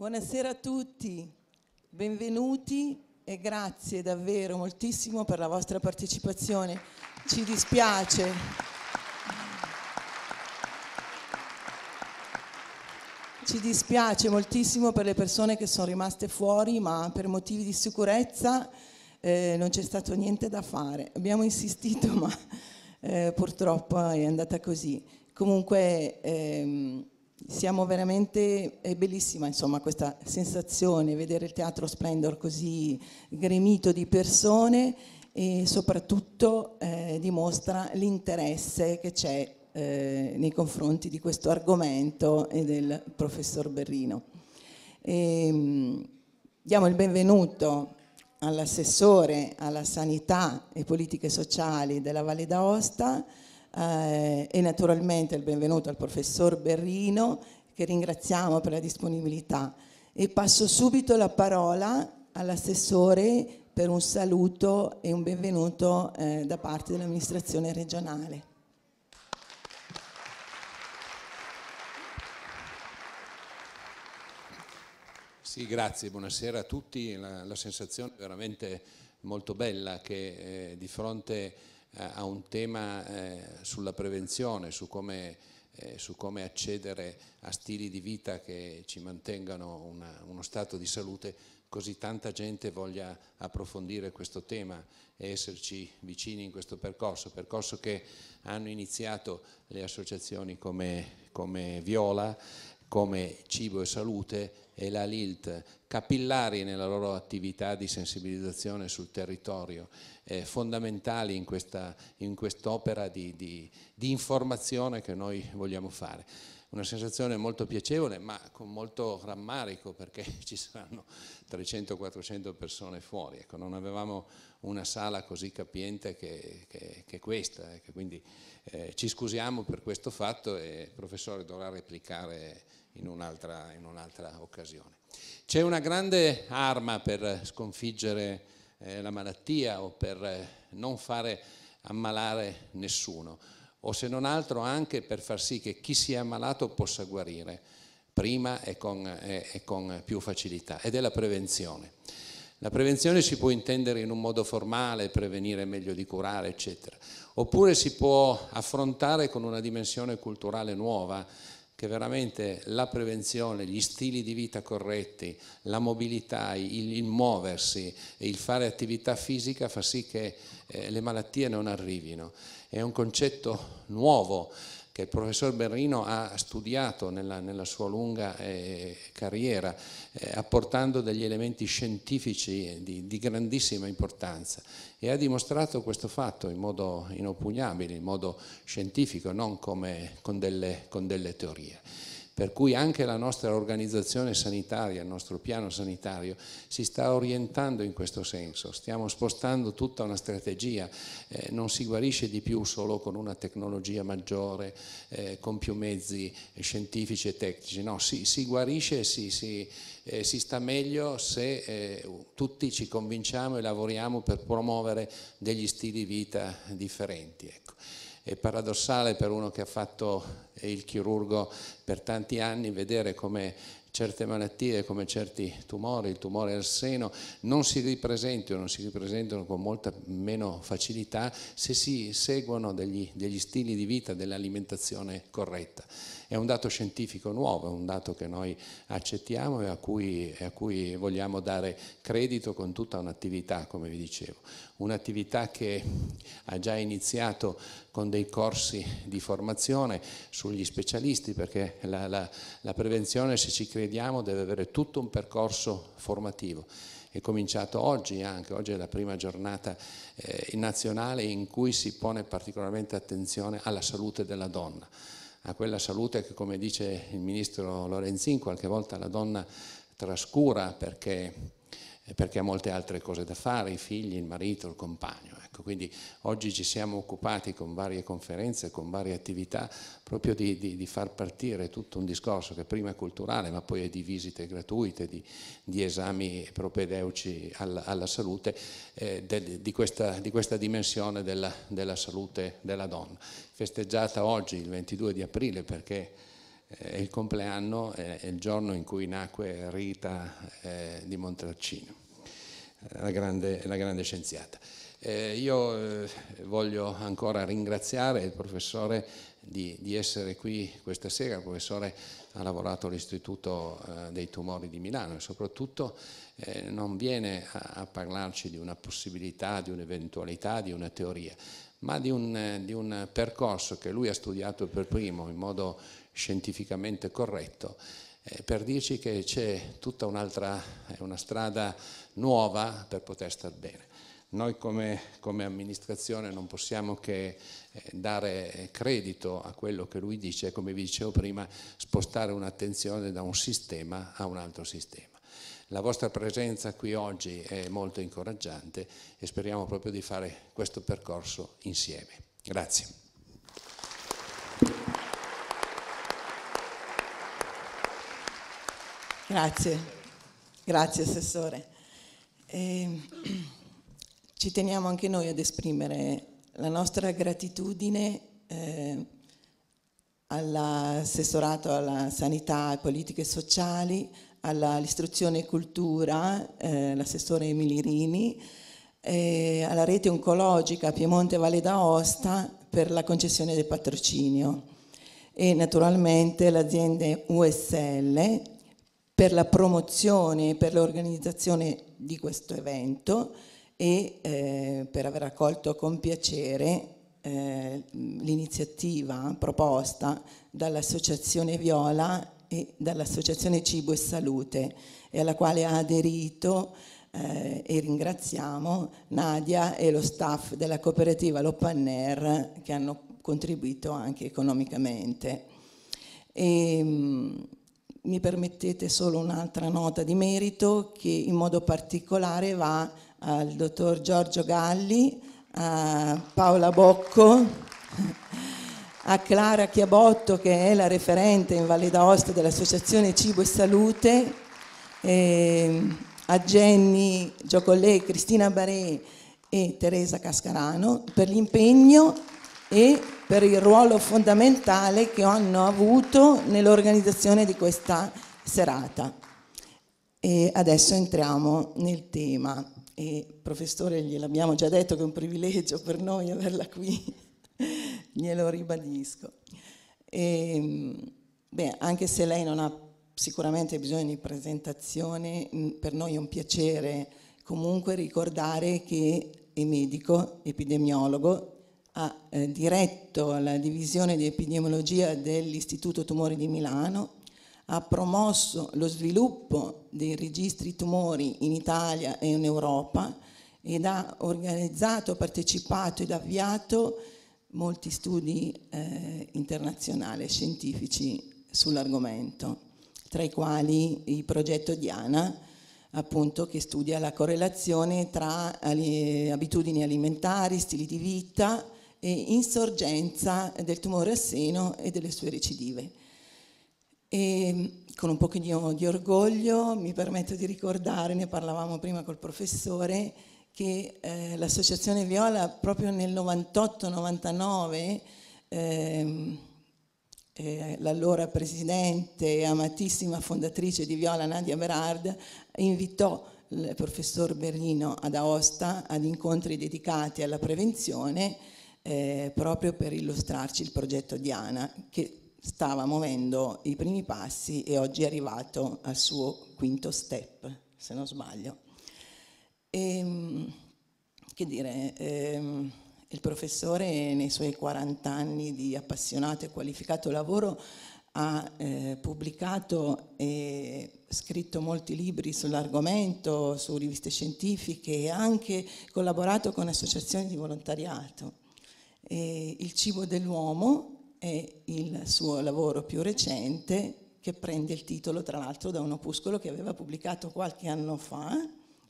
Buonasera a tutti, benvenuti e grazie davvero moltissimo per la vostra partecipazione. Ci dispiace. Ci dispiace moltissimo per le persone che sono rimaste fuori, ma per motivi di sicurezza eh, non c'è stato niente da fare. Abbiamo insistito, ma eh, purtroppo è andata così. Comunque ehm, siamo veramente, è bellissima insomma questa sensazione, vedere il teatro Splendor così gremito di persone e soprattutto eh, dimostra l'interesse che c'è eh, nei confronti di questo argomento e del professor Berrino. E, ehm, diamo il benvenuto all'assessore alla sanità e politiche sociali della Valle d'Aosta, eh, e naturalmente il benvenuto al professor Berrino che ringraziamo per la disponibilità e passo subito la parola all'assessore per un saluto e un benvenuto eh, da parte dell'amministrazione regionale. Sì, grazie, buonasera a tutti. La, la sensazione è veramente molto bella che eh, di fronte a un tema eh, sulla prevenzione, su come, eh, su come, accedere a stili di vita che ci mantengano una, uno stato di salute, così tanta gente voglia approfondire questo tema e esserci vicini in questo percorso, percorso che hanno iniziato le associazioni come, come Viola, come Cibo e Salute e la LILT, capillari nella loro attività di sensibilizzazione sul territorio, eh, fondamentali in, questa, in quest'opera di, di, di informazione che noi vogliamo fare. Una sensazione molto piacevole ma con molto rammarico perché ci saranno 300-400 persone fuori, ecco, non avevamo una sala così capiente che, che, che questa, ecco, quindi eh, ci scusiamo per questo fatto e il professore dovrà replicare in un'altra, in un'altra occasione. C'è una grande arma per sconfiggere eh, la malattia o per non fare ammalare nessuno, o se non altro anche per far sì che chi si è ammalato possa guarire prima e con, e, e con più facilità, ed è la prevenzione. La prevenzione si può intendere in un modo formale, prevenire meglio di curare, eccetera, oppure si può affrontare con una dimensione culturale nuova che veramente la prevenzione, gli stili di vita corretti, la mobilità, il, il muoversi e il fare attività fisica fa sì che eh, le malattie non arrivino. È un concetto nuovo che il professor Berrino ha studiato nella, nella sua lunga eh, carriera, eh, apportando degli elementi scientifici di, di, grandissima importanza. E ha dimostrato questo fatto in modo inoppugnabile, in modo scientifico, non come con delle, con delle teorie per cui anche la nostra organizzazione sanitaria, il nostro piano sanitario si sta orientando in questo senso, stiamo spostando tutta una strategia, eh, non si guarisce di più solo con una tecnologia maggiore, eh, con più mezzi scientifici e tecnici, no, si, si guarisce e si, si, eh, si, sta meglio se eh, tutti ci convinciamo e lavoriamo per promuovere degli stili di vita differenti. Ecco. È paradossale per uno che ha fatto il chirurgo per tanti anni vedere come certe malattie, come certi tumori, il tumore al seno, non si ripresentano, si ripresentano con molta meno facilità se si seguono degli, degli stili di vita, dell'alimentazione corretta. È un dato scientifico nuovo, è un dato che noi accettiamo e a cui, a cui vogliamo dare credito con tutta un'attività, come vi dicevo. Un'attività che ha già iniziato con dei corsi di formazione sugli specialisti, perché la, la, la prevenzione, se ci crediamo, deve avere tutto un percorso formativo è cominciato oggi anche, oggi è la prima giornata eh, nazionale in cui si pone particolarmente attenzione alla salute della donna a quella salute che come dice il ministro Lorenzin qualche volta la donna trascura perché, perché ha molte altre cose da fare, i figli, il marito, il compagno. Ecco, quindi oggi ci siamo occupati con varie conferenze, con varie attività, proprio di, di, di far partire tutto un discorso che prima è culturale, ma poi è di visite gratuite, di, di esami propedeutici alla, alla salute, eh, de, di, questa, di, questa, dimensione della, della salute della donna. Festeggiata oggi, il 22 di aprile, perché è il compleanno, è il giorno in cui nacque Rita eh, di Montalcino, la grande, la grande scienziata. Eh, io eh, voglio ancora ringraziare il professore di, di, essere qui questa sera, il professore ha lavorato all'Istituto eh, dei Tumori di Milano e soprattutto eh, non viene a, a, parlarci di una possibilità, di un'eventualità, di una teoria, ma di un, di un percorso che lui ha studiato per primo in modo scientificamente corretto eh, per dirci che c'è tutta un'altra, una strada nuova per poter star bene. Noi come, come amministrazione non possiamo che eh, dare credito a quello che lui dice, come vi dicevo prima, spostare un'attenzione da un sistema a un altro sistema. La vostra presenza qui oggi è molto incoraggiante e speriamo proprio di fare questo percorso insieme. Grazie. Grazie, grazie Assessore. Eh, ci teniamo anche noi ad esprimere la nostra gratitudine eh, all'assessorato alla sanità e politiche sociali, all'istruzione e cultura, eh, l'assessore Emili Rini, eh, alla rete oncologica Piemonte Valle d'Aosta per la concessione del patrocinio e naturalmente l'azienda USL per la promozione e per l'organizzazione di questo evento e eh, per aver accolto con piacere eh, l'iniziativa proposta dall'Associazione Viola e dall'Associazione Cibo e Salute e alla quale ha aderito eh, e ringraziamo Nadia e lo staff della cooperativa Lopanner che hanno contribuito anche economicamente. E, mh, mi permettete solo un'altra nota di merito che in modo particolare va al dottor Giorgio Galli, a Paola Bocco, a Clara Chiabotto che è la referente in Valle d'Aosta dell'Associazione Cibo e Salute, e a Jenny Giocollè, Cristina Barè e Teresa Cascarano per l'impegno e per il ruolo fondamentale che hanno avuto nell'organizzazione di questa serata. E adesso entriamo nel tema e professore gliel'abbiamo già detto che è un privilegio per noi averla qui, glielo ribadisco. E, beh, anche se lei non ha sicuramente bisogno di presentazione, per noi è un piacere comunque ricordare che è medico, epidemiologo, ha eh, diretto la divisione di epidemiologia dell'Istituto Tumori di Milano, ha promosso lo sviluppo dei registri tumori in Italia e in Europa ed ha organizzato, partecipato ed avviato molti studi eh, internazionali scientifici sull'argomento, tra i quali il progetto Diana, appunto, che studia la correlazione tra abitudini alimentari, stili di vita insorgenza del tumore al seno e delle sue recidive. E con un pochino di orgoglio mi permetto di ricordare, ne parlavamo prima col professore, che eh, l'Associazione Viola proprio nel 98-99 eh, eh, l'allora presidente e amatissima fondatrice di Viola Nadia Berard invitò il professor Berlino ad Aosta ad incontri dedicati alla prevenzione eh, proprio per illustrarci il progetto Diana che stava muovendo i primi passi e oggi è arrivato al suo quinto step, se non sbaglio. E, ehm, che dire, ehm, il professore nei suoi 40 anni di appassionato e qualificato lavoro ha eh, pubblicato e scritto molti libri sull'argomento, su riviste scientifiche e anche collaborato con associazioni di volontariato. E il cibo dell'uomo è il suo lavoro più recente che prende il titolo tra l'altro da un opuscolo che aveva pubblicato qualche anno fa,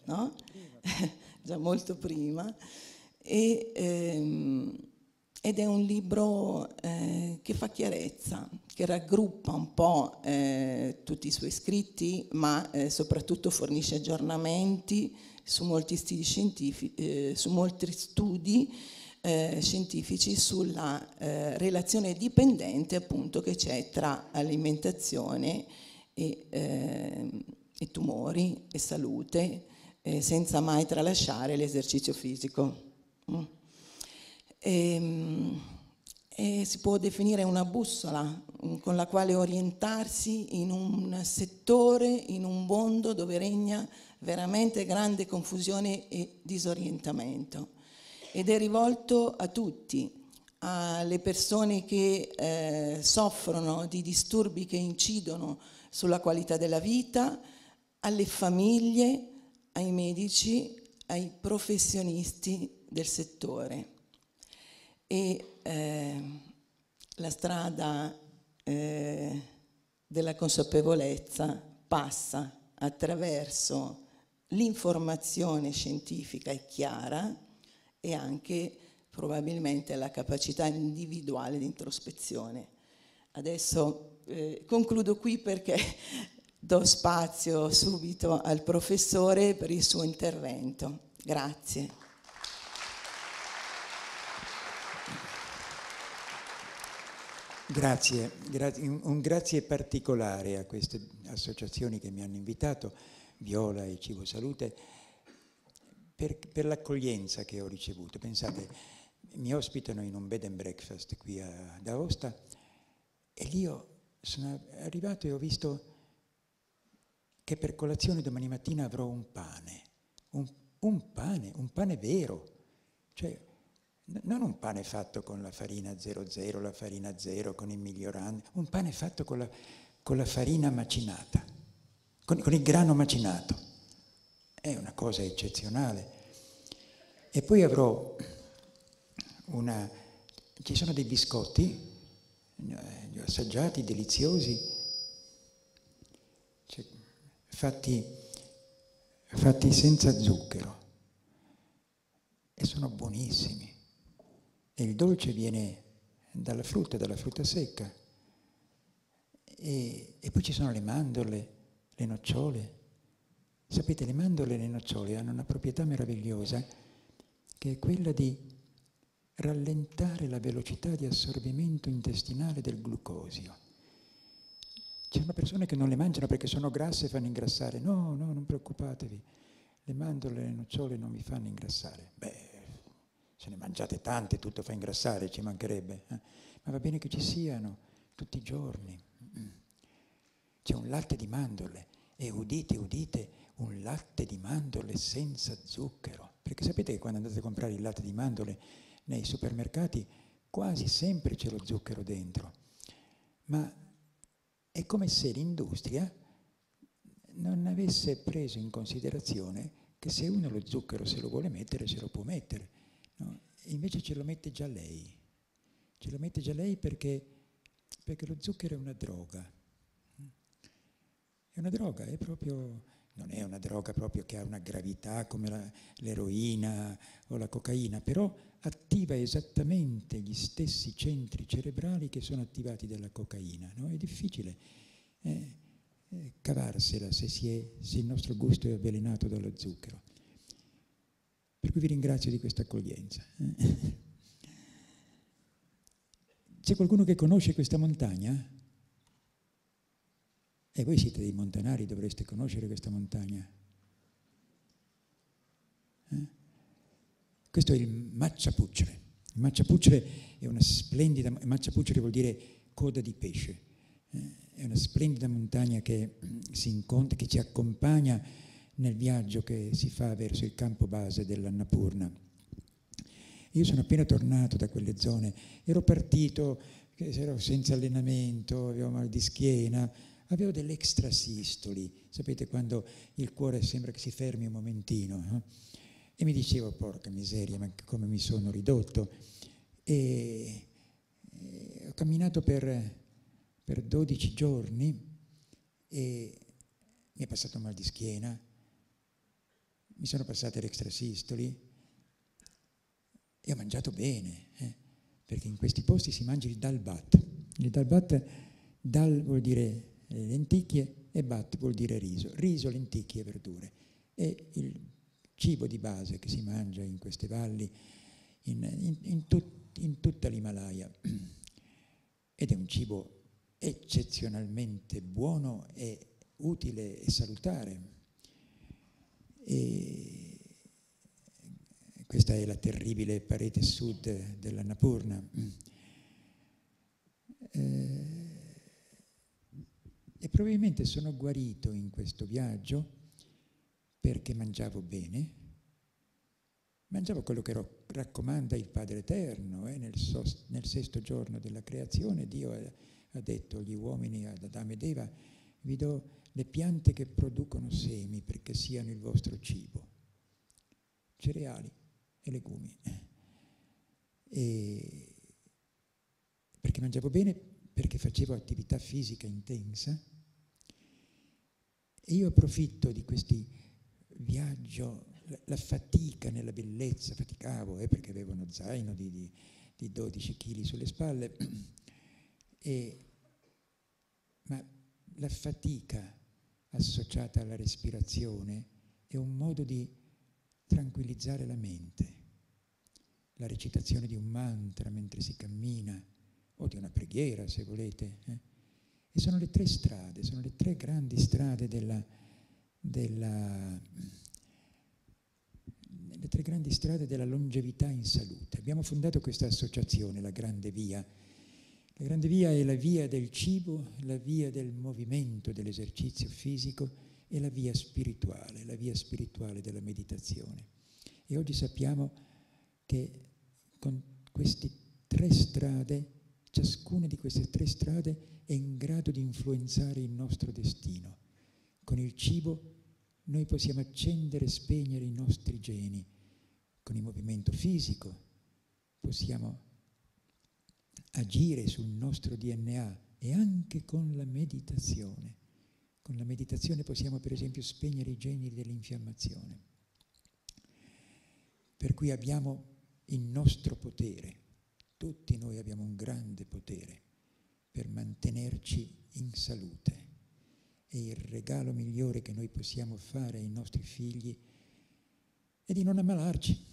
no? già molto prima, e, ehm, ed è un libro eh, che fa chiarezza, che raggruppa un po' eh, tutti i suoi scritti, ma eh, soprattutto fornisce aggiornamenti su molti, scientifici, eh, su molti studi eh, scientifici sulla eh, relazione dipendente appunto che c'è tra alimentazione e, eh, e tumori e salute, eh, senza mai tralasciare l'esercizio fisico. Mm. E, ehm, e si può definire una bussola mm, con la quale orientarsi in un settore, in un mondo dove regna veramente grande confusione e disorientamento. Ed è rivolto a tutti, alle persone che eh, soffrono di disturbi che incidono sulla qualità della vita, alle famiglie, ai medici, ai professionisti del settore. E eh, la strada eh, della consapevolezza passa attraverso l'informazione scientifica e chiara e anche probabilmente la capacità individuale di introspezione. Adesso eh, concludo qui perché do spazio subito al professore per il suo intervento. Grazie. Grazie, un grazie particolare a queste associazioni che mi hanno invitato, Viola e Cibo Salute, per, per l'accoglienza che ho ricevuto. Pensate, mi ospitano in un bed and breakfast qui ad Aosta e lì sono arrivato e ho visto che per colazione domani mattina avrò un pane, un, un pane, un pane vero, cioè non un pane fatto con la farina 00, la farina 0, con il migliorante, un pane fatto con la, con la farina macinata, con, con il grano macinato. È una cosa eccezionale. E poi avrò una... ci sono dei biscotti, eh, li ho assaggiati, deliziosi, cioè, fatti, fatti senza zucchero e sono buonissimi. E il dolce viene dalla frutta, dalla frutta secca. E, e poi ci sono le mandorle, le nocciole. Sapete, le mandorle e le nocciole hanno una proprietà meravigliosa che è quella di rallentare la velocità di assorbimento intestinale del glucosio. Ci sono persone che non le mangiano perché sono grasse e fanno ingrassare. No, no, non preoccupatevi. Le mandorle e le nocciole non vi fanno ingrassare. Beh, se ne mangiate tante, tutto fa ingrassare, ci mancherebbe, eh? ma va bene che ci siano tutti i giorni. C'è un latte di mandorle e udite, udite, un latte di mandorle senza zucchero, perché sapete che quando andate a comprare il latte di mandorle nei supermercati quasi sempre c'è lo zucchero dentro, ma è come se l'industria non avesse preso in considerazione che se uno lo zucchero se lo vuole mettere, se lo può mettere No? invece ce lo mette già lei. Ce lo mette già lei perché, perché lo zucchero è una droga. È una droga, è proprio, non è una droga proprio che ha una gravità come l'eroina o la cocaina, però attiva esattamente gli stessi centri cerebrali che sono attivati dalla cocaina. No? È difficile eh, eh, cavarsela se, è, se il nostro gusto è avvelenato dallo zucchero. Per cui vi ringrazio di questa accoglienza. C'è qualcuno che conosce questa montagna? E voi siete dei montanari, dovreste conoscere questa montagna. Eh? Questo è il Macciapucciere. Il Macciapucciere è una splendida, Macciapucciere vuol dire coda di pesce. Eh? È una splendida montagna che si incontra, che ci accompagna nel viaggio che si fa verso il campo base dell'Annapurna. Io sono appena tornato da quelle zone, ero partito, ero senza allenamento, avevo mal di schiena, avevo delle extrasistoli, sapete quando il cuore sembra che si fermi un momentino, no? e mi dicevo porca miseria, ma come mi sono ridotto. E, e ho camminato per, per 12 giorni e mi è passato mal di schiena, mi sono passate le extrasistoli e ho mangiato bene, eh, perché in questi posti si mangia il dalbat. Il dalbat, dal vuol dire lenticchie e bat vuol dire riso. Riso, lenticchie e verdure. È il cibo di base che si mangia in queste valli in, in, in, tut, in tutta l'Himalaya. Ed è un cibo eccezionalmente buono e utile e salutare. E questa è la terribile parete sud della Napurna. Eh, e probabilmente sono guarito in questo viaggio perché mangiavo bene, mangiavo quello che raccomanda il Padre Eterno. Eh? Nel, sos, nel, sesto giorno della creazione Dio ha, ha detto agli uomini, ad Adamo ed Eva, vi do le piante che producono semi perché siano il vostro cibo, cereali e legumi. E perché mangiavo bene, perché facevo attività fisica intensa. E io approfitto di questi viaggio, la fatica nella bellezza, faticavo eh, perché avevo uno zaino di, di, di 12 kg sulle spalle, e, ma la fatica associata alla respirazione è un modo di tranquillizzare la mente. La recitazione di un mantra mentre si cammina, o di una preghiera se volete. Eh? E sono le tre strade, sono le tre grandi strade della, della, le tre grandi strade della longevità in salute. Abbiamo fondato questa associazione, la Grande Via. La Grande Via è la via del cibo, la via del movimento, dell'esercizio fisico e la via spirituale, la via spirituale della meditazione. E oggi sappiamo che con queste tre strade, ciascuna di queste tre strade è in grado di influenzare il nostro destino. Con il cibo noi possiamo accendere e spegnere i nostri geni. Con il movimento fisico possiamo agire sul nostro DNA e anche con la meditazione. Con la meditazione possiamo per esempio spegnere i geni dell'infiammazione. Per cui abbiamo il nostro potere, tutti noi abbiamo un grande potere per mantenerci in salute e il regalo migliore che noi possiamo fare ai nostri figli è di non ammalarci.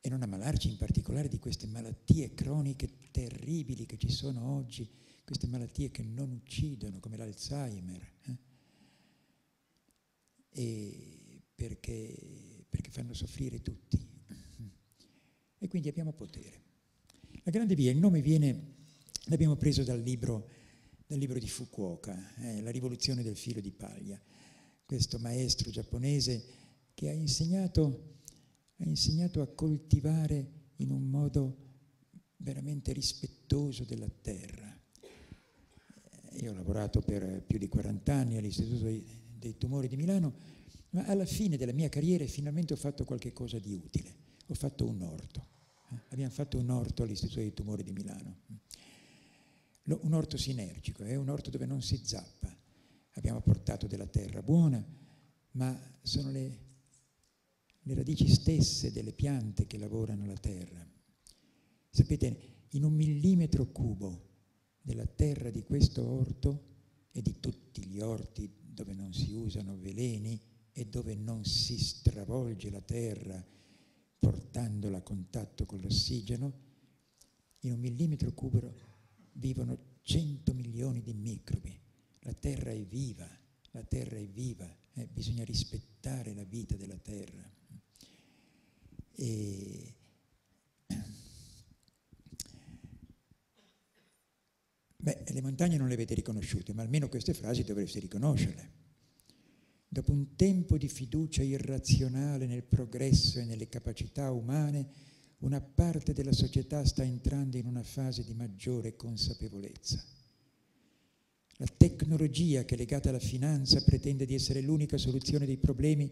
E non ammalarci in particolare di queste malattie croniche terribili che ci sono oggi, queste malattie che non uccidono, come l'Alzheimer. Eh? E perché, perché fanno soffrire tutti. E quindi abbiamo potere. La grande via, il nome viene, l'abbiamo preso dal libro dal libro di Fukuoka, eh, La rivoluzione del filo di paglia, questo maestro giapponese che ha insegnato, ha insegnato a coltivare in un modo veramente rispettoso della terra. Eh, io ho lavorato per più di 40 anni all'Istituto dei, dei Tumori di Milano, ma alla fine della mia carriera finalmente ho fatto qualcosa di utile. Ho fatto un orto. Eh, abbiamo fatto un orto all'Istituto dei Tumori di Milano un orto sinergico, è un orto dove non si zappa. Abbiamo portato della terra buona, ma sono le, le radici stesse delle piante che lavorano la terra. Sapete, in un millimetro cubo della terra di questo orto e di tutti gli orti dove non si usano veleni e dove non si stravolge la terra portandola a contatto con l'ossigeno, in un millimetro cubo vivono 100 milioni di microbi. La terra è viva, la terra è viva, eh? bisogna rispettare la vita della terra. E Beh, le montagne non le avete riconosciute, ma almeno queste frasi dovreste riconoscerle. Dopo un tempo di fiducia irrazionale nel progresso e nelle capacità umane, una parte della società sta entrando in una fase di maggiore consapevolezza. La tecnologia che è legata alla finanza pretende di essere l'unica soluzione dei problemi,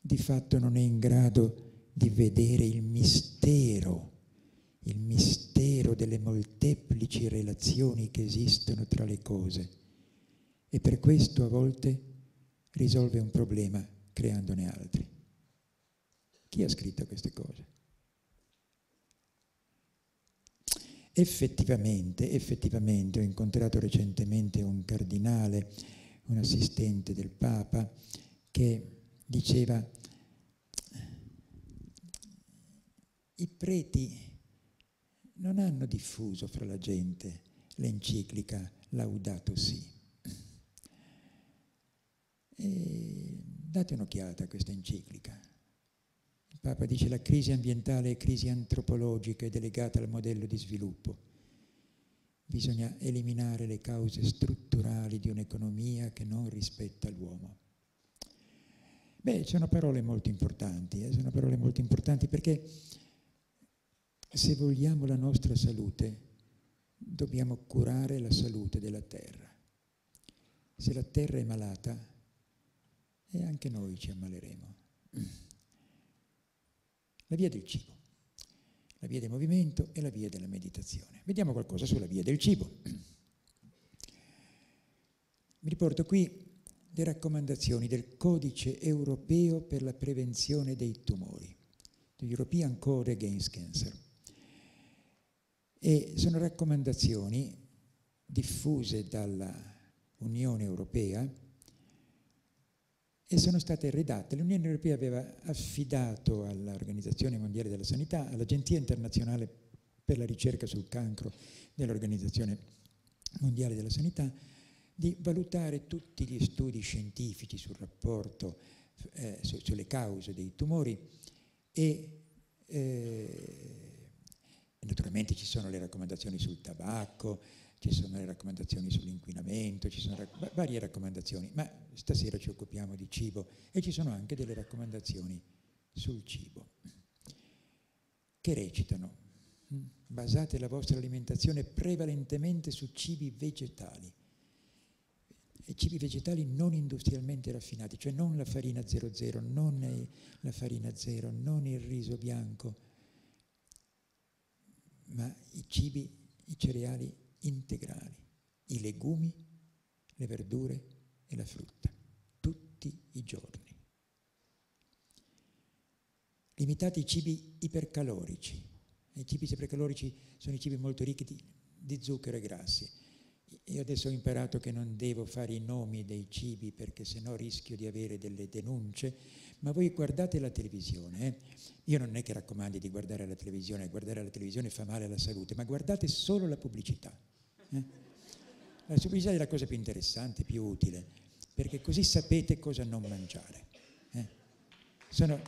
di fatto non è in grado di vedere il mistero, il mistero delle molteplici relazioni che esistono tra le cose e per questo a volte risolve un problema creandone altri. Chi ha scritto queste cose? Effettivamente, effettivamente, ho incontrato recentemente un cardinale, un assistente del Papa, che diceva i preti non hanno diffuso fra la gente l'enciclica Laudato Si. E date un'occhiata a questa enciclica. Il Papa dice la crisi ambientale è crisi antropologica ed è legata al modello di sviluppo. Bisogna eliminare le cause strutturali di un'economia che non rispetta l'uomo. Beh, sono parole molto importanti, eh? sono parole molto importanti perché se vogliamo la nostra salute dobbiamo curare la salute della terra. Se la terra è malata, e anche noi ci ammaleremo. La via del cibo, la via del movimento e la via della meditazione. Vediamo qualcosa sulla via del cibo. Mi riporto qui le raccomandazioni del Codice europeo per la prevenzione dei tumori, the European Code Against Cancer. E sono raccomandazioni diffuse dalla Unione Europea e sono state redatte. L'Unione Europea aveva affidato all'Organizzazione Mondiale della Sanità, all'Agenzia Internazionale per la ricerca sul cancro dell'Organizzazione Mondiale della Sanità, di valutare tutti gli studi scientifici sul rapporto, eh, su, sulle cause dei tumori e eh, naturalmente ci sono le raccomandazioni sul tabacco, ci sono le raccomandazioni sull'inquinamento, ci sono rac- varie raccomandazioni, ma stasera ci occupiamo di cibo e ci sono anche delle raccomandazioni sul cibo che recitano mm, basate la vostra alimentazione prevalentemente su cibi vegetali e cibi vegetali non industrialmente raffinati, cioè non la farina 00, non la farina zero, non il riso bianco, ma i cibi, i cereali integrali, i legumi, le verdure e la frutta, tutti i giorni. Limitati i cibi ipercalorici. I cibi ipercalorici sono i cibi molto ricchi di, di zucchero e grassi. Io adesso ho imparato che non devo fare i nomi dei cibi perché sennò rischio di avere delle denunce, ma voi guardate la televisione. Eh? Io non è che raccomandi di guardare la televisione, guardare la televisione fa male alla salute, ma guardate solo la pubblicità. Eh? La pubblicità è la cosa più interessante, più utile, perché così sapete cosa non mangiare. Eh? Sono...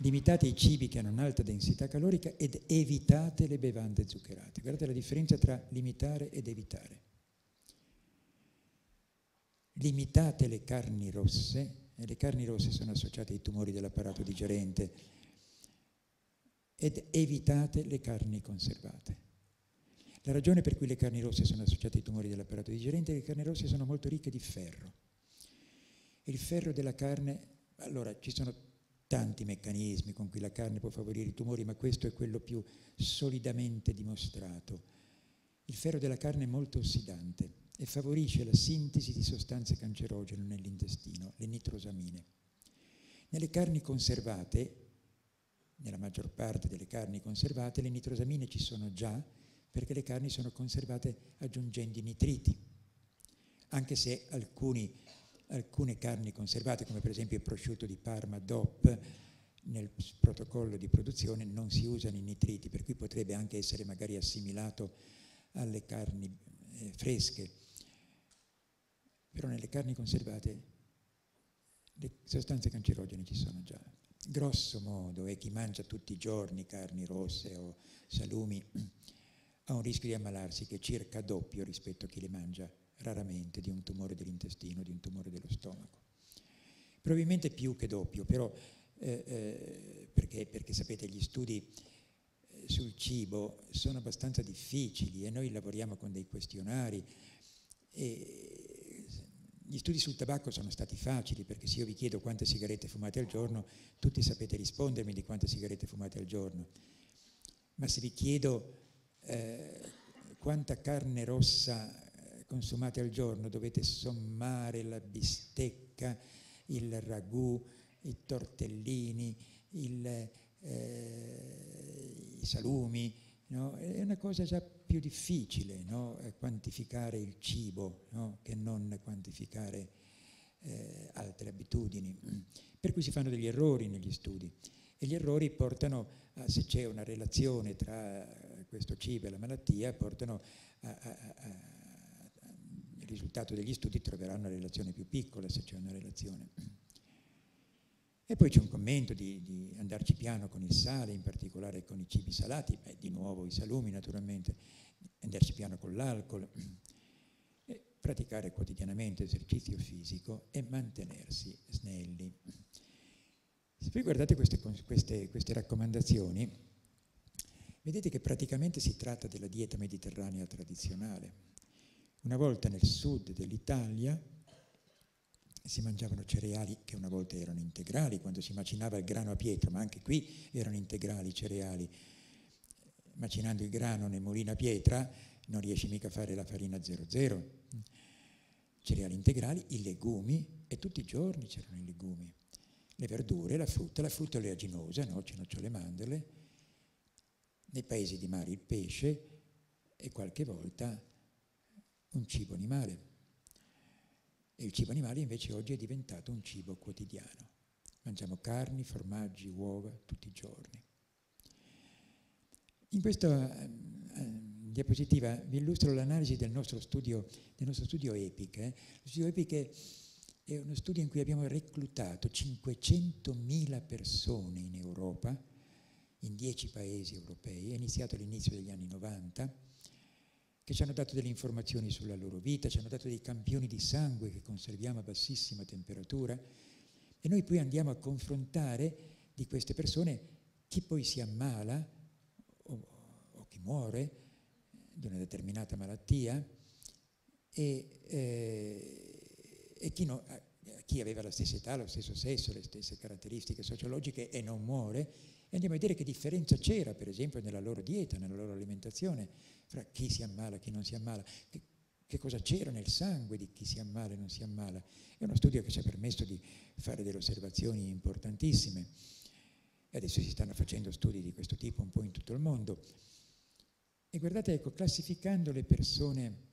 Limitate i cibi che hanno un'alta densità calorica ed evitate le bevande zuccherate. Guardate la differenza tra limitare ed evitare. Limitate le carni rosse, e le carni rosse sono associate ai tumori dell'apparato digerente, ed evitate le carni conservate. La ragione per cui le carni rosse sono associate ai tumori dell'apparato digerente è che le carni rosse sono molto ricche di ferro. Il ferro della carne, allora ci sono tanti meccanismi con cui la carne può favorire i tumori, ma questo è quello più solidamente dimostrato. Il ferro della carne è molto ossidante e favorisce la sintesi di sostanze cancerogene nell'intestino, le nitrosamine. Nelle carni conservate, nella maggior parte delle carni conservate, le nitrosamine ci sono già perché le carni sono conservate aggiungendo i nitriti, anche se alcuni alcune carni conservate, come per esempio il prosciutto di Parma DOP, nel protocollo di produzione non si usano i nitriti, per cui potrebbe anche essere magari assimilato alle carni eh, fresche. Però nelle carni conservate le sostanze cancerogene ci sono già. Grosso modo, e chi mangia tutti i giorni carni rosse o salumi ha un rischio di ammalarsi che è circa doppio rispetto a chi le mangia raramente di un tumore dell'intestino, di un tumore dello stomaco. Probabilmente più che doppio, però eh, eh, perché, perché, sapete gli studi eh, sul cibo sono abbastanza difficili e noi lavoriamo con dei questionari e gli studi sul tabacco sono stati facili perché se io vi chiedo quante sigarette fumate al giorno, tutti sapete rispondermi di quante sigarette fumate al giorno. Ma se vi chiedo eh, quanta carne rossa consumate al giorno dovete sommare la bistecca, il ragù, i tortellini, il, eh, i salumi, no? è una cosa già più difficile no? quantificare il cibo no? che non quantificare delle abitudini, per cui si fanno degli errori negli studi e gli errori portano, a, se c'è una relazione tra questo cibo e la malattia, portano a, a, a il risultato degli studi troverà una relazione più piccola se c'è una relazione. E poi c'è un commento di, di, andarci piano con il sale, in particolare con i cibi salati, beh, di nuovo i salumi naturalmente, andarci piano con l'alcol, e praticare quotidianamente esercizio fisico e mantenersi snelli. Se voi guardate queste, queste, queste raccomandazioni, vedete che praticamente si tratta della dieta mediterranea tradizionale. Una volta nel sud dell'Italia si mangiavano cereali che una volta erano integrali, quando si macinava il grano a pietra, ma anche qui erano integrali i cereali. Macinando il grano nel mulino a pietra non riesci mica a fare la farina 00. Cereali integrali, i legumi, e tutti i giorni c'erano i legumi. Le verdure, la frutta, la frutta oleaginosa, noci, nocciole, mandorle, nei paesi di mare il pesce e qualche volta un cibo animale. Il cibo animale invece oggi è diventato un cibo quotidiano. Mangiamo carni, formaggi, uova tutti i giorni. In questa eh, diapositiva vi illustro l'analisi del nostro studio, del nostro studio EPIC. Eh. Lo studio EPIC è uno studio in cui abbiamo reclutato 500.000 persone in Europa, in 10 paesi europei, è iniziato all'inizio degli anni 90 che ci hanno dato delle informazioni sulla loro vita, ci hanno dato dei campioni di sangue che conserviamo a bassissima temperatura e noi poi andiamo a confrontare di queste persone chi poi si ammala o, o chi muore di una determinata malattia e, eh, e chi, no, chi aveva la stessa età, lo stesso sesso, le stesse caratteristiche sociologiche e non muore. E andiamo a vedere che differenza c'era per esempio nella loro dieta, nella loro alimentazione fra chi si ammala e chi non si ammala, che, che cosa c'era nel sangue di chi si ammala e non si ammala. È uno studio che ci ha permesso di fare delle osservazioni importantissime e adesso si stanno facendo studi di questo tipo un po' in tutto il mondo. E guardate, ecco, classificando le persone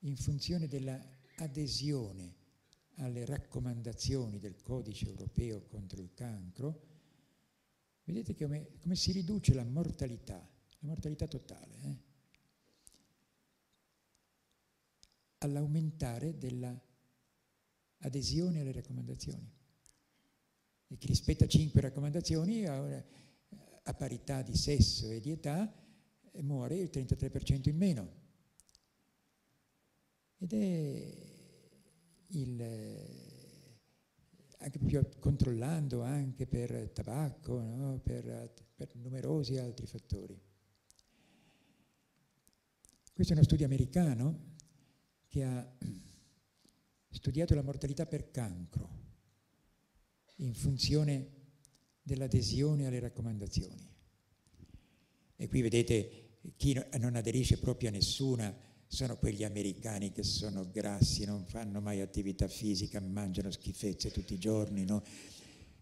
in funzione dell'adesione alle raccomandazioni del codice europeo contro il cancro, vedete come, come si riduce la mortalità, la mortalità totale. Eh? All'aumentare dell'adesione alle raccomandazioni. E chi rispetta cinque raccomandazioni a, parità di sesso e di età muore il 33% in meno. Ed è il, anche più controllando anche per tabacco, no? per, per numerosi altri fattori. Questo è uno studio americano che ha studiato la mortalità per cancro in funzione dell'adesione alle raccomandazioni. E qui vedete chi non aderisce proprio a nessuna sono quegli americani che sono grassi, non fanno mai attività fisica, mangiano schifezze tutti i giorni, no?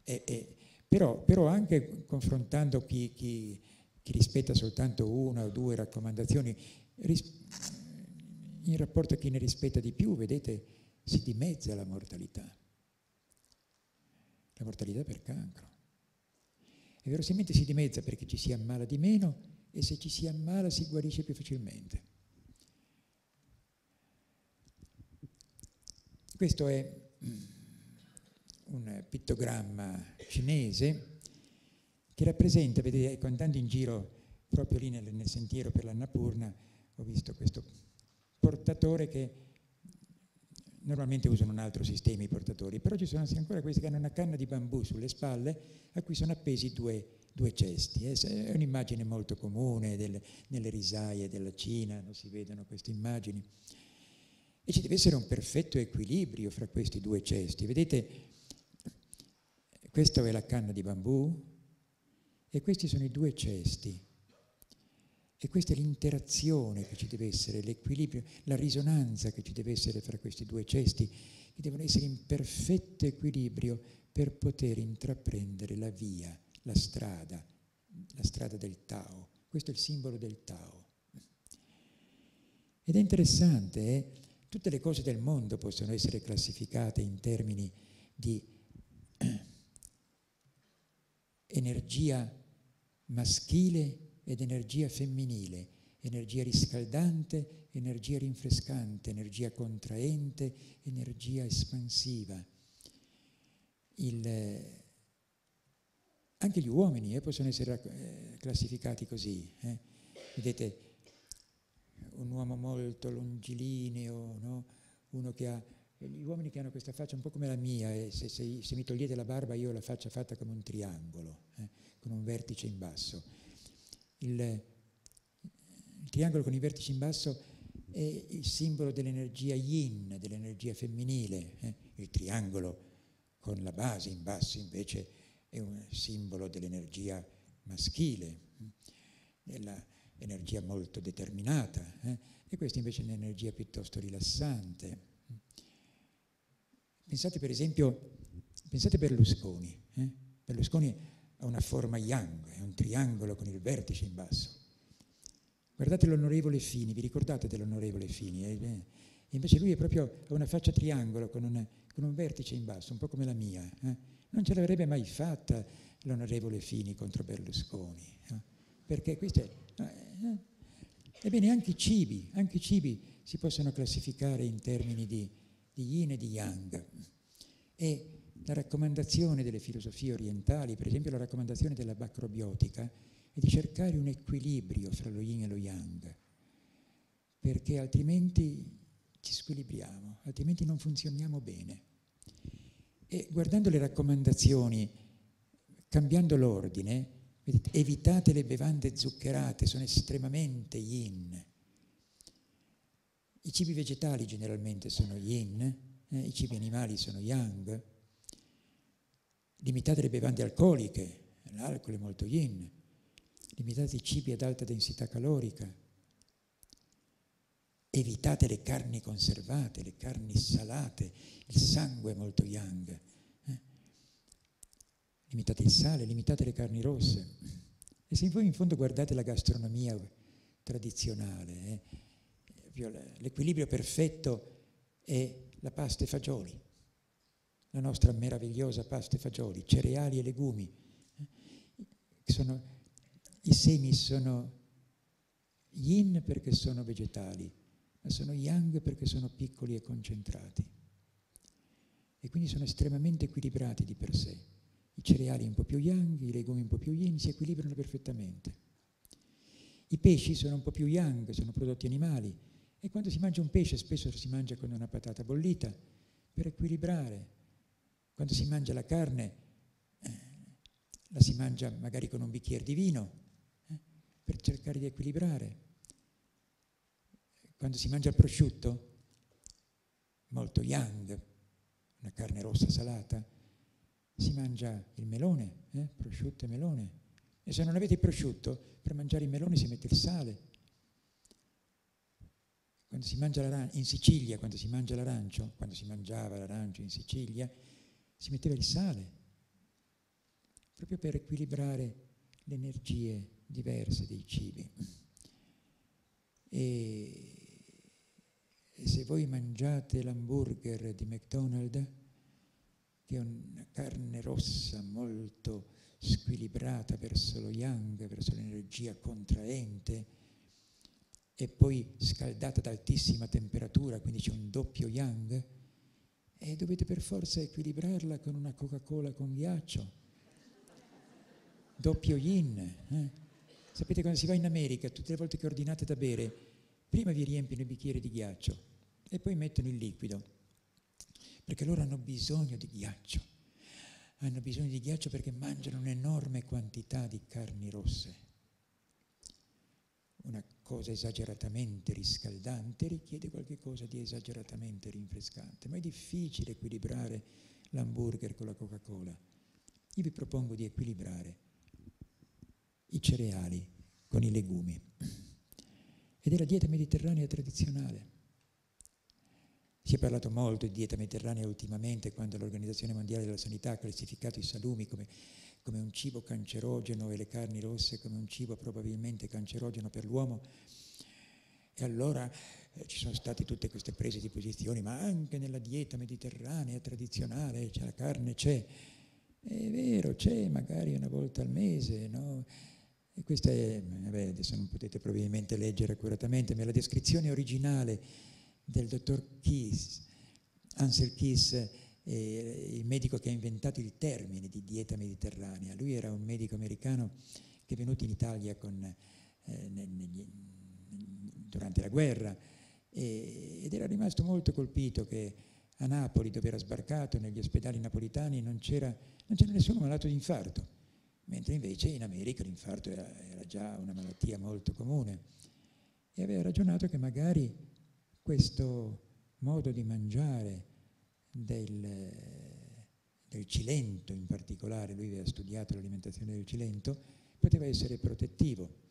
e, e, però, però, anche confrontando chi, chi, chi, rispetta soltanto una o due raccomandazioni, ris- in rapporto a chi ne rispetta di più, vedete, si dimezza la mortalità. La mortalità per cancro. E verosimilmente si dimezza perché ci si ammala di meno e se ci si ammala si guarisce più facilmente. Questo è un pittogramma cinese che rappresenta, vedete, andando in giro proprio lì nel, nel sentiero per l'Annapurna, ho visto questo portatore che normalmente usano un altro sistema i portatori, però ci sono ancora questi che hanno una canna di bambù sulle spalle a cui sono appesi due, due cesti. È un'immagine molto comune delle, nelle risaie della Cina, non si vedono queste immagini. E ci deve essere un perfetto equilibrio fra questi due cesti. Vedete, questa è la canna di bambù e questi sono i due cesti e questa è l'interazione che ci deve essere, l'equilibrio, la risonanza che ci deve essere fra questi due cesti, che devono essere in perfetto equilibrio per poter intraprendere la via, la strada, la strada del Tao. Questo è il simbolo del Tao. Ed è interessante, eh? tutte le cose del mondo possono essere classificate in termini di energia maschile ed energia femminile, energia riscaldante, energia rinfrescante, energia contraente, energia espansiva. Il, anche gli uomini eh, possono essere eh, classificati così. Eh. Vedete, un uomo molto longilineo, no? uno che ha gli uomini che hanno questa faccia un po' come la mia, e se, se, se mi togliete la barba io ho la faccia fatta come un triangolo, eh, con un vertice in basso. Il, il triangolo con i vertici in basso è il simbolo dell'energia yin, dell'energia femminile. Eh. Il triangolo con la base in basso invece è un simbolo dell'energia maschile, dell'energia molto determinata. Eh. E questa invece è un'energia piuttosto rilassante. Pensate per esempio, pensate Berlusconi. Eh? Berlusconi ha una forma yang, è un triangolo con il vertice in basso. Guardate l'onorevole Fini, vi ricordate dell'onorevole Fini? Eh? Invece lui è proprio, ha una faccia triangolo con, una, con, un vertice in basso, un po' come la mia. Eh? Non ce l'avrebbe mai fatta l'onorevole Fini contro Berlusconi. Eh? Perché questo è... Eh? Ebbene, anche i cibi, anche i cibi si possono classificare in termini di di yin e di yang. E la raccomandazione delle filosofie orientali, per esempio la raccomandazione della macrobiotica, è di cercare un equilibrio fra lo yin e lo yang, perché altrimenti ci squilibriamo, altrimenti non funzioniamo bene. E guardando le raccomandazioni, cambiando l'ordine, evitate le bevande zuccherate, sono estremamente yin, i cibi vegetali generalmente sono yin, eh, i cibi animali sono yang. Limitate le bevande alcoliche, l'alcol è molto yin. Limitate i cibi ad alta densità calorica. Evitate le carni conservate, le carni salate, il sangue è molto yang. Eh. Limitate il sale, limitate le carni rosse. E se voi in fondo guardate la gastronomia tradizionale, eh, l'equilibrio perfetto è la pasta e fagioli, la nostra meravigliosa pasta e fagioli, cereali e legumi. Sono, I semi sono yin perché sono vegetali, ma sono yang perché sono piccoli e concentrati. E quindi sono estremamente equilibrati di per sé. I cereali un po' più yang, i legumi un po' più yin si equilibrano perfettamente. I pesci sono un po' più yang, sono prodotti animali, e quando si mangia un pesce spesso si mangia con una patata bollita per equilibrare. Quando si mangia la carne eh, la si mangia magari con un bicchiere di vino eh, per cercare di equilibrare. Quando si mangia il prosciutto, molto yang, una carne rossa salata, si mangia il melone, eh, prosciutto e melone. E se non avete il prosciutto, per mangiare il melone si mette il sale quando si mangia l'arancio, in Sicilia, quando si mangia l'arancio, quando si mangiava l'arancio in Sicilia, si metteva il sale, proprio per equilibrare le energie diverse dei cibi. E, e se voi mangiate l'hamburger di McDonald's, che è una carne rossa molto squilibrata verso lo yang, verso l'energia contraente, e poi scaldata ad altissima temperatura, quindi c'è un doppio yang, e dovete per forza equilibrarla con una Coca-Cola con ghiaccio. Doppio yin. Eh? Sapete quando si va in America, tutte le volte che ordinate da bere, prima vi riempiono il bicchiere di ghiaccio e poi mettono il liquido, perché loro hanno bisogno di ghiaccio. Hanno bisogno di ghiaccio perché mangiano un'enorme quantità di carni rosse una cosa esageratamente riscaldante richiede qualcosa di esageratamente rinfrescante, ma è difficile equilibrare l'hamburger con la Coca-Cola. Io vi propongo di equilibrare i cereali con i legumi. Ed è la dieta mediterranea tradizionale. Si è parlato molto di dieta mediterranea ultimamente quando l'Organizzazione Mondiale della Sanità ha classificato i salumi come come un cibo cancerogeno e le carni rosse come un cibo probabilmente cancerogeno per l'uomo. E allora eh, ci sono state tutte queste prese di posizione, ma anche nella dieta mediterranea tradizionale c'è la carne, c'è. È vero, c'è magari una volta al mese, no? E questa è, vabbè, adesso non potete probabilmente leggere accuratamente, ma la descrizione originale del dottor Kiss, Ansel Kiss, eh, il medico che ha inventato il termine di dieta mediterranea. Lui era un medico americano che è venuto in Italia con, eh, negli, durante la guerra e, ed era rimasto molto colpito che a Napoli, dove era sbarcato negli ospedali napolitani, non c'era, nessuno malato di infarto, mentre invece in America l'infarto era, era già una malattia molto comune. E aveva ragionato che magari questo modo di mangiare del, del Cilento in particolare, lui aveva studiato l'alimentazione del Cilento, poteva essere protettivo.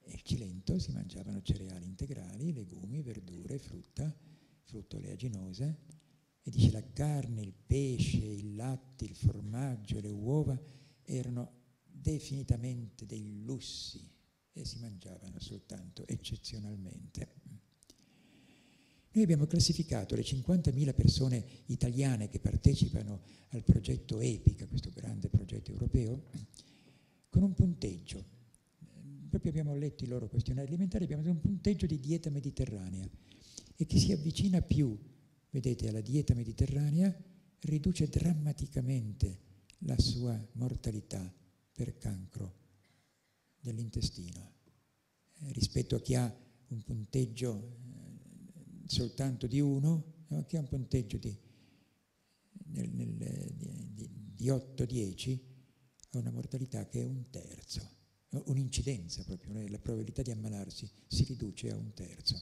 E il Cilento si mangiavano cereali integrali, legumi, verdure, frutta, frutta oleaginosa, e dice la carne, il pesce, il latte, il formaggio, le uova erano definitivamente dei lussi e si mangiavano soltanto eccezionalmente. Noi abbiamo classificato le 50.000 persone italiane che partecipano al progetto EPICA, questo grande progetto europeo, con un punteggio. Proprio abbiamo letto i loro questionari alimentari, abbiamo un punteggio di dieta mediterranea e chi si avvicina più, vedete, alla dieta mediterranea riduce drammaticamente la sua mortalità per cancro dell'intestino eh, rispetto a chi ha un punteggio soltanto di uno, no? che ha un punteggio di, di, di 8-10, ha una mortalità che è un terzo, un'incidenza proprio, la probabilità di ammalarsi si riduce a un terzo.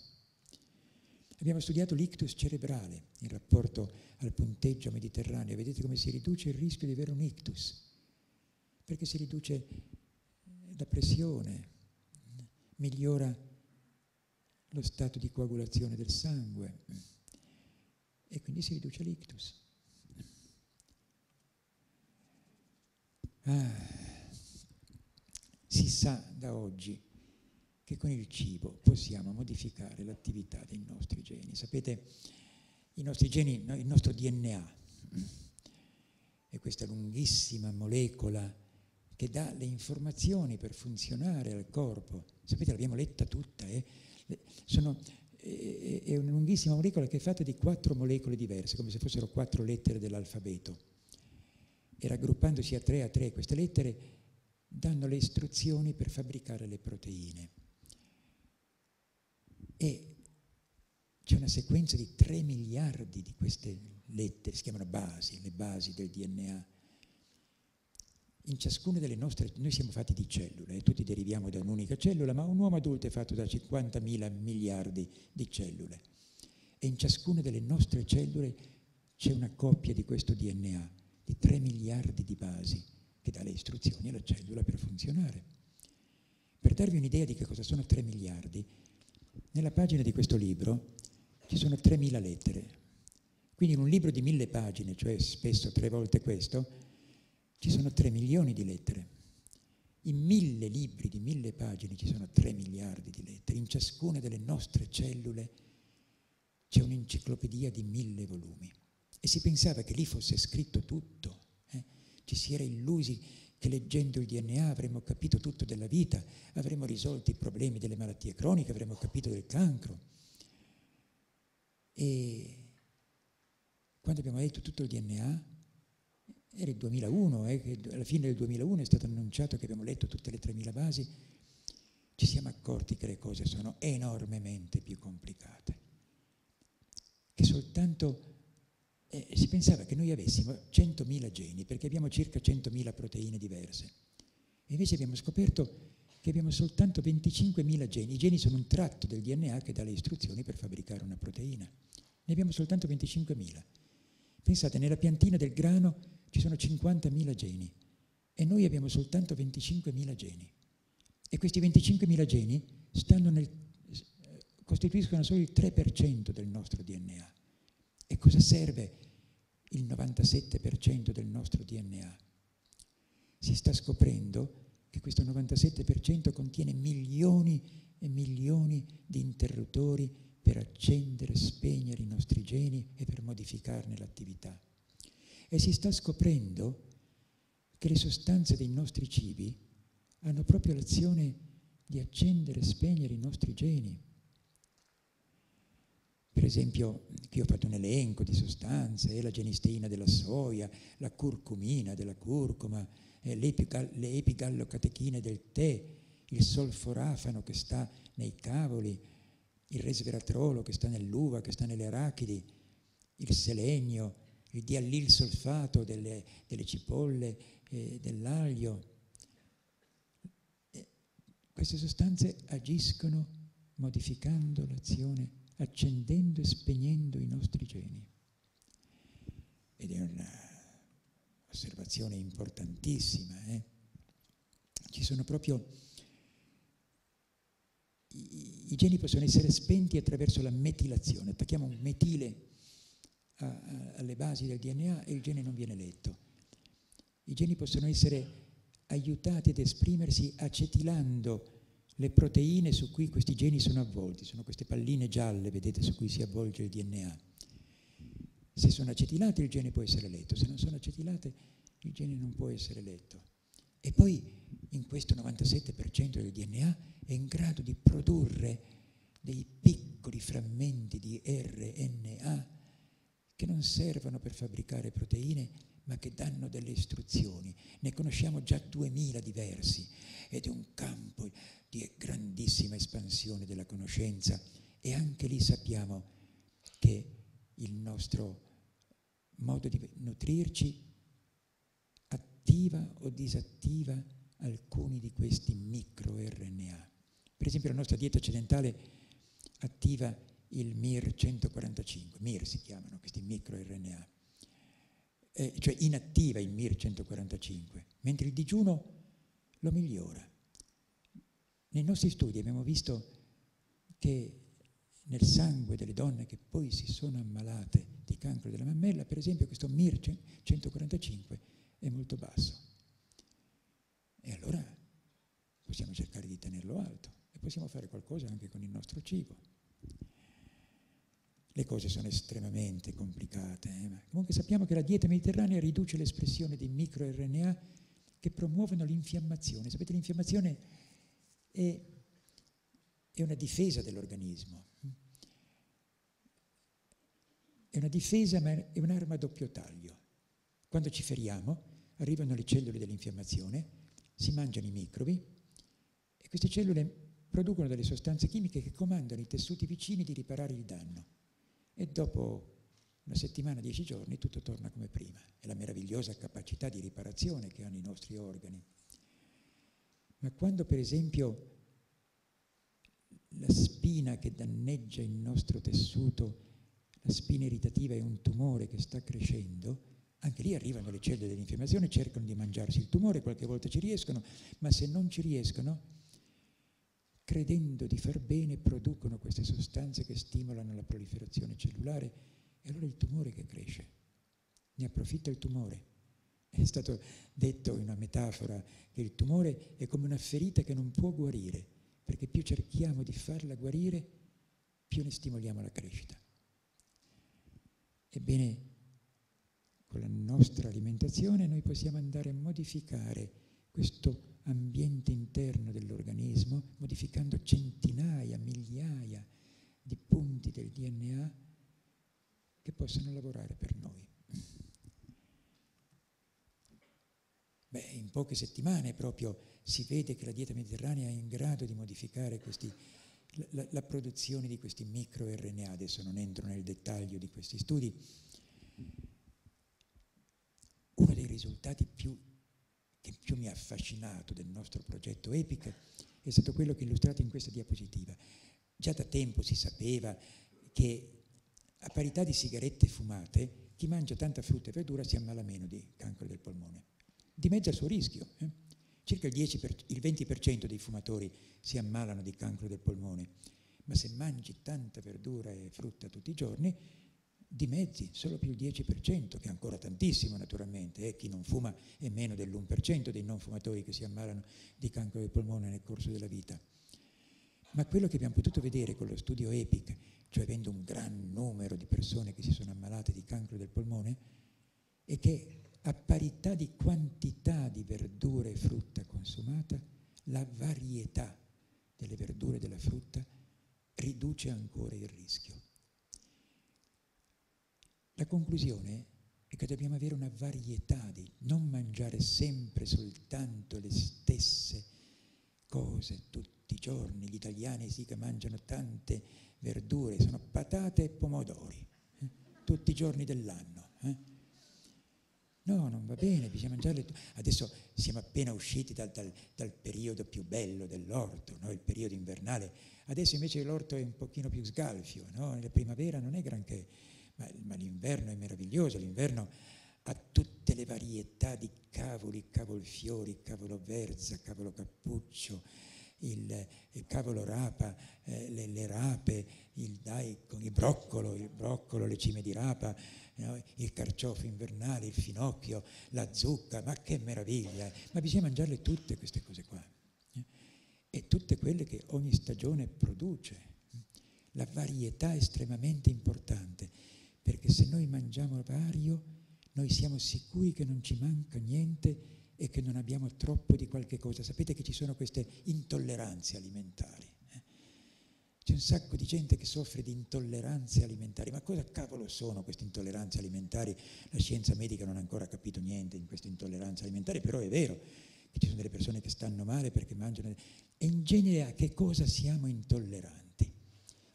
Abbiamo studiato l'ictus cerebrale in rapporto al punteggio mediterraneo, vedete come si riduce il rischio di avere un ictus, perché si riduce la pressione, migliora lo stato di coagulazione del sangue e quindi si riduce l'ictus. Ah, si sa da oggi che con il cibo possiamo modificare l'attività dei nostri geni. Sapete, i nostri geni, il nostro DNA è questa lunghissima molecola che dà le informazioni per funzionare al corpo. Sapete, l'abbiamo letta tutta, eh? Sono, è una lunghissima molecola che è fatta di quattro molecole diverse, come se fossero quattro lettere dell'alfabeto. E raggruppandosi a tre a tre queste lettere danno le istruzioni per fabbricare le proteine. E c'è una sequenza di tre miliardi di queste lettere, si chiamano basi, le basi del DNA in ciascuna delle nostre, noi siamo fatti di cellule, tutti deriviamo da un'unica cellula, ma un uomo adulto è fatto da 50.000 miliardi di cellule e in ciascuna delle nostre cellule c'è una coppia di questo DNA, di 3 miliardi di basi, che dà le istruzioni alla cellula per funzionare. Per darvi un'idea di che cosa sono 3 miliardi, nella pagina di questo libro ci sono 3.000 lettere. Quindi in un libro di mille pagine, cioè spesso tre volte questo, ci sono 3 milioni di lettere. In mille libri di mille pagine ci sono 3 miliardi di lettere. In ciascuna delle nostre cellule c'è un'enciclopedia di mille volumi. E si pensava che lì fosse scritto tutto. Eh? Ci si era illusi che leggendo il DNA avremmo capito tutto della vita, avremmo risolto i problemi delle malattie croniche, avremmo capito del cancro. E quando abbiamo letto tutto il DNA, era il 2001, eh, alla fine del 2001 è stato annunciato che abbiamo letto tutte le 3.000 basi, ci siamo accorti che le cose sono enormemente più complicate, che soltanto eh, si pensava che noi avessimo 100.000 geni, perché abbiamo circa 100.000 proteine diverse, invece abbiamo scoperto che abbiamo soltanto 25.000 geni. I geni sono un tratto del DNA che dà le istruzioni per fabbricare una proteina. Ne abbiamo soltanto 25.000. Pensate, nella piantina del grano ci sono 50.000 geni e noi abbiamo soltanto 25.000 geni. E questi 25.000 geni nel, costituiscono solo il 3% del nostro DNA. E cosa serve il 97% del nostro DNA? Si sta scoprendo che questo 97% contiene milioni e milioni di interruttori per accendere e spegnere i nostri geni e per modificarne l'attività. E si sta scoprendo che le sostanze dei nostri cibi hanno proprio l'azione di accendere e spegnere i nostri geni. Per esempio, qui ho fatto un elenco di sostanze, la genisteina della soia, la curcumina della curcuma, le epigallocatechine del tè, il solforafano che sta nei cavoli, il resveratrolo che sta nell'uva, che sta nelle arachidi, il selenio, il diallil solfato delle, delle cipolle, eh, dell'aglio. Queste sostanze agiscono modificando l'azione accendendo e spegnendo i nostri geni. Ed è un'osservazione importantissima. Eh? Ci sono proprio... I, I, geni possono essere spenti attraverso la metilazione. Attacchiamo un metile a, a, alle basi del DNA e il gene non viene letto. I geni possono essere aiutati ad esprimersi acetilando le proteine su cui questi geni sono avvolti, sono queste palline gialle, vedete, su cui si avvolge il DNA. Se sono acetilate il gene può essere letto, se non sono acetilate il gene non può essere letto. E poi in questo 97% del DNA è in grado di produrre dei piccoli frammenti di RNA che non servono per fabbricare proteine, ma che danno delle istruzioni. Ne conosciamo già 2000 diversi ed è un campo di grandissima espansione della conoscenza e anche lì sappiamo che il nostro modo di nutrirci attiva o disattiva alcuni di questi microRNA. Per esempio la nostra dieta occidentale attiva il MIR 145, MIR si chiamano questi microRNA, eh, cioè inattiva il MIR 145, mentre il digiuno lo migliora. Nei nostri studi abbiamo visto che nel sangue delle donne che poi si sono ammalate di cancro della mammella, per esempio questo MIR 145 è molto basso. E allora possiamo cercare di tenerlo alto e possiamo fare qualcosa anche con il nostro cibo. Le cose sono estremamente complicate, eh? comunque sappiamo che la dieta mediterranea riduce l'espressione di microRNA che promuovono l'infiammazione. Sapete, l'infiammazione è, è una difesa dell'organismo. È una difesa ma è un'arma a doppio taglio. Quando ci feriamo arrivano le cellule dell'infiammazione, si mangiano i microbi e queste cellule producono delle sostanze chimiche che comandano i tessuti vicini di riparare il danno. E dopo una settimana, dieci giorni, tutto torna come prima. È la meravigliosa capacità di riparazione che hanno i nostri organi. Ma quando per esempio la spina che danneggia il nostro tessuto, la spina irritativa è un tumore che sta crescendo, anche lì arrivano le cellule dell'infiammazione, cercano di mangiarsi il tumore, qualche volta ci riescono, ma se non ci riescono, credendo di far bene, producono queste sostanze che stimolano la proliferazione cellulare e allora il tumore che cresce. Ne approfitta il tumore. È stato detto in una metafora che il tumore è come una ferita che non può guarire, perché più cerchiamo di farla guarire, più ne stimoliamo la crescita. Ebbene, con la nostra alimentazione noi possiamo andare a modificare questo ambiente interno dell'organismo, modificando centinaia, migliaia di punti del DNA che possono lavorare per noi. Beh, in poche settimane proprio si vede che la dieta mediterranea è in grado di modificare questi, la, la, produzione di questi microRNA. Adesso non entro nel dettaglio di questi studi. Uno dei risultati più, che più mi ha affascinato del nostro progetto EPIC è stato quello che è illustrato in questa diapositiva. Già da tempo si sapeva che a parità di sigarette fumate, chi mangia tanta frutta e verdura si ammala meno di cancro del polmone dimezza il suo rischio. Eh? Circa il, per, il 20% dei fumatori si ammalano di cancro del polmone, ma se mangi tanta verdura e frutta tutti i giorni, dimezzi solo più il 10%, che è ancora tantissimo naturalmente, eh? chi non fuma è meno dell'1% dei non fumatori che si ammalano di cancro del polmone nel corso della vita. Ma quello che abbiamo potuto vedere con lo studio EPIC, cioè avendo un gran numero di persone che si sono ammalate di cancro del polmone, è che a parità di quantità di verdura e frutta consumata, la varietà delle verdure e della frutta riduce ancora il rischio. La conclusione è che dobbiamo avere una varietà di non mangiare sempre soltanto le stesse cose tutti i giorni. Gli italiani sì che mangiano tante verdure, sono patate e pomodori, eh? tutti i giorni dell'anno. Eh? No, non va bene, bisogna mangiarle. Adesso siamo appena usciti dal, dal, dal periodo più bello dell'orto, no? il periodo invernale. Adesso invece l'orto è un pochino più sgalfio, no? la primavera non è granché, ma, ma l'inverno è meraviglioso, l'inverno ha tutte le varietà di cavoli, cavolfiori, cavolo verza, cavolo cappuccio, il, il cavolo rapa, eh, le, le, rape, il daikon, il broccolo, il broccolo, le cime di rapa, no? il carciofo invernale, il finocchio, la zucca, ma che meraviglia! Ma bisogna mangiarle tutte queste cose qua. Eh? E tutte quelle che ogni stagione produce. La varietà è estremamente importante, perché se noi mangiamo vario, noi siamo sicuri che non ci manca niente e che non abbiamo troppo di qualche cosa. Sapete che ci sono queste intolleranze alimentari. Eh? C'è un sacco di gente che soffre di intolleranze alimentari. Ma cosa cavolo sono queste intolleranze alimentari? La scienza medica non ha ancora capito niente in queste intolleranze alimentari, però è vero che ci sono delle persone che stanno male perché mangiano. E in genere a che cosa siamo intolleranti?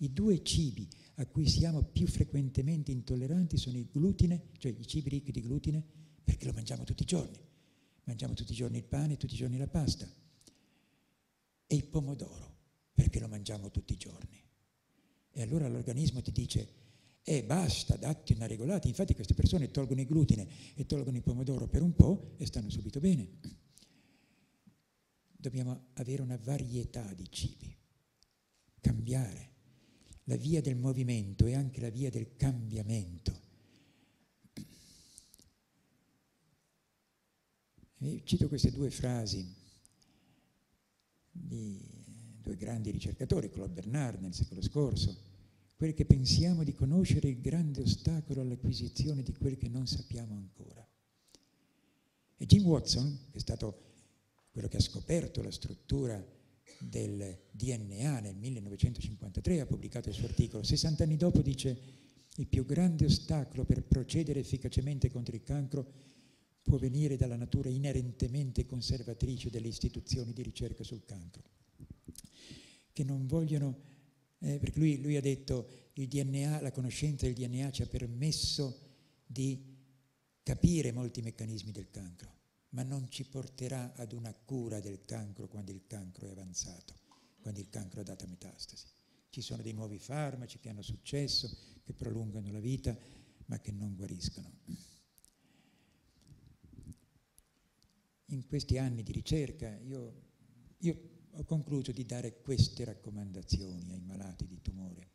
I due cibi a cui siamo più frequentemente intolleranti sono il glutine, cioè i cibi ricchi di glutine, perché lo mangiamo tutti i giorni mangiamo tutti i giorni il pane, tutti i giorni la pasta. E il pomodoro, perché lo mangiamo tutti i giorni. E allora l'organismo ti dice, eh basta, datti una regolata. Infatti queste persone tolgono il glutine e tolgono il pomodoro per un po' e stanno subito bene. Dobbiamo avere una varietà di cibi, cambiare. La via del movimento è anche la via del cambiamento. E cito queste due frasi di due grandi ricercatori, Claude Bernard nel secolo scorso, quel che pensiamo di conoscere il grande ostacolo all'acquisizione di quel che non sappiamo ancora. E Jim Watson, che è stato quello che ha scoperto la struttura del DNA nel 1953, ha pubblicato il suo articolo, 60 anni dopo dice il più grande ostacolo per procedere efficacemente contro il cancro può venire dalla natura inerentemente conservatrice delle istituzioni di ricerca sul cancro, che non vogliono, eh, perché lui, lui ha detto il DNA, la conoscenza del DNA ci ha permesso di capire molti meccanismi del cancro, ma non ci porterà ad una cura del cancro quando il cancro è avanzato, quando il cancro ha dato metastasi. Ci sono dei nuovi farmaci che hanno successo, che prolungano la vita, ma che non guariscono. in questi anni di ricerca io, io, ho concluso di dare queste raccomandazioni ai malati di tumore.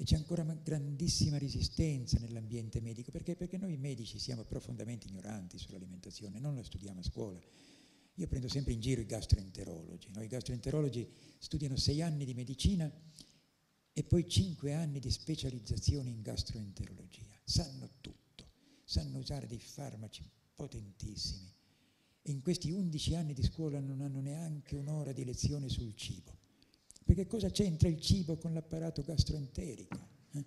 E c'è ancora una grandissima resistenza nell'ambiente medico, perché? perché noi medici siamo profondamente ignoranti sull'alimentazione, non la studiamo a scuola. Io prendo sempre in giro i gastroenterologi. No? I gastroenterologi studiano sei anni di medicina e poi cinque anni di specializzazione in gastroenterologia. Sanno tutto, sanno usare dei farmaci potentissimi e in questi 11 anni di scuola non hanno neanche un'ora di lezione sul cibo. Perché cosa c'entra il cibo con l'apparato gastroenterico? Eh?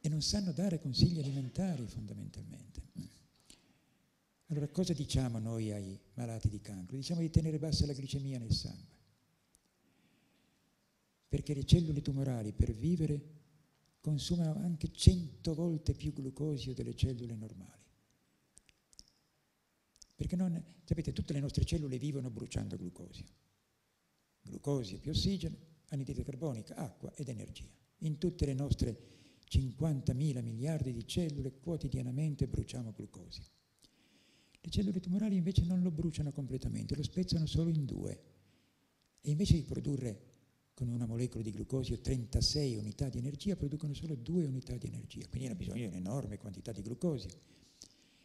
E non sanno dare consigli alimentari fondamentalmente. Allora cosa diciamo noi ai malati di cancro? Diciamo di tenere bassa la glicemia nel sangue. Perché le cellule tumorali per vivere consumano anche 100 volte più glucosio delle cellule normali. Perché non, sapete, tutte le nostre cellule vivono bruciando glucosio. Glucosio più ossigeno, anidride carbonica, acqua ed energia. In tutte le nostre 50.000 miliardi di cellule quotidianamente bruciamo glucosio. Le cellule tumorali invece non lo bruciano completamente, lo spezzano solo in due. E invece di produrre con una molecola di glucosio 36 unità di energia, producono solo due unità di energia. Quindi hanno bisogno di un'enorme quantità di glucosio.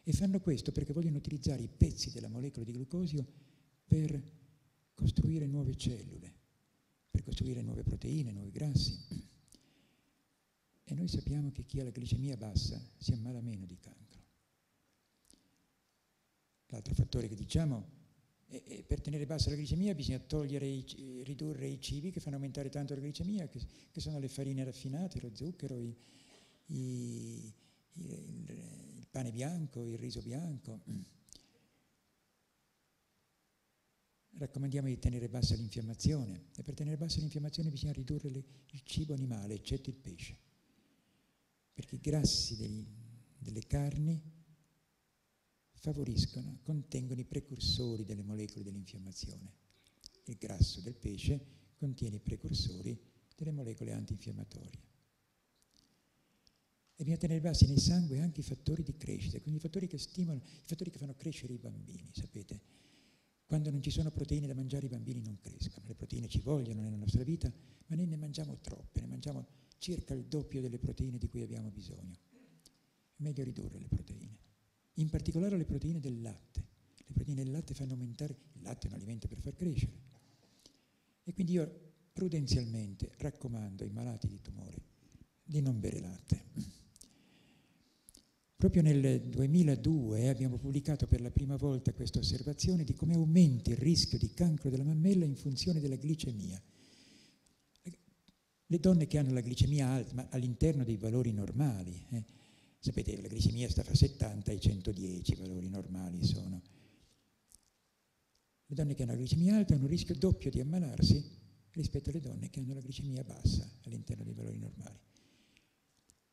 E fanno questo perché vogliono utilizzare i pezzi della molecola di glucosio per costruire nuove cellule. costruire nuove proteine, nuovi grassi. E noi sappiamo che chi ha la glicemia bassa si ammala meno di cancro. L'altro fattore che diciamo è che per tenere bassa la glicemia bisogna i, ridurre i cibi che fanno aumentare tanto la glicemia, che, che sono le farine raffinate, lo zucchero, i, i, il, il pane bianco, il riso bianco. Raccomandiamo di tenere bassa l'infiammazione e per tenere bassa l'infiammazione bisogna ridurre le, il cibo animale, eccetto il pesce, perché i grassi dei, delle carni favoriscono, contengono i precursori delle molecole dell'infiammazione. Il grasso del pesce contiene i precursori delle molecole antinfiammatorie. E bisogna tenere bassi nel sangue anche i fattori di crescita, quindi i fattori che stimolano, i fattori che fanno crescere i bambini, sapete? Quando non ci sono proteine da mangiare i bambini non crescono, le proteine ci vogliono nella nostra vita, ma noi ne mangiamo troppe, ne mangiamo circa il doppio delle proteine di cui abbiamo bisogno. È meglio ridurre le proteine, in particolare le proteine del latte. Le proteine del latte fanno aumentare, il latte è un alimento per far crescere. E quindi io prudenzialmente raccomando ai malati di tumore di non bere latte. Proprio nel 2002 abbiamo pubblicato per la prima volta questa osservazione di come aumenti il rischio di cancro della mammella in funzione della glicemia. Le donne che hanno la glicemia alta, ma all'interno dei valori normali, eh, sapete la glicemia sta fra 70 e 110, i valori normali sono. Le donne che hanno la glicemia alta hanno un rischio doppio di ammalarsi rispetto alle donne che hanno la glicemia bassa all'interno dei valori normali.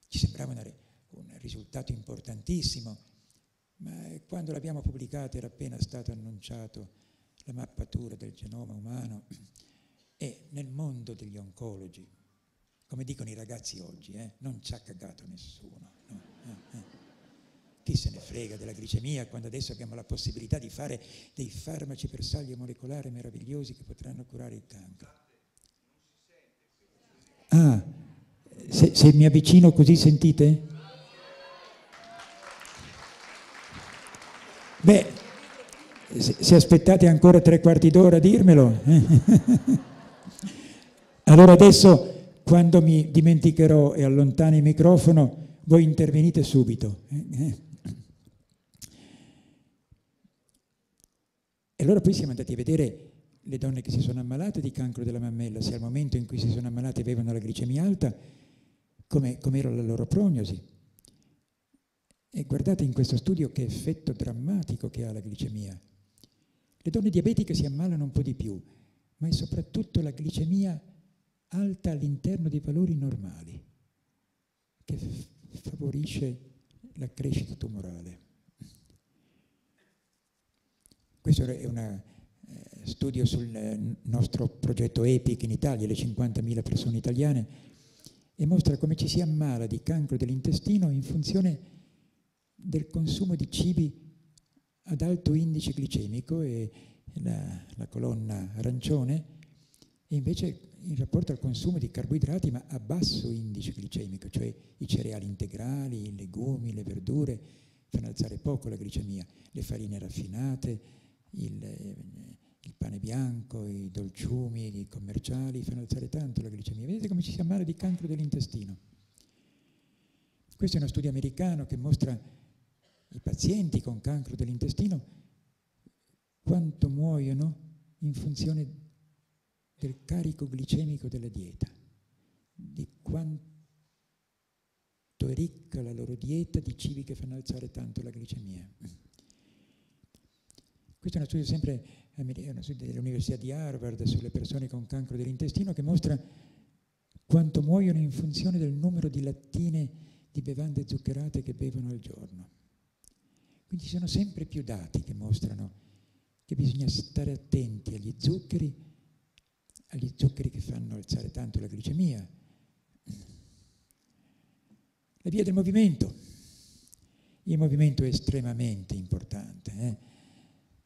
Ci sembrava una un risultato importantissimo, ma quando l'abbiamo pubblicata era appena stato annunciato la mappatura del genoma umano e nel mondo degli oncologi, come dicono i ragazzi oggi, eh, non ci ha cagato nessuno. No, eh, eh. Chi se ne frega della glicemia quando adesso abbiamo la possibilità di fare dei farmaci per saglie molecolari meravigliosi che potranno curare il cancro. Ah, se, se mi avvicino così sentite? Beh, se aspettate ancora tre quarti d'ora a dirmelo. allora adesso, quando mi dimenticherò e allontano il microfono, voi intervenite subito. E allora poi siamo andati a vedere le donne che si sono ammalate di cancro della mammella, se al momento in cui si sono ammalate avevano la glicemia alta, come, come era la loro prognosi. E guardate in questo studio che effetto drammatico che ha la glicemia. Le donne diabetiche si ammalano un po' di più, ma è soprattutto la glicemia alta all'interno dei valori normali che favorisce la crescita tumorale. Questo è un eh, studio sul eh, nostro progetto EPIC in Italia, le 50.000 persone italiane, e mostra come ci si ammala di cancro dell'intestino in funzione del consumo di cibi ad alto indice glicemico e la, la colonna arancione e invece in rapporto al consumo di carboidrati ma a basso indice glicemico, cioè i cereali integrali, i legumi, le verdure, fanno alzare poco la glicemia, le farine raffinate, il, il pane bianco, i dolciumi i commerciali fanno alzare tanto la glicemia. Vedete come ci si ammala di cancro dell'intestino. Questo è uno studio americano che mostra i pazienti con cancro dell'intestino quanto muoiono in funzione del carico glicemico della dieta, di quanto è ricca la loro dieta di cibi che fanno alzare tanto la glicemia. Questo è uno studio sempre uno studio dell'Università di Harvard sulle persone con cancro dell'intestino che mostra quanto muoiono in funzione del numero di lattine di bevande zuccherate che bevono al giorno. Quindi ci sono sempre più dati che mostrano che bisogna stare attenti agli zuccheri, agli zuccheri che fanno alzare tanto la glicemia. La via del movimento. Il movimento è estremamente importante. Eh?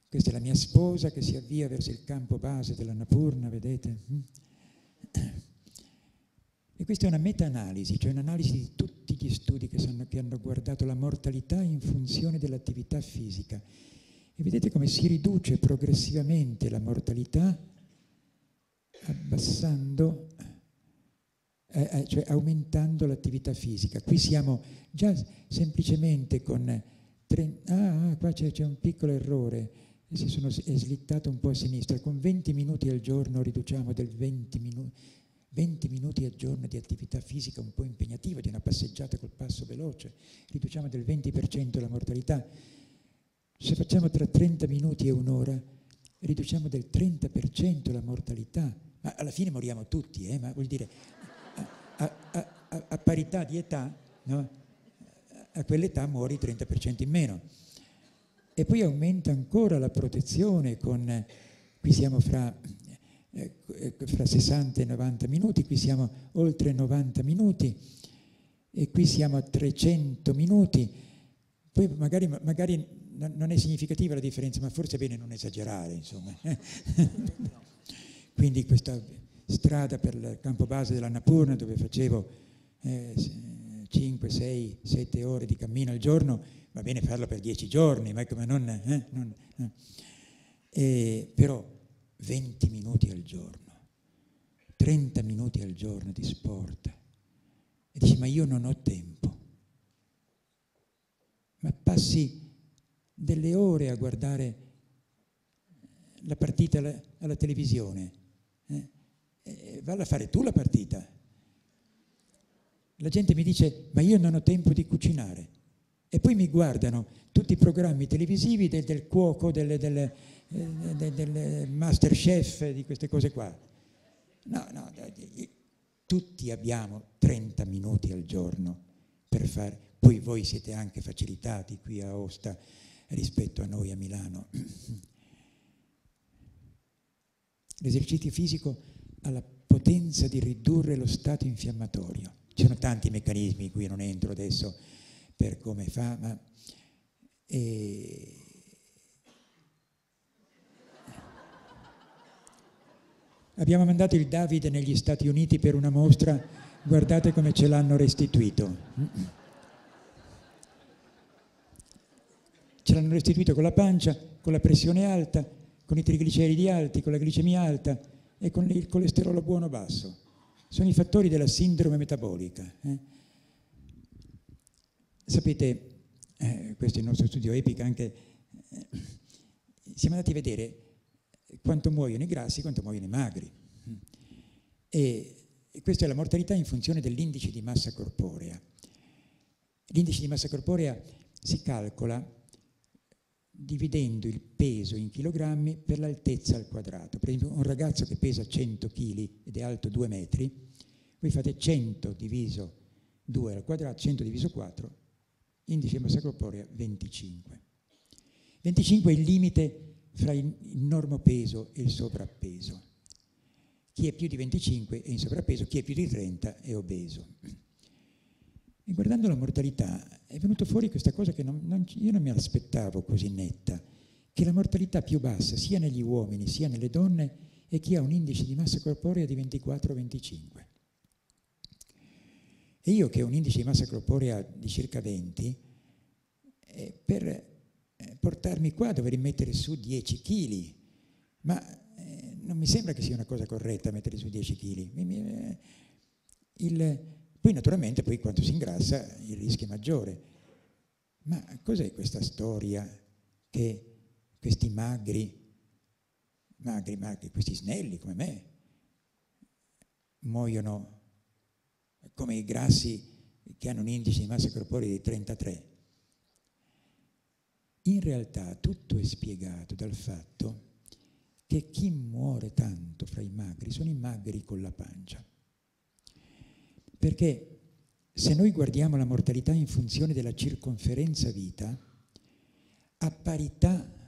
Questa è la mia sposa che si avvia verso il campo base della Napurna, vedete? E questa è una meta-analisi, cioè un'analisi di tutti gli studi che, sanno, che hanno guardato la mortalità in funzione dell'attività fisica. E vedete come si riduce progressivamente la mortalità abbassando, eh, eh, cioè aumentando l'attività fisica. Qui siamo già semplicemente con... Tre, ah, ah, qua c'è, c'è un piccolo errore, si sono, è slittato un po' a sinistra. Con 20 minuti al giorno riduciamo del 20 minuti 20 minuti al giorno di attività fisica un po' impegnativa, di una passeggiata col passo veloce, riduciamo del 20% la mortalità. Se facciamo tra 30 minuti e un'ora, riduciamo del 30% la mortalità. Ma alla fine moriamo tutti, eh? ma vuol dire a, a, a, a parità di età, no? a quell'età muori 30% in meno. E poi aumenta ancora la protezione con, qui siamo fra fra 60 e 90 minuti, qui siamo oltre 90 minuti e qui siamo a 300 minuti. Poi magari, magari non è significativa la differenza, ma forse è bene non esagerare, insomma. Quindi questa strada per il campo base dell'Annapurna dove facevo eh, 5, 6, 7 ore di cammino al giorno, va bene farlo per 10 giorni, ma non, eh, non eh. E, però 20 minuti al giorno, 30 minuti al giorno di sport. E dici, ma io non ho tempo. Ma passi delle ore a guardare la partita alla, alla televisione. Eh? E valla a fare tu la partita. La gente mi dice, ma io non ho tempo di cucinare. E poi mi guardano tutti i programmi televisivi del, del cuoco, del, del, eh, del, del master chef, di queste cose qua. No, no, tutti abbiamo 30 minuti al giorno per fare, poi voi siete anche facilitati qui a Osta rispetto a noi a Milano. L'esercizio fisico ha la potenza di ridurre lo stato infiammatorio. Ci sono tanti meccanismi, qui non entro adesso per come fa, ma... E Abbiamo mandato il Davide negli Stati Uniti per una mostra, guardate come ce l'hanno restituito. Ce l'hanno restituito con la pancia, con la pressione alta, con i trigliceridi alti, con la glicemia alta e con il colesterolo buono basso. Sono i fattori della sindrome metabolica. Eh? Sapete, eh, questo è il nostro studio EPIC, anche eh, siamo andati a vedere quanto muoiono i grassi, quanto muoiono i magri. E questa è la mortalità in funzione dell'indice di massa corporea. L'indice di massa corporea si calcola dividendo il peso in chilogrammi per l'altezza al quadrato. Per esempio un ragazzo che pesa 100 kg ed è alto 2 metri, voi fate 100 diviso 2 al quadrato, 100 diviso 4, indice di massa corporea 25. 25 è il limite fra il normopeso e il sovrappeso. Chi è più di 25 è in sovrappeso, chi è più di 30 è obeso. E guardando la mortalità è venuto fuori questa cosa che non, non, io non mi aspettavo così netta, che la mortalità più bassa sia negli uomini sia nelle donne è chi ha un indice di massa corporea di 24-25. E io che ho un indice di massa corporea di circa 20, eh, per portarmi qua dovrei mettere su 10 kg, ma eh, non mi sembra che sia una cosa corretta mettere su 10 kg. Eh, poi naturalmente poi quando si ingrassa il rischio è maggiore. Ma cos'è questa storia che questi magri, magri, magri, questi snelli come me, muoiono come i grassi che hanno un indice di massa corporea di 33? In realtà tutto è spiegato dal fatto che chi muore tanto fra i magri sono i magri con la pancia. Perché se noi guardiamo la mortalità in funzione della circonferenza vita, a parità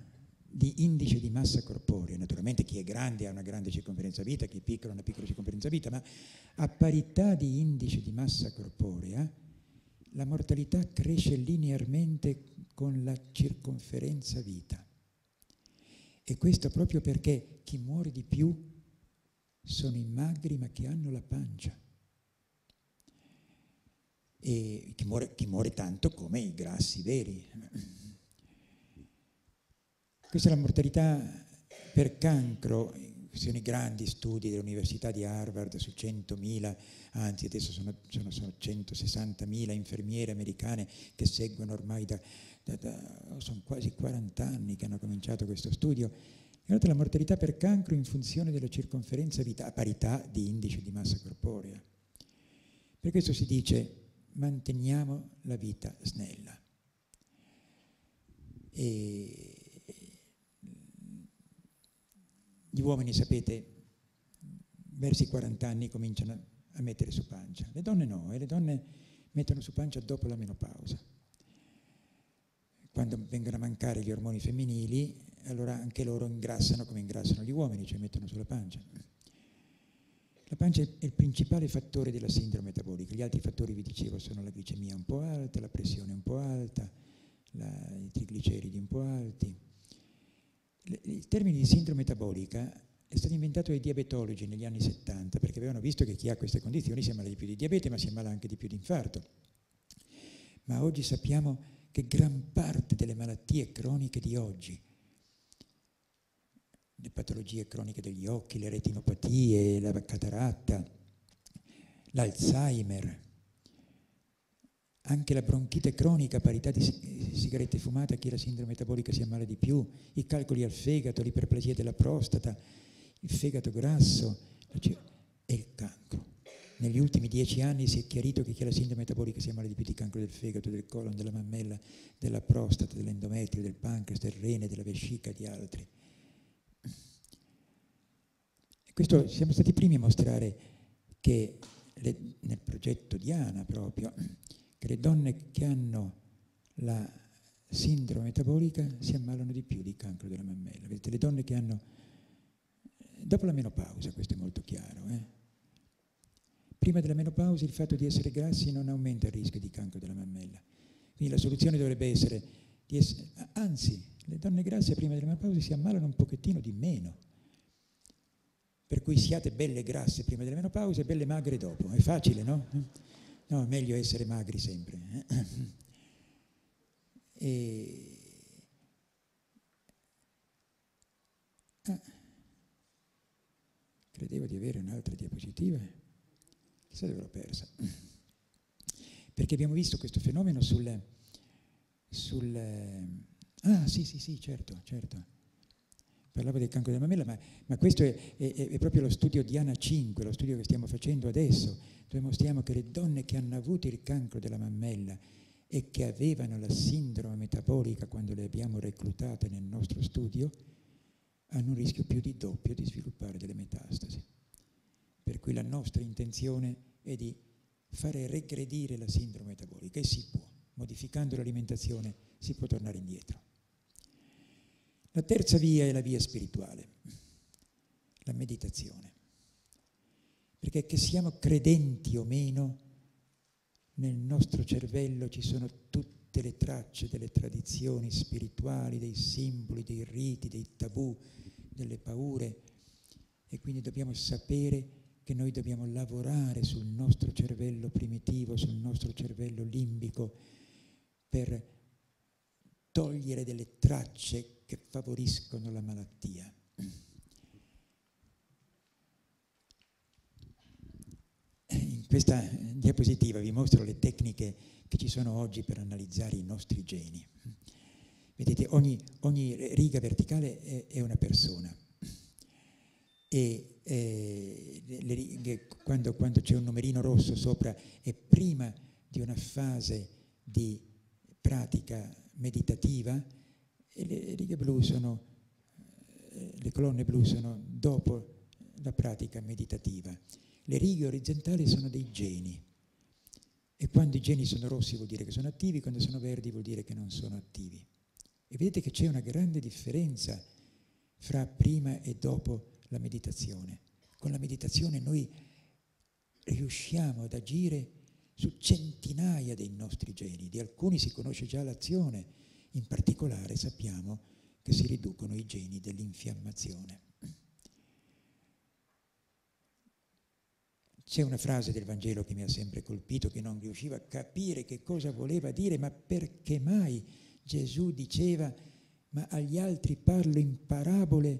di indice di massa corporea, naturalmente chi è grande ha una grande circonferenza vita, chi è piccolo ha una piccola circonferenza vita, ma a parità di indice di massa corporea, la mortalità cresce linearmente con la circonferenza vita. E questo proprio perché chi muore di più sono i magri ma che hanno la pancia. E chi muore, chi muore tanto come i grassi veri. Questa è la mortalità per cancro, sono i grandi studi dell'Università di Harvard su 100.000, anzi adesso sono, sono, sono 160.000 infermiere americane che seguono ormai da, da, da, sono quasi 40 anni che hanno cominciato questo studio. Guardate la mortalità per cancro in funzione della circonferenza vita, a parità di indice di massa corporea. Per questo si dice manteniamo la vita snella. E gli uomini, sapete, verso i 40 anni cominciano a mettere su pancia. Le donne no, e le donne mettono su pancia dopo la menopausa. Quando vengono a mancare gli ormoni femminili, allora anche loro ingrassano come ingrassano gli uomini, cioè mettono sulla pancia. La pancia è il principale fattore della sindrome metabolica, gli altri fattori, vi dicevo, sono la glicemia un po' alta, la pressione un po' alta, la, i trigliceridi un po' alti, il termine di sindrome metabolica è stato inventato dai diabetologi negli anni 70 perché avevano visto che chi ha queste condizioni si ammala di più di diabete ma si ammala anche di più di infarto. Ma oggi sappiamo che gran parte delle malattie croniche di oggi, le patologie croniche degli occhi, le retinopatie, la cataratta, l'Alzheimer, anche la bronchite cronica parità di sigarette fumate, chi ha la sindrome metabolica si ammala di più, i calcoli al fegato, l'iperplasia della prostata, il fegato grasso e il cancro. Negli ultimi dieci anni si è chiarito che chi ha la sindrome metabolica si ammala di più di cancro del fegato, del colon, della mammella, della prostata, dell'endometrio, del pancreas, del rene, della vescica e di altri. Questo, siamo stati i primi a mostrare che le, nel progetto Diana proprio che le donne che hanno la sindrome metabolica si ammalano di più di cancro della mammella. Vedete, le donne che hanno, dopo la menopausa, questo è molto chiaro, eh? prima della menopausa il fatto di essere grassi non aumenta il rischio di cancro della mammella. Quindi la soluzione dovrebbe essere, essere anzi, le donne grasse prima della menopausa si ammalano un pochettino di meno. Per cui siate belle grasse prima della menopausa e belle magre dopo. È facile, no? No, meglio essere magri sempre. Eh? E... Ah. Credevo di avere un'altra diapositiva, chissà dove l'ho persa. Perché abbiamo visto questo fenomeno sul... sul ah, sì, sì, sì, certo, certo parlavo del cancro della mamella, ma, ma questo è, è, è, proprio lo studio Diana 5, lo studio che stiamo facendo adesso, dove mostriamo che le donne che hanno avuto il cancro della mammella e che avevano la sindrome metabolica quando le abbiamo reclutate nel nostro studio, hanno un rischio più di doppio di sviluppare delle metastasi. Per cui la nostra intenzione è di fare regredire la sindrome metabolica e si può, modificando l'alimentazione si può tornare indietro. La terza via è la via spirituale, la meditazione. Perché che siamo credenti o meno, nel nostro cervello ci sono tutte le tracce delle tradizioni spirituali, dei simboli, dei riti, dei tabù, delle paure. E quindi dobbiamo sapere che noi dobbiamo lavorare sul nostro cervello primitivo, sul nostro cervello limbico, per togliere delle tracce che favoriscono la malattia. In questa diapositiva vi mostro le tecniche che ci sono oggi per analizzare i nostri geni. Vedete, ogni, ogni riga verticale è, è, una persona e eh, righe, quando, quando c'è un numerino rosso sopra è prima di una fase di pratica meditativa e le righe blu sono, eh, le colonne blu sono dopo la pratica meditativa. Le righe orizzontali sono dei geni e quando i geni sono rossi vuol dire che sono attivi, quando sono verdi vuol dire che non sono attivi. E vedete che c'è una grande differenza fra prima e dopo la meditazione. Con la meditazione noi riusciamo ad agire su centinaia dei nostri geni, di alcuni si conosce già l'azione, in particolare sappiamo che si riducono i geni dell'infiammazione. C'è una frase del Vangelo che mi ha sempre colpito, che non riuscivo a capire che cosa voleva dire, ma perché mai Gesù diceva, ma agli altri parlo in parabole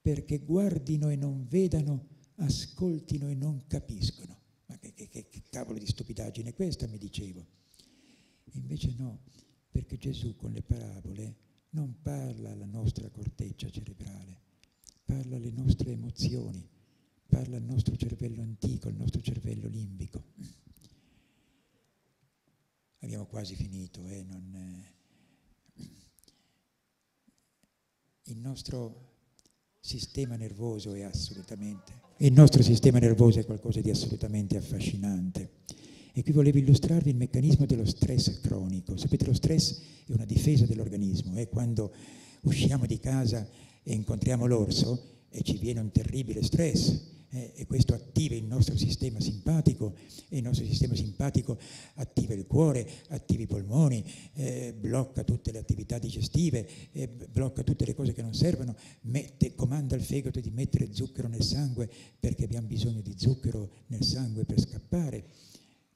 perché guardino e non vedano, ascoltino e non capiscono. Ma che, che, che, che cavolo di stupidaggine è questa, mi dicevo. Invece no, perché Gesù con le parabole non parla alla nostra corteccia cerebrale, parla alle nostre emozioni, parla al nostro cervello antico, al nostro cervello limbico. Abbiamo quasi finito, eh? non, eh. il nostro sistema nervoso è assolutamente, il nostro sistema nervoso è qualcosa di assolutamente affascinante. E qui volevo illustrarvi il meccanismo dello stress cronico. Sapete, lo stress è una difesa dell'organismo, è quando usciamo di casa e incontriamo l'orso e ci viene un terribile stress eh, e questo attiva il nostro sistema simpatico e il nostro sistema simpatico attiva il cuore, attiva i polmoni, eh, blocca tutte le attività digestive, eh, blocca tutte le cose che non servono, mette, comanda il fegato di mettere zucchero nel sangue perché abbiamo bisogno di zucchero nel sangue per scappare.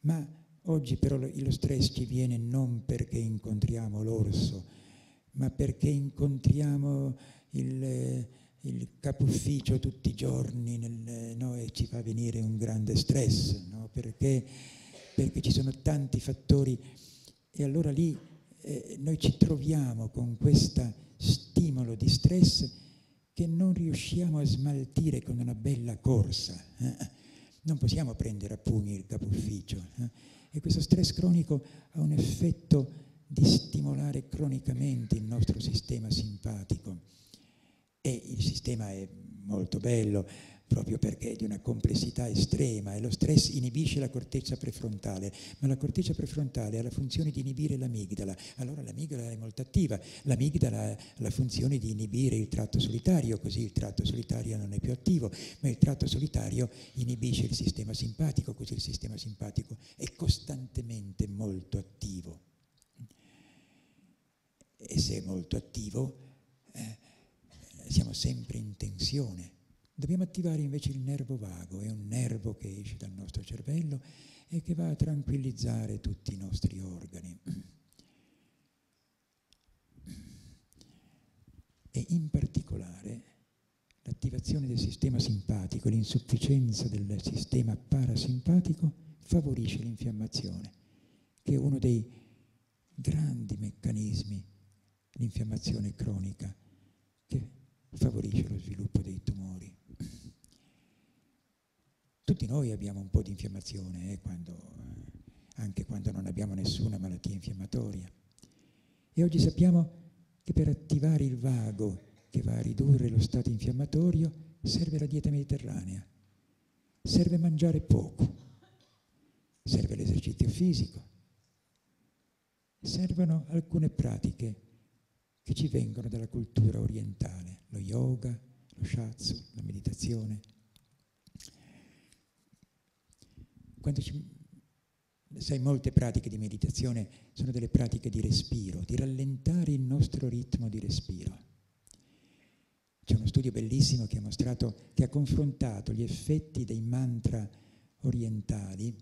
Ma oggi però lo stress ci viene non perché incontriamo l'orso, ma perché incontriamo il il capo ufficio tutti i giorni nel, no, e ci fa venire un grande stress, no? perché, perché, ci sono tanti fattori e allora lì eh, noi ci troviamo con questo stimolo di stress che non riusciamo a smaltire con una bella corsa. Eh? Non possiamo prendere a pugni il capo ufficio. Eh? E questo stress cronico ha un effetto di stimolare cronicamente il nostro sistema simpatico e il sistema è molto bello proprio perché è di una complessità estrema e lo stress inibisce la corteccia prefrontale, ma la corteccia prefrontale ha la funzione di inibire l'amigdala, allora l'amigdala è molto attiva, l'amigdala ha la funzione di inibire il tratto solitario, così il tratto solitario non è più attivo, ma il tratto solitario inibisce il sistema simpatico, così il sistema simpatico è costantemente molto attivo. E se è molto attivo, siamo sempre in tensione. Dobbiamo attivare invece il nervo vago, è un nervo che esce dal nostro cervello e che va a tranquillizzare tutti i nostri organi. E in particolare l'attivazione del sistema simpatico, l'insufficienza del sistema parasimpatico favorisce l'infiammazione, che è uno dei grandi meccanismi, l'infiammazione cronica, che favorisce lo sviluppo dei tumori. Tutti noi abbiamo un po' di infiammazione, eh, quando, anche quando non abbiamo nessuna malattia infiammatoria. E oggi sappiamo che per attivare il vago che va a ridurre lo stato infiammatorio serve la dieta mediterranea, serve mangiare poco, serve l'esercizio fisico, servono alcune pratiche che ci vengono dalla cultura orientale, lo yoga, lo shiatsu, la meditazione. Quando ci, sai, molte pratiche di meditazione sono delle pratiche di respiro, di rallentare il nostro ritmo di respiro. C'è uno studio bellissimo che ha mostrato, che ha confrontato gli effetti dei mantra orientali,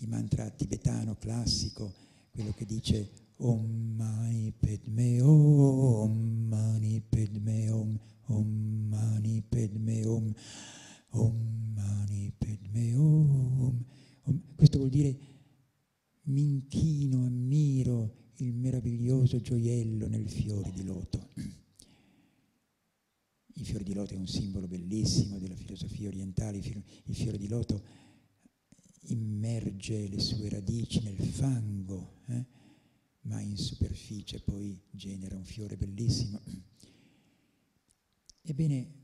il mantra tibetano classico, quello che dice Om Mani Padme Om Mani Padme Om Om Mani Padme Om Om Mani Padme Om. Questo vuol dire mi inchino, ammiro il meraviglioso gioiello nel fiore di loto. Il fiore di loto è un simbolo bellissimo della filosofia orientale, il fiore di loto immerge le sue radici nel fango. Eh? Ma in superficie poi genera un fiore bellissimo. Ebbene,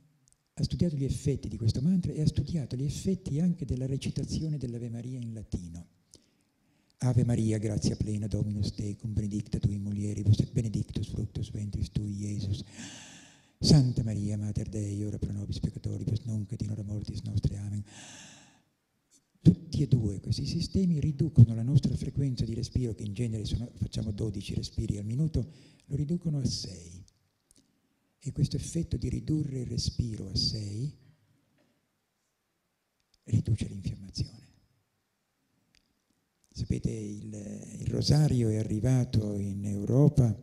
ha studiato gli effetti di questo mantra e ha studiato gli effetti anche della recitazione dell'Ave Maria in latino. Ave Maria, grazia plena, Dominus tecum, benedicta tu in mulieribus, et benedictus fructus ventris tui, Iesus. Santa Maria, Mater Dei, ora pro nobis peccatoribus, nunc in hora mortis nostre. Amen. Tutti e due questi sistemi riducono la nostra frequenza di respiro, che in genere sono, facciamo 12 respiri al minuto, lo riducono a 6. E questo effetto di ridurre il respiro a 6 riduce l'infiammazione. Sapete, il, il rosario è arrivato in Europa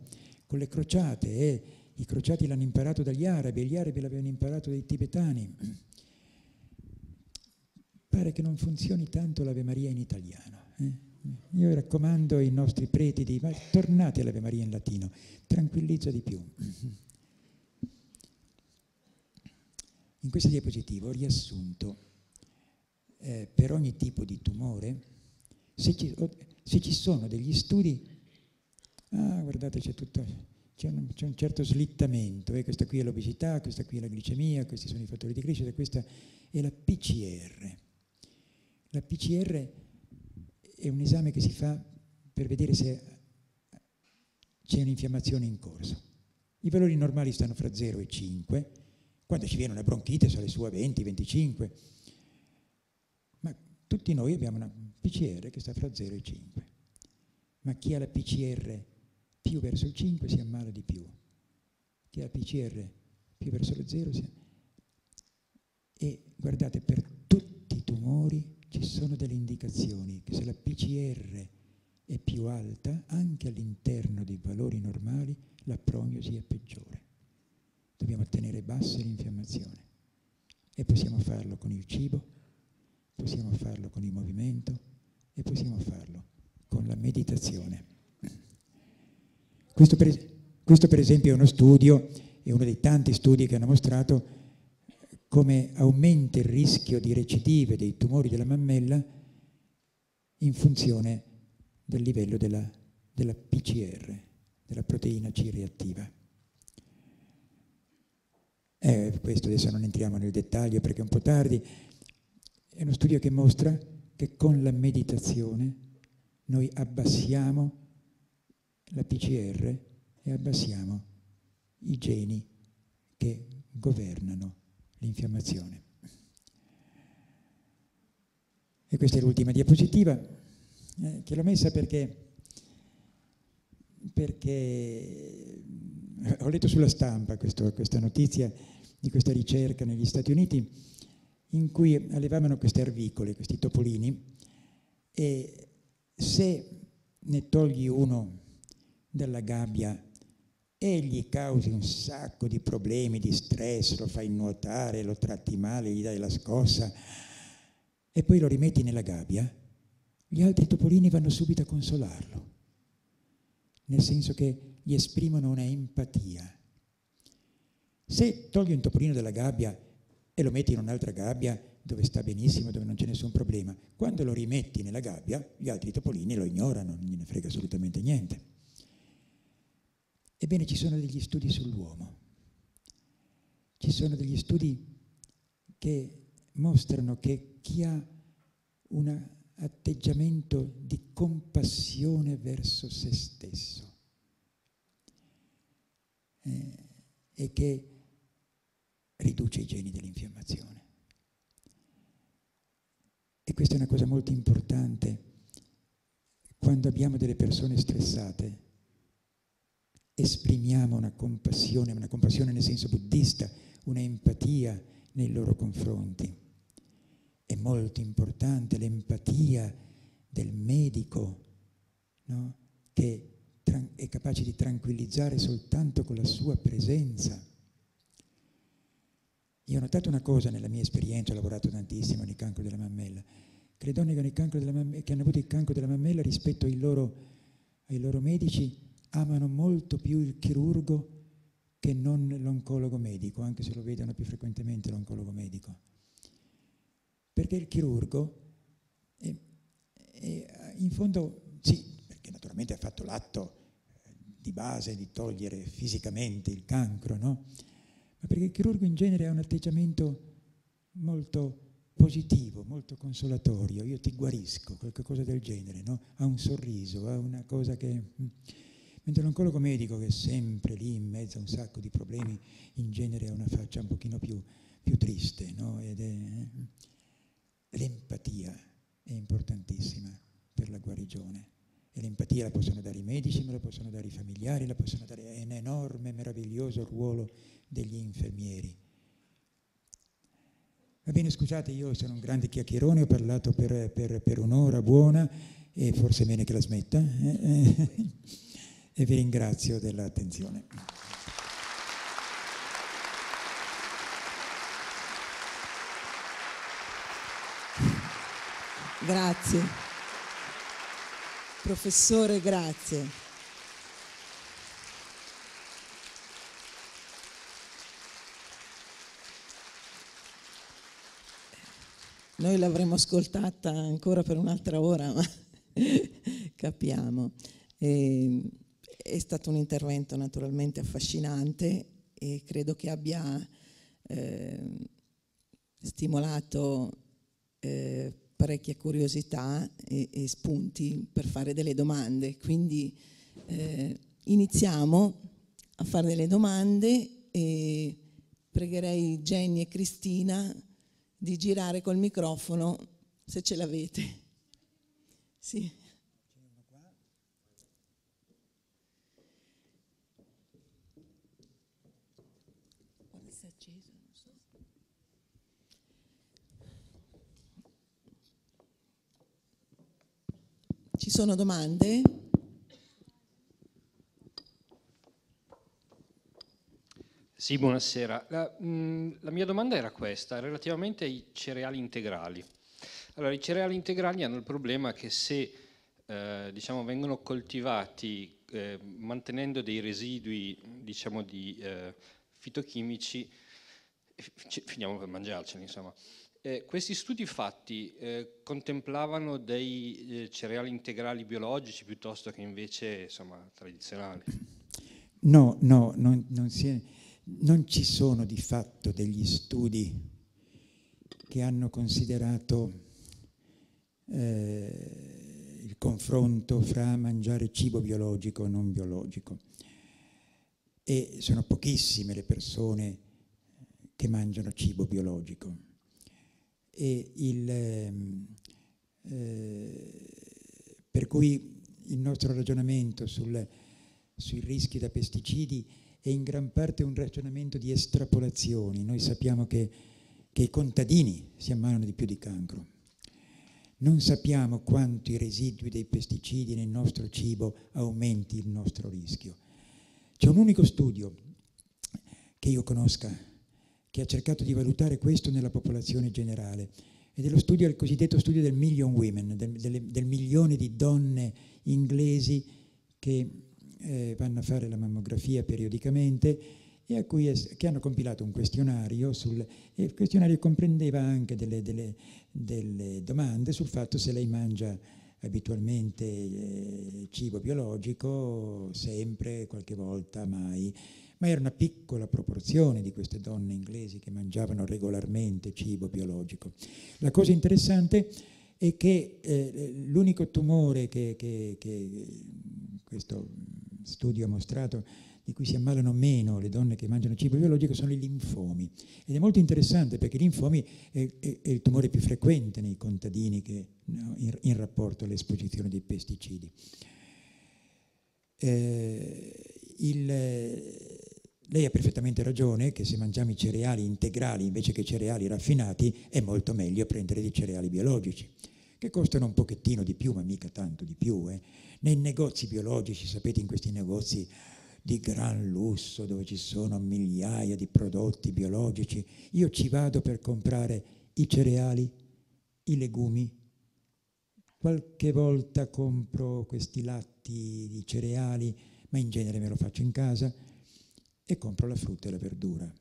con le crociate e I crociati l'hanno imparato dagli arabi e gli arabi l'avevano imparato dai tibetani. Pare che non funzioni tanto l'Ave Maria in italiano. Eh? Io raccomando ai nostri preti di tornate all'Ave Maria in latino, tranquillizza di più. In questa diapositiva ho riassunto eh, per ogni tipo di tumore, se ci, se ci sono degli studi, ah guardate c'è tutto, un, c'è un, certo slittamento, eh, questa qui è l'obesità, questa qui è la glicemia, questi sono i fattori di crescita, questa è la PCR. La PCR è un esame che si fa per vedere se c'è un'infiammazione in corso. I valori normali stanno fra 0 e 5, quando ci viene una bronchite sale su a 20, 25, ma tutti noi abbiamo una PCR che sta fra 0 e 5. Ma chi ha la PCR più verso il 5 si ammala di più. Chi ha la PCR più verso lo 0 si E guardate, per tutti i tumori ci sono delle indicazioni che se la PCR è più alta, anche all'interno dei valori normali, la prognosi è peggiore. Dobbiamo tenere bassa l'infiammazione e possiamo farlo con il cibo, possiamo farlo con il movimento e possiamo farlo con la meditazione. Questo per, questo per esempio è uno studio, è uno dei tanti studi che hanno mostrato come aumenta il rischio di recidive dei tumori della mammella in funzione del livello della, della PCR, della proteina C reattiva. Eh, questo adesso non entriamo nel dettaglio perché è un po' tardi, è uno studio che mostra che con la meditazione noi abbassiamo la PCR e abbassiamo i geni che governano l'infiammazione. E questa è l'ultima diapositiva, eh, che l'ho messa perché, perché ho letto sulla stampa questo, questa notizia di questa ricerca negli Stati Uniti in cui allevavano queste arvicole, questi topolini, e se ne togli uno dalla gabbia e gli causi un sacco di problemi, di stress, lo fai nuotare, lo tratti male, gli dai la scossa e poi lo rimetti nella gabbia, gli altri topolini vanno subito a consolarlo, nel senso che gli esprimono una empatia. Se togli un topolino dalla gabbia e lo metti in un'altra gabbia dove sta benissimo, dove non c'è nessun problema. Quando lo rimetti nella gabbia, gli altri topolini lo ignorano, non gliene frega assolutamente niente. Ebbene, ci sono degli studi sull'uomo. Ci sono degli studi che mostrano che chi ha un atteggiamento di compassione verso se stesso eh, e che riduce i geni dell'infiammazione. E questa è una cosa molto importante. Quando abbiamo delle persone stressate, esprimiamo una compassione, una compassione nel senso buddista, una empatia nei loro confronti. È molto importante l'empatia del medico, no? che è capace di tranquillizzare soltanto con la sua presenza io ho notato una cosa nella mia esperienza, ho lavorato tantissimo nel cancro della mammella, che le donne che, mammella, che hanno avuto il cancro della mammella rispetto ai loro, ai loro medici amano molto più il chirurgo che non l'oncologo medico, anche se lo vedono più frequentemente l'oncologo medico. Perché il chirurgo, è, è, in fondo, sì, perché naturalmente ha fatto l'atto di base di togliere fisicamente il cancro, no? ma perché il chirurgo in genere ha un atteggiamento molto positivo, molto consolatorio, io ti guarisco, qualcosa del genere, no? ha un sorriso, ha una cosa che... Mentre l'oncologo medico, che è sempre lì in mezzo a un sacco di problemi, in genere ha una faccia un pochino più, più triste, no? Ed è, eh? l'empatia è importantissima per la guarigione. E l'empatia la possono dare i medici, la possono dare i familiari, la possono dare, è un enorme, meraviglioso ruolo degli infermieri. Va bene, scusate, io sono un grande chiacchierone, ho parlato per, per, per un'ora buona e forse è bene che la smetta eh? e vi ringrazio dell'attenzione. Grazie. Professore, grazie. Noi l'avremmo ascoltata ancora per un'altra ora, ma capiamo. E è stato un intervento naturalmente affascinante e credo che abbia eh, stimolato eh, parecchia curiosità e, e, spunti per fare delle domande. Quindi eh, iniziamo a fare delle domande e pregherei Jenny e Cristina di girare col microfono se ce l'avete. Sì. Ci sono domande? Sì, buonasera. La, mh, mm, la, mia domanda era questa, relativamente ai cereali integrali. Allora, i cereali integrali hanno il problema che se eh, diciamo, vengono coltivati eh, mantenendo dei residui diciamo, di eh, fitochimici, finiamo per mangiarceli, insomma. Eh, questi studi fatti eh, contemplavano dei eh, cereali integrali biologici piuttosto che invece insomma, tradizionali? No, no, non, non, è, non, ci sono di fatto degli studi che hanno considerato eh, il confronto fra mangiare cibo biologico e non biologico. E sono pochissime le persone che mangiano cibo biologico e il, ehm, eh, per cui il nostro ragionamento sul, sui rischi da pesticidi è in gran parte un ragionamento di estrapolazioni. Noi sappiamo che, che i contadini si ammalano di più di cancro. Non sappiamo quanto i residui dei pesticidi nel nostro cibo aumenti il nostro rischio. C'è un unico studio che io conosca che ha cercato di valutare questo nella popolazione generale. Ed è lo studio, il cosiddetto studio del Million Women, del, del, del milione di donne inglesi che eh, vanno a fare la mammografia periodicamente e è, che hanno compilato un questionario sul, e il questionario comprendeva anche delle, delle, delle domande sul fatto se lei mangia abitualmente eh, cibo biologico, sempre, qualche volta, mai ma era una piccola proporzione di queste donne inglesi che mangiavano regolarmente cibo biologico. La cosa interessante è che eh, l'unico tumore che, che, che, questo studio ha mostrato di cui si ammalano meno le donne che mangiano cibo biologico sono i linfomi. Ed è molto interessante perché i linfomi è, è, è il tumore più frequente nei contadini che, no, in, in, rapporto all'esposizione dei pesticidi. Eh, il, lei ha perfettamente ragione che se mangiamo i cereali integrali invece che cereali raffinati è molto meglio prendere dei cereali biologici, che costano un pochettino di più, ma mica tanto di più. Eh. Nei negozi biologici, sapete, in questi negozi di gran lusso dove ci sono migliaia di prodotti biologici, io ci vado per comprare i cereali, i legumi, qualche volta compro questi latti di cereali, ma in genere me lo faccio in casa e compro la frutta e la verdura.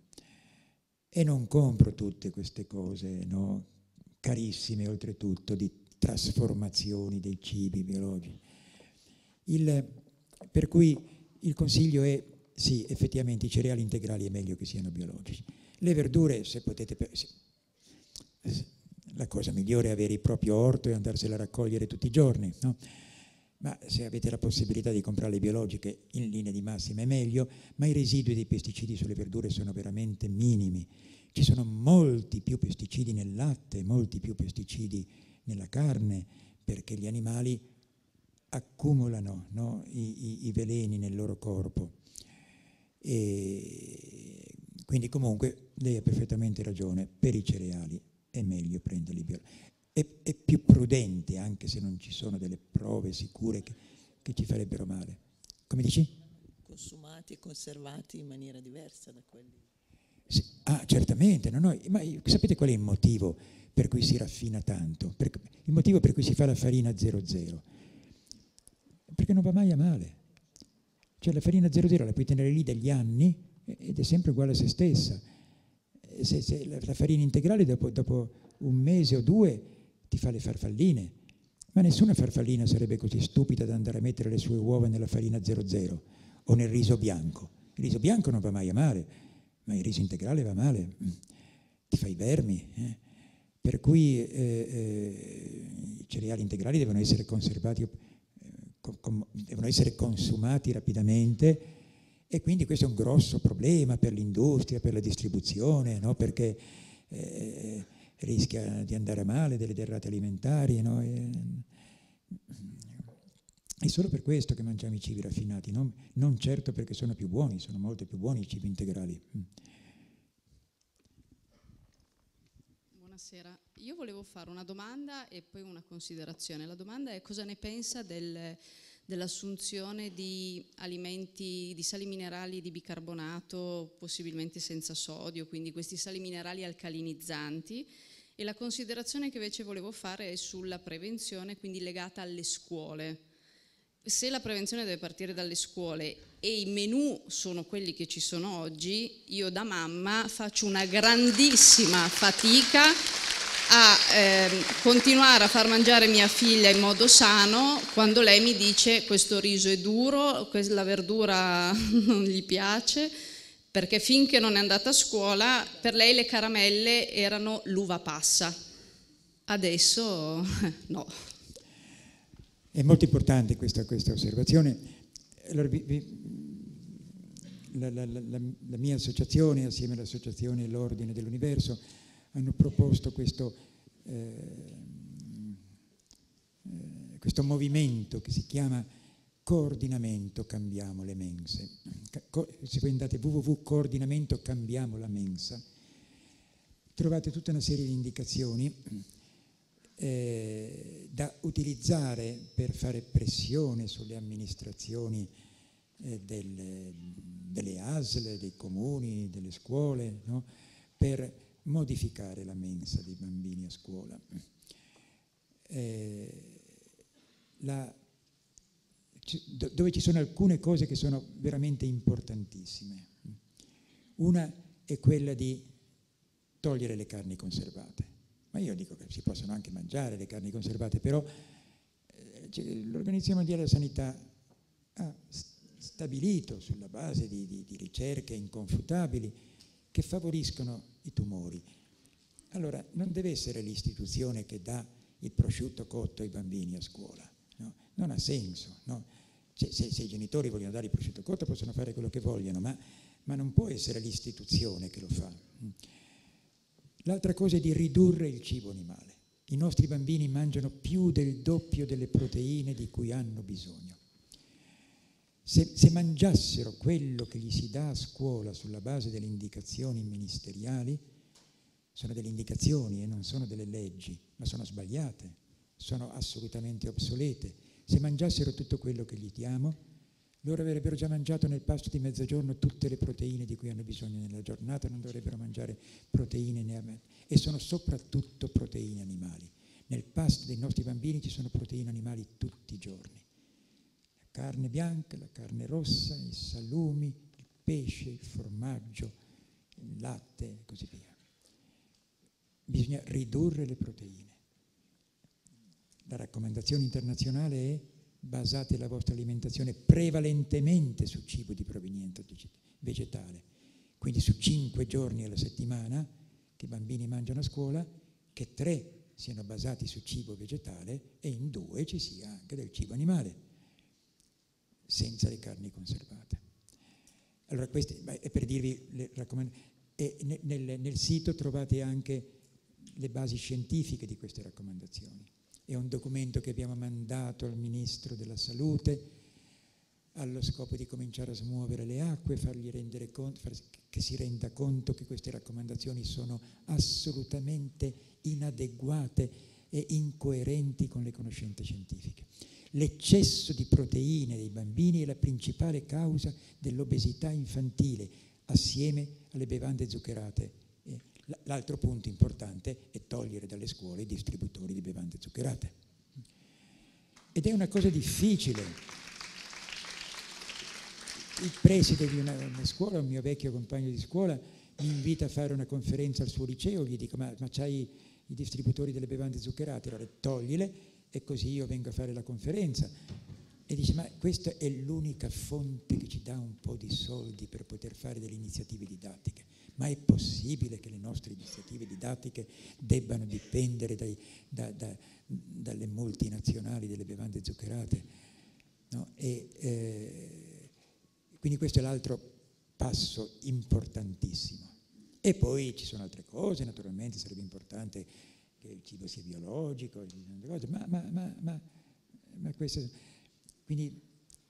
E non compro tutte queste cose, no? carissime oltretutto, di trasformazioni dei cibi biologici. Il, per cui il consiglio è, sì, effettivamente i cereali integrali è meglio che siano biologici. Le verdure, se potete... La cosa migliore è avere il proprio orto e andarsela a raccogliere tutti i giorni, no? Ma se avete la possibilità di comprare le biologiche in linea di massima è meglio, ma i residui dei pesticidi sulle verdure sono veramente minimi. Ci sono molti più pesticidi nel latte, molti più pesticidi nella carne, perché gli animali accumulano no, i, i, i, veleni nel loro corpo. E quindi comunque lei ha perfettamente ragione, per i cereali è meglio prenderli biologici è, è, più prudente, anche se non ci sono delle prove sicure che, che ci farebbero male. Come dici? Consumati e conservati in maniera diversa da quelli. Sì, Ah, certamente, no, no, ma sapete qual è il motivo per cui si raffina tanto? Per, il motivo per cui si fa la farina 00? Perché non va mai a male. Cioè la farina 00 la puoi tenere lì degli anni ed è sempre uguale a se stessa. Se, se la farina integrale dopo, dopo un mese o due ti fa le farfalline, ma nessuna farfallina sarebbe così stupida da andare a mettere le sue uova nella farina 00 o nel riso bianco. Il riso bianco non va mai a male, ma il riso integrale va male, ti fa i vermi. Eh? Per cui eh, eh, i cereali integrali devono essere conservati, eh, com, com, devono essere consumati rapidamente e quindi questo è un grosso problema per l'industria, per la distribuzione, no? perché eh, rischia di andare male delle derrate alimentari. No? E, è solo per questo che mangiamo i cibi raffinati, non, non, certo perché sono più buoni, sono molto più buoni i cibi integrali. Mm. Buonasera, io volevo fare una domanda e poi una considerazione. La domanda è cosa ne pensa del, dell'assunzione di alimenti, di sali minerali di bicarbonato, possibilmente senza sodio, quindi questi sali minerali alcalinizzanti. E la considerazione che invece volevo fare è sulla prevenzione, quindi legata alle scuole. Se la prevenzione deve partire dalle scuole e i menù sono quelli che ci sono oggi, io da mamma faccio una grandissima fatica a eh, continuare a far mangiare mia figlia in modo sano quando lei mi dice questo riso è duro, la verdura non gli piace, perché finché non è andata a scuola per lei le caramelle erano l'uva passa. Adesso no. È molto importante questa, questa osservazione. Allora, vi, vi, la, la, la, la, mia associazione, assieme all'associazione L'Ordine dell'Universo, hanno proposto questo, eh, eh, questo movimento che si chiama Coordinamento Cambiamo le Mense. Se voi andate www.coordinamento Cambiamo la Mensa, trovate tutta una serie di indicazioni eh, da utilizzare per fare pressione sulle amministrazioni eh, del, delle ASL, dei comuni, delle scuole, no? per modificare la mensa dei bambini a scuola. Eh, la, dove ci sono alcune cose che sono veramente importantissime. Una è quella di togliere le carni conservate. Ma io dico che si possono anche mangiare le carni conservate, però eh, l'Organizzazione Mondiale della Sanità ha stabilito sulla base di, di, di ricerche inconfutabili che favoriscono i tumori. Allora, non deve essere l'istituzione che dà il prosciutto cotto ai bambini a scuola? Non ha senso. No? Se, se, se, i genitori vogliono dare il prosciutto cotto possono fare quello che vogliono, ma, ma non può essere l'istituzione che lo fa. L'altra cosa è di ridurre il cibo animale. I nostri bambini mangiano più del doppio delle proteine di cui hanno bisogno. Se, se, mangiassero quello che gli si dà a scuola sulla base delle indicazioni ministeriali, sono delle indicazioni e non sono delle leggi, ma sono sbagliate, sono assolutamente obsolete. Se mangiassero tutto quello che gli diamo, loro avrebbero già mangiato nel pasto di mezzogiorno tutte le proteine di cui hanno bisogno nella giornata, non dovrebbero mangiare proteine né e sono soprattutto proteine animali. Nel pasto dei nostri bambini ci sono proteine animali tutti i giorni. La carne bianca, la carne rossa, i salumi, il pesce, il formaggio, il latte e così via. Bisogna ridurre le proteine. La raccomandazione internazionale è basate la vostra alimentazione prevalentemente su cibo di provenienza vegetale. Quindi su cinque giorni alla settimana che i bambini mangiano a scuola, che tre siano basati su cibo vegetale e in due ci sia anche del cibo animale, senza le carni conservate. Allora, queste, è per dirvi le raccomandazioni. Nel, nel sito trovate anche le basi scientifiche di queste raccomandazioni è un documento che abbiamo mandato al Ministro della Salute allo scopo di cominciare a smuovere le acque, fargli rendere conto, far, che si renda conto che queste raccomandazioni sono assolutamente inadeguate e incoerenti con le conoscenze scientifiche. L'eccesso di proteine dei bambini è la principale causa dell'obesità infantile. assieme alle bevande zuccherate. L'altro punto importante è togliere dalle scuole i distributori di bevande zuccherate. Ed è una cosa difficile. Il preside di una, una scuola, un mio vecchio compagno di scuola, mi invita a fare una conferenza al suo liceo, gli dico ma, ma c'hai i distributori delle bevande zuccherate, allora toglile e così io vengo a fare la conferenza. E dice ma questa è l'unica fonte che ci dà un po' di soldi per poter fare delle iniziative didattiche. Ma è possibile che le nostre iniziative didattiche debbano dipendere dai, da, da, dalle multinazionali delle bevande zuccherate? No? E, eh, quindi questo è l'altro passo importantissimo. E poi ci sono altre cose, naturalmente sarebbe importante che il cibo sia biologico, ma, ma, ma, ma questo, quindi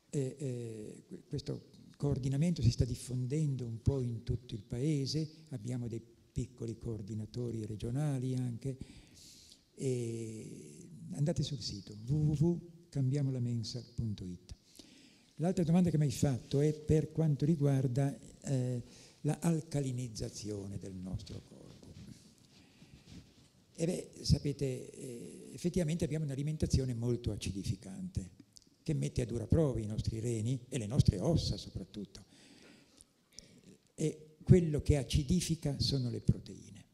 eh, eh, questo coordinamento si sta diffondendo un po' in tutto il paese, abbiamo dei piccoli coordinatori regionali anche, e andate sul sito www.cambiamolamensa.it. L'altra domanda che mi hai fatto è per quanto riguarda eh, la alcalinizzazione del nostro corpo. E beh, sapete, eh, effettivamente abbiamo un'alimentazione molto acidificante, che mette a dura prova i nostri reni e le nostre ossa soprattutto. E quello che acidifica sono le proteine.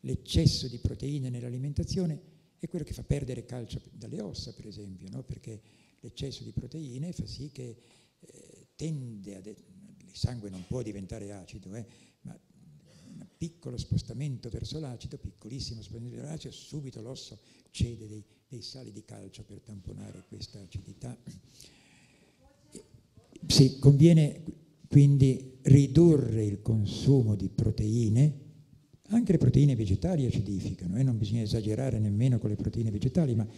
L'eccesso di proteine nell'alimentazione è quello che fa perdere calcio dalle ossa, per esempio, no? perché l'eccesso di proteine fa sì che eh, tende a il sangue non può diventare acido, eh, ma un piccolo spostamento verso l'acido, piccolissimo spostamento verso l'acido, subito l'osso cede dei, dei sali di calcio per tamponare questa acidità. Sì, conviene quindi ridurre il consumo di proteine, anche le proteine vegetali acidificano, eh? non bisogna esagerare nemmeno con le proteine vegetali, ma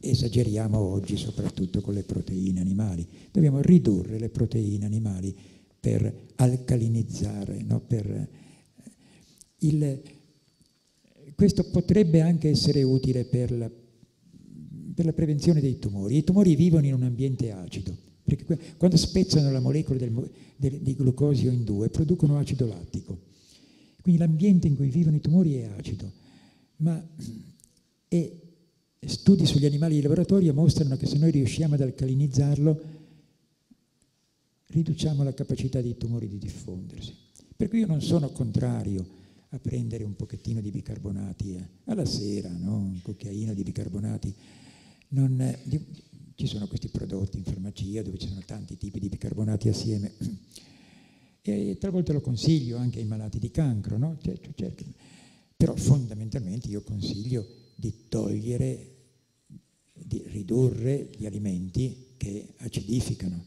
esageriamo oggi soprattutto con le proteine animali. Dobbiamo ridurre le proteine animali per alcalinizzare, no? per eh, il, questo potrebbe anche essere utile per la, per la, prevenzione dei tumori. I tumori vivono in un ambiente acido, perché quando spezzano la molecola del, del, di glucosio in due producono acido lattico. Quindi l'ambiente in cui vivono i tumori è acido, ma e studi sugli animali di laboratorio mostrano che se noi riusciamo ad alcalinizzarlo, riduciamo la capacità dei tumori di diffondersi. Per cui io non sono contrario a prendere un pochettino di bicarbonati eh. alla sera, no? un cucchiaino di bicarbonati. Non, eh, ci sono questi prodotti in farmacia dove ci sono tanti tipi di bicarbonati assieme. E talvolta lo consiglio anche ai malati di cancro, no? certo, certo. però fondamentalmente io consiglio di togliere, di ridurre gli alimenti che acidificano.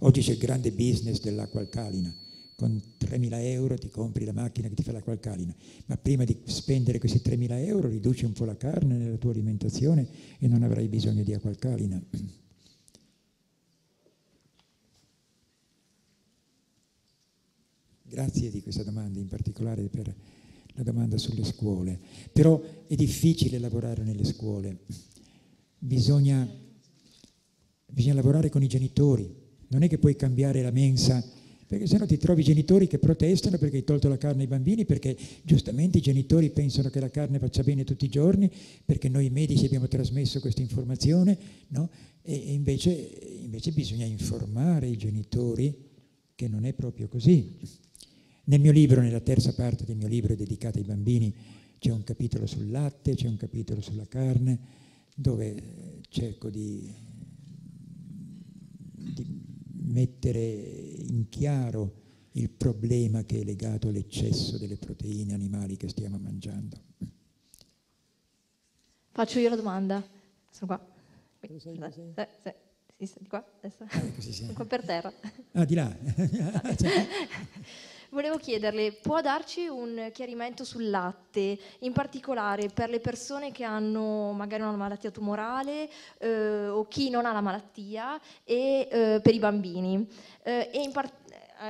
Oggi c'è il grande business dell'acqua alcalina con 3.000 euro ti compri la macchina che ti fa l'acqua alcalina, ma prima di spendere questi 3.000 euro riduci un po' la carne nella tua alimentazione e non avrai bisogno di acqua alcalina. Grazie di questa domanda, in particolare per la domanda sulle scuole. Però è difficile lavorare nelle scuole, bisogna, bisogna lavorare con i genitori, non è che puoi cambiare la mensa perché se no ti trovi genitori che protestano perché hai tolto la carne ai bambini, perché giustamente i genitori pensano che la carne faccia bene tutti i giorni, perché noi medici abbiamo trasmesso questa informazione, no? e, invece, invece bisogna informare i genitori che non è proprio così. Nel mio libro, nella terza parte del mio libro dedicato ai bambini, c'è un capitolo sul latte, c'è un capitolo sulla carne, dove cerco di, di mettere in chiaro il problema che è legato all'eccesso delle proteine animali che stiamo mangiando. Faccio io la domanda. Sono qua. Qui. Sei? Sì, sì, di qua, adesso. Ah, ecco, sì, sì. qua per terra. Ah, di là. Volevo chiederle, può darci un chiarimento sul latte, in particolare per le persone che hanno magari una malattia tumorale eh, o chi non ha la malattia e eh, per i bambini? Eh, e par-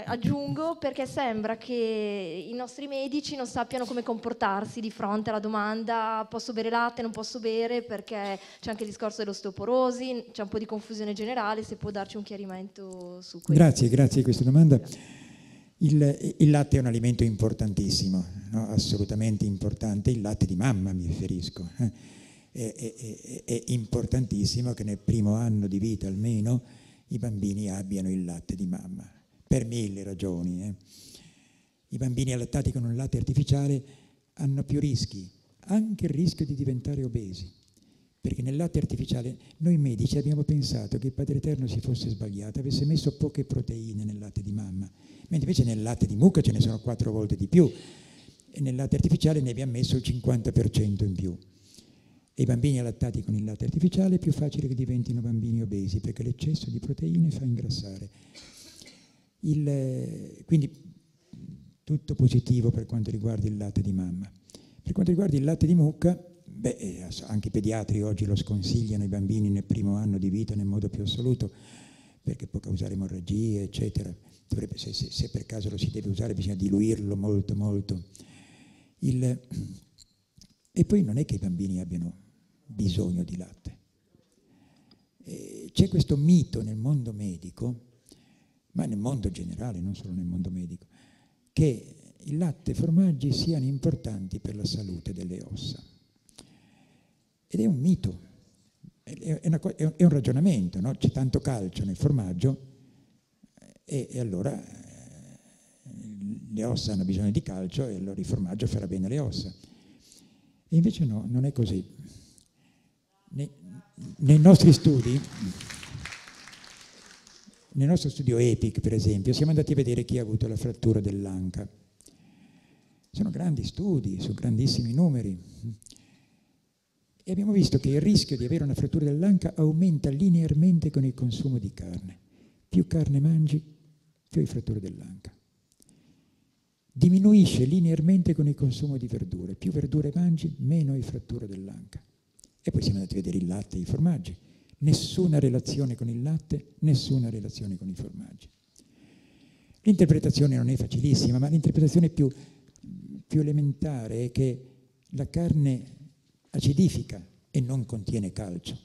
aggiungo perché sembra che i nostri medici non sappiano come comportarsi di fronte alla domanda posso bere latte, non posso bere, perché c'è anche il discorso dell'osteoporosi, c'è un po' di confusione generale, se può darci un chiarimento su questo. Grazie, grazie di questa domanda. Il, il, latte è un alimento importantissimo, no? assolutamente importante, il latte di mamma mi riferisco. Eh? È, è, è, importantissimo che nel primo anno di vita almeno i bambini abbiano il latte di mamma per mille ragioni. Eh. I bambini allattati con un latte artificiale hanno più rischi, anche il rischio di diventare obesi, perché nel latte artificiale noi medici abbiamo pensato che il Padre Eterno si fosse sbagliato, avesse messo poche proteine nel latte di mamma, mentre invece nel latte di mucca ce ne sono quattro volte di più e nel latte artificiale ne abbiamo messo il 50% in più. E i bambini allattati con il latte artificiale è più facile che diventino bambini obesi perché l'eccesso di proteine fa ingrassare. Il, quindi tutto positivo per quanto riguarda il latte di mamma. Per quanto riguarda il latte di mucca, beh, eh, anche i pediatri oggi lo sconsigliano ai bambini nel primo anno di vita nel modo più assoluto, perché può causare emorragie, eccetera. Dovrebbe, se, se, se, per caso lo si deve usare bisogna diluirlo molto, molto. Il, e poi non è che i bambini abbiano bisogno di latte. C'è questo mito nel mondo medico ma nel mondo generale, non solo nel mondo medico, che il latte e i formaggi siano importanti per la salute delle ossa. Ed è un mito, è, una, è un ragionamento, no? c'è tanto calcio nel formaggio e, e, allora eh, le ossa hanno bisogno di calcio e allora il formaggio farà bene le ossa. E invece no, non è così. Nei, nei nostri studi nel nostro studio EPIC, per esempio, siamo andati a vedere chi ha avuto la frattura dell'anca. Sono grandi studi, su grandissimi numeri. E abbiamo visto che il rischio di avere una frattura dell'anca aumenta linearmente con il consumo di carne. Più carne mangi, più hai fratture dell'anca. Diminuisce linearmente con il consumo di verdure. Più verdure mangi, meno hai fratture dell'anca. E poi siamo andati a vedere il latte e i formaggi nessuna relazione con il latte, nessuna relazione con i formaggi. L'interpretazione non è facilissima, ma l'interpretazione più, più elementare è che la carne acidifica e non contiene calcio.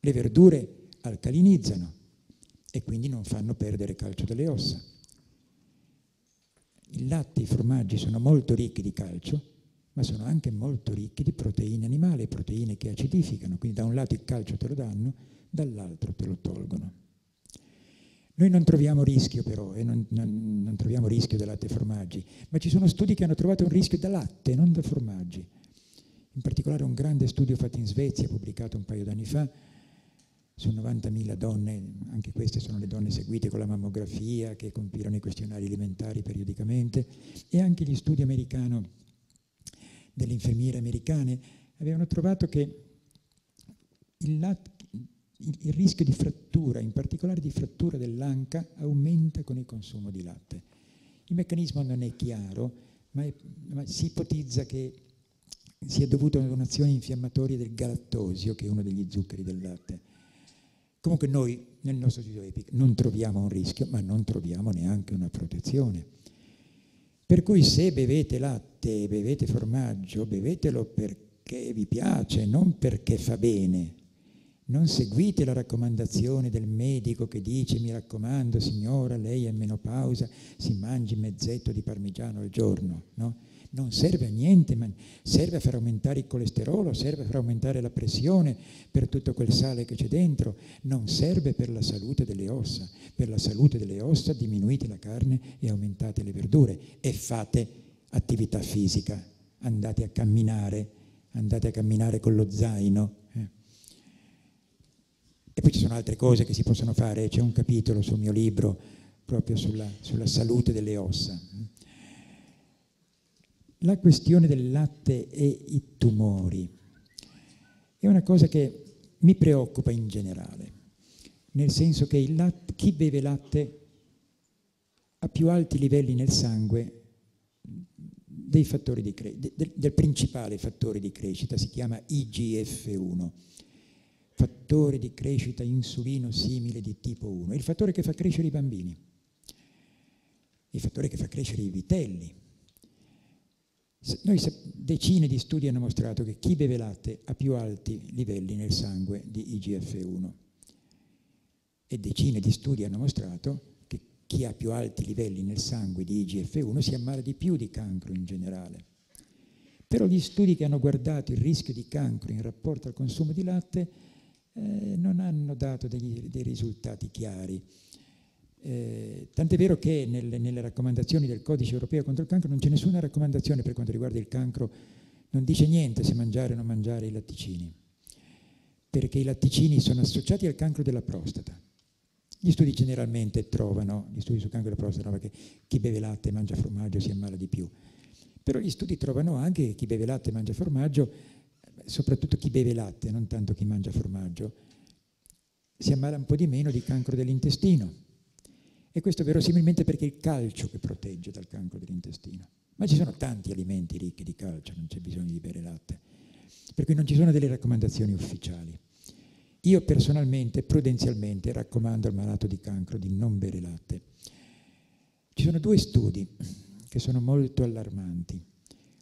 Le verdure alcalinizzano e quindi non fanno perdere calcio dalle ossa. Il latte e i formaggi sono molto ricchi di calcio, ma sono anche molto ricchi di proteine animali, proteine che acidificano, quindi da un lato il calcio te lo danno, dall'altro te lo tolgono. Noi non troviamo rischio però, e non, non, non troviamo rischio da latte e formaggi, ma ci sono studi che hanno trovato un rischio da latte, non da formaggi. In particolare un grande studio fatto in Svezia, pubblicato un paio d'anni fa, su 90.000 donne, anche queste sono le donne seguite con la mammografia, che compilano i questionari alimentari periodicamente, e anche gli studi americani delle infermiere americane, avevano trovato che il, lat, il, rischio di frattura, in particolare di frattura dell'anca, aumenta con il consumo di latte. Il meccanismo non è chiaro, ma, è, ma si ipotizza che sia dovuto a una donazione infiammatoria del galattosio, che è uno degli zuccheri del latte. Comunque noi nel nostro studio EPIC non troviamo un rischio, ma non troviamo neanche una protezione. Per cui se bevete latte, bevete formaggio, bevetelo perché vi piace, non perché fa bene. Non seguite la raccomandazione del medico che dice mi raccomando signora, lei è in menopausa, si mangi mezzetto di parmigiano al giorno. No? Non serve a niente, ma serve a far aumentare il colesterolo, serve a far aumentare la pressione per tutto quel sale che c'è dentro, non serve per la salute delle ossa. Per la salute delle ossa diminuite la carne e aumentate le verdure e fate attività fisica, andate a camminare, andate a camminare con lo zaino. Eh. E poi ci sono altre cose che si possono fare, c'è un capitolo sul mio libro proprio sulla, sulla salute delle ossa. La questione del latte e i tumori è una cosa che mi preoccupa in generale, nel senso che latte, chi beve latte ha più alti livelli nel sangue di del, del principale fattore di crescita, si chiama IGF1, fattore di crescita insulino simile di tipo 1, il fattore che fa crescere i bambini. il fattore che fa crescere i vitelli. Noi decine di studi hanno mostrato che chi beve latte ha più alti livelli nel sangue di IGF-1 e decine di studi hanno mostrato che chi ha più alti livelli nel sangue di IGF-1 si ammala di più di cancro in generale. Però gli studi che hanno guardato il rischio di cancro in rapporto al consumo di latte eh, non hanno dato degli, dei risultati chiari. Eh, tant'è vero che nelle, nelle, raccomandazioni del codice europeo contro il cancro non c'è nessuna raccomandazione per quanto riguarda il cancro, non dice niente se mangiare o non mangiare i latticini, perché i latticini sono associati al cancro della prostata. Gli studi generalmente trovano, gli studi sul cancro della prostata trovano che chi beve latte e mangia formaggio si ammala di più. Però gli studi trovano anche che chi beve latte e mangia formaggio, soprattutto chi beve latte, non tanto chi mangia formaggio, si ammala un po' di meno di cancro dell'intestino. E questo verosimilmente perché è il calcio che protegge dal cancro dell'intestino. Ma ci sono tanti alimenti ricchi di calcio, non c'è bisogno di bere latte. Per cui non ci sono delle raccomandazioni ufficiali. Io personalmente, prudenzialmente, raccomando al malato di cancro di non bere latte. Ci sono due studi che sono molto allarmanti,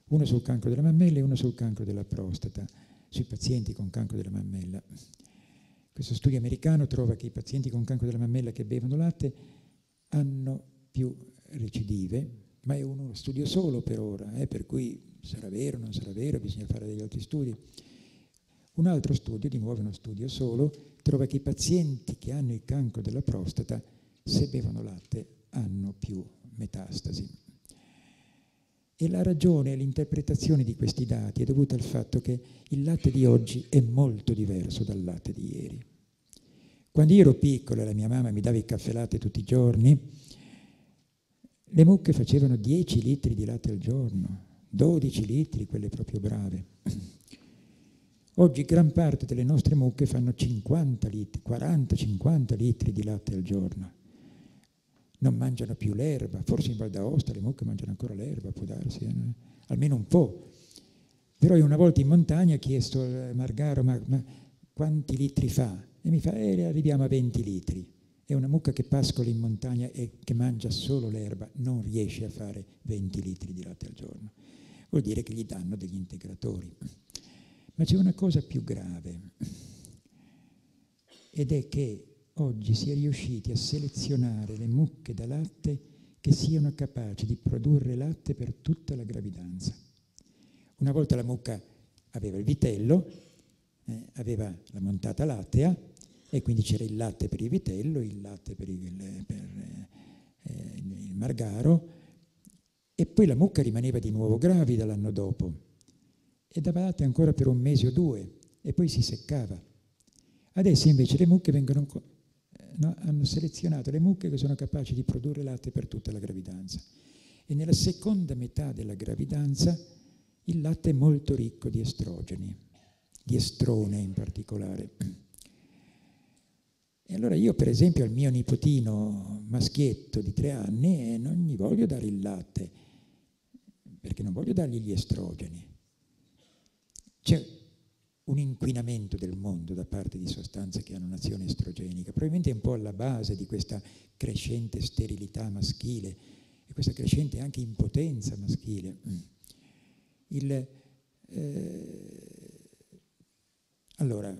uno sul cancro della mammella e uno sul cancro della prostata, sui pazienti con cancro della mammella. Questo studio americano trova che i pazienti con cancro della mammella che bevono latte hanno più recidive, ma è uno studio solo per ora, eh, per cui sarà vero, non sarà vero, bisogna fare degli altri studi. Un altro studio, di nuovo uno studio solo, trova che i pazienti che hanno il cancro della prostata, se bevono latte, hanno più metastasi. E la ragione l'interpretazione di questi dati è dovuta al fatto che il latte di oggi è molto diverso dal latte di ieri. Quando io ero piccolo e la mia mamma mi dava il caffè latte tutti i giorni, le mucche facevano 10 litri di latte al giorno, 12 litri, quelle proprio brave. Oggi gran parte delle nostre mucche fanno 50 litri, 40-50 litri di latte al giorno non mangiano più l'erba, forse in Val d'Aosta le mucche mangiano ancora l'erba, può darsi, eh? almeno un po'. Però io una volta in montagna ho chiesto al Margaro, ma, ma quanti litri fa? E mi fa, eh, arriviamo a 20 litri. È una mucca che pascola in montagna e che mangia solo l'erba, non riesce a fare 20 litri di latte al giorno. Vuol dire che gli danno degli integratori. Ma c'è una cosa più grave, ed è che oggi si è riusciti a selezionare le mucche da latte che siano capaci di produrre latte per tutta la gravidanza. Una volta la mucca aveva il vitello, eh, aveva la montata lattea e quindi c'era il latte per il vitello, il latte per il, per, eh, il margaro e poi la mucca rimaneva di nuovo gravida l'anno dopo e dava latte ancora per un mese o due e poi si seccava. Adesso invece le mucche vengono no, hanno selezionato le mucche che sono capaci di produrre latte per tutta la gravidanza. E nella seconda metà della gravidanza il latte è molto ricco di estrogeni, di estrone in particolare. E allora io per esempio al mio nipotino maschietto di tre anni eh, non gli voglio dare il latte, perché non voglio dargli gli estrogeni. C'è un inquinamento del mondo da parte di sostanze che hanno un'azione estrogenica. Probabilmente è un po' alla base di questa crescente sterilità maschile e questa crescente anche impotenza maschile. Il, eh, allora,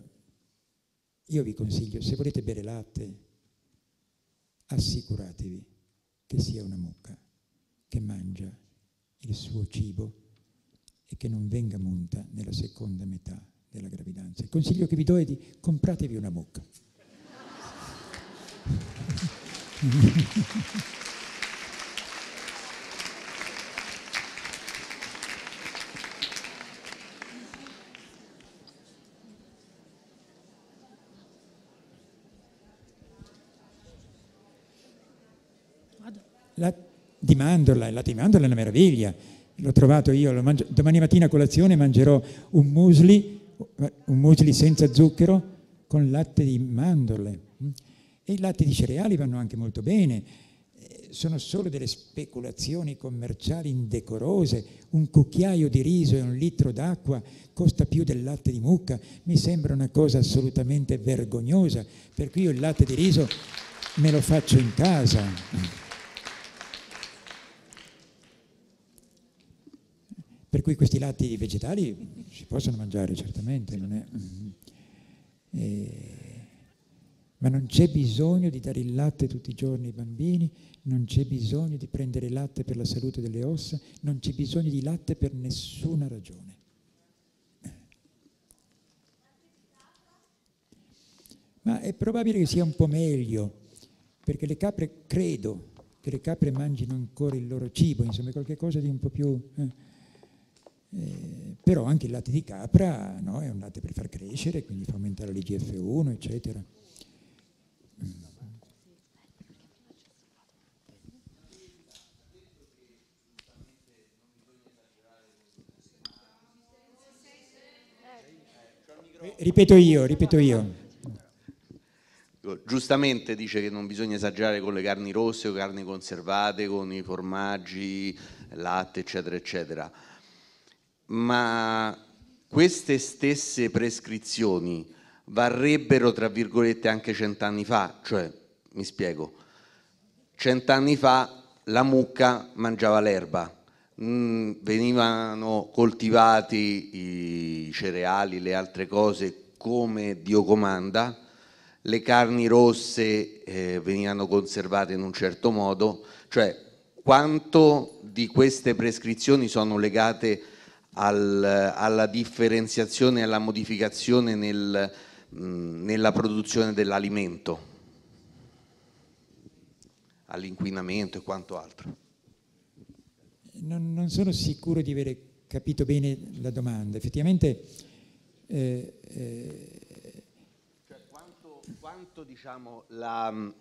io vi consiglio, se volete bere latte, assicuratevi che sia una mucca che mangia il suo cibo e che non venga munta nella seconda metà della gravidanza. Il consiglio che vi do è di compratevi una mucca. La di mandorla, il latte di mandorla è una meraviglia, l'ho trovato io, mangio, domani mattina a colazione mangerò un musli un muesli senza zucchero con latte di mandorle. E i latte di cereali vanno anche molto bene, sono solo delle speculazioni commerciali indecorose. Un cucchiaio di riso e un litro d'acqua costa più del latte di mucca, mi sembra una cosa assolutamente vergognosa, per cui io il latte di riso me lo faccio in casa. Per cui questi lati vegetali si possono mangiare certamente, non è... E... Ma non c'è bisogno di dare il latte tutti i giorni ai bambini, non c'è bisogno di prendere latte per la salute delle ossa, non c'è bisogno di latte per nessuna ragione. Ma è probabile che sia un po' meglio, perché le capre, credo che le capre mangino ancora il loro cibo, insomma, qualcosa di un po' più... Eh. Eh, però anche il latte di capra no, è un latte per far crescere, quindi fa aumentare l'IGF1, eccetera. Eh, ripeto io, ripeto io. Giustamente dice che non bisogna esagerare con le carni rosse o carni conservate, con i formaggi, latte, eccetera, eccetera ma queste stesse prescrizioni varrebbero, tra virgolette, anche cent'anni fa, cioè, mi spiego, cent'anni fa la mucca mangiava l'erba, mm, venivano coltivati i cereali, le altre cose come Dio comanda, le carni rosse eh, venivano conservate in un certo modo, cioè quanto di queste prescrizioni sono legate al, alla differenziazione e alla modificazione nel, mh, nella produzione dell'alimento, all'inquinamento e quanto altro. Non, non, sono sicuro di avere capito bene la domanda. Effettivamente... Eh, eh, cioè, quanto, quanto, diciamo, la,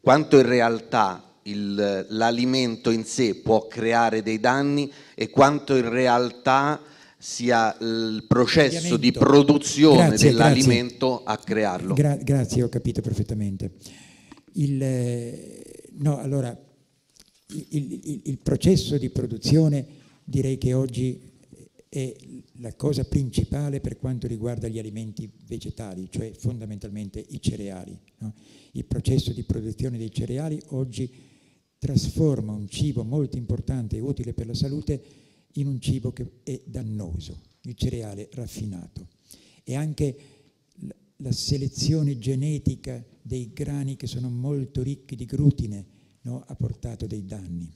quanto in realtà il, l'alimento in sé può creare dei danni e quanto in realtà sia il processo di produzione grazie, dell'alimento grazie. a crearlo. Gra- grazie, ho capito perfettamente. Il, eh, no, allora, il, il processo di produzione direi che oggi è la cosa principale per quanto riguarda gli alimenti vegetali, cioè fondamentalmente i cereali. No? Il processo di produzione dei cereali oggi trasforma un cibo molto importante e utile per la salute in un cibo che è dannoso, il cereale raffinato. E anche la selezione genetica dei grani che sono molto ricchi di glutine no, ha portato dei danni.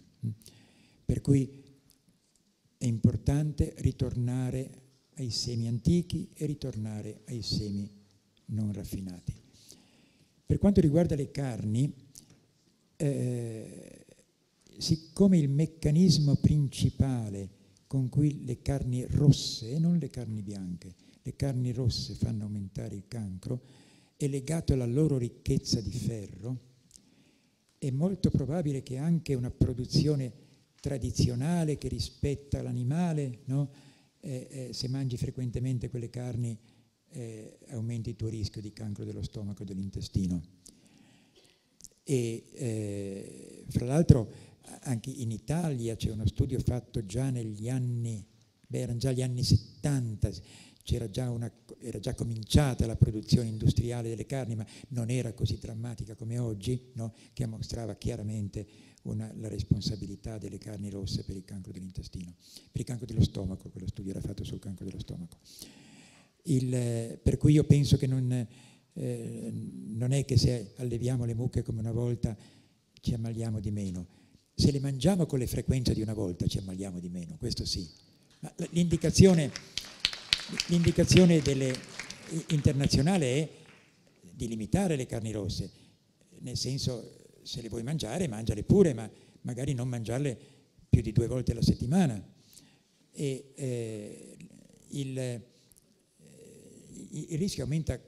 Per cui è importante ritornare ai semi antichi e ritornare ai semi non raffinati. Per quanto riguarda le carni, eh, siccome il meccanismo principale con cui le carni rosse, e non le carni bianche, le carni rosse fanno aumentare il cancro, è legato alla loro ricchezza di ferro, è molto probabile che anche una produzione tradizionale che rispetta l'animale, no? eh, eh, se mangi frequentemente quelle carni eh, aumenti il tuo rischio di cancro dello stomaco e dell'intestino. E eh, fra l'altro anche in Italia c'è uno studio fatto già negli anni, beh erano già gli anni 70, già una, era già cominciata la produzione industriale delle carni, ma non era così drammatica come oggi, no? che mostrava chiaramente una, la responsabilità delle carni rosse per il cancro dell'intestino, per il cancro dello stomaco, quello studio era fatto sul cancro dello stomaco. Il, eh, per cui io penso che non eh, non è che se alleviamo le mucche come una volta ci ammaliamo di meno, se le mangiamo con le frequenze di una volta ci ammaliamo di meno, questo sì. Ma l'indicazione, l'indicazione delle, internazionale è di limitare le carni rosse, nel senso se le vuoi mangiare mangiale pure, ma magari non mangiarle più di due volte alla settimana. E, eh, il, eh, il rischio aumenta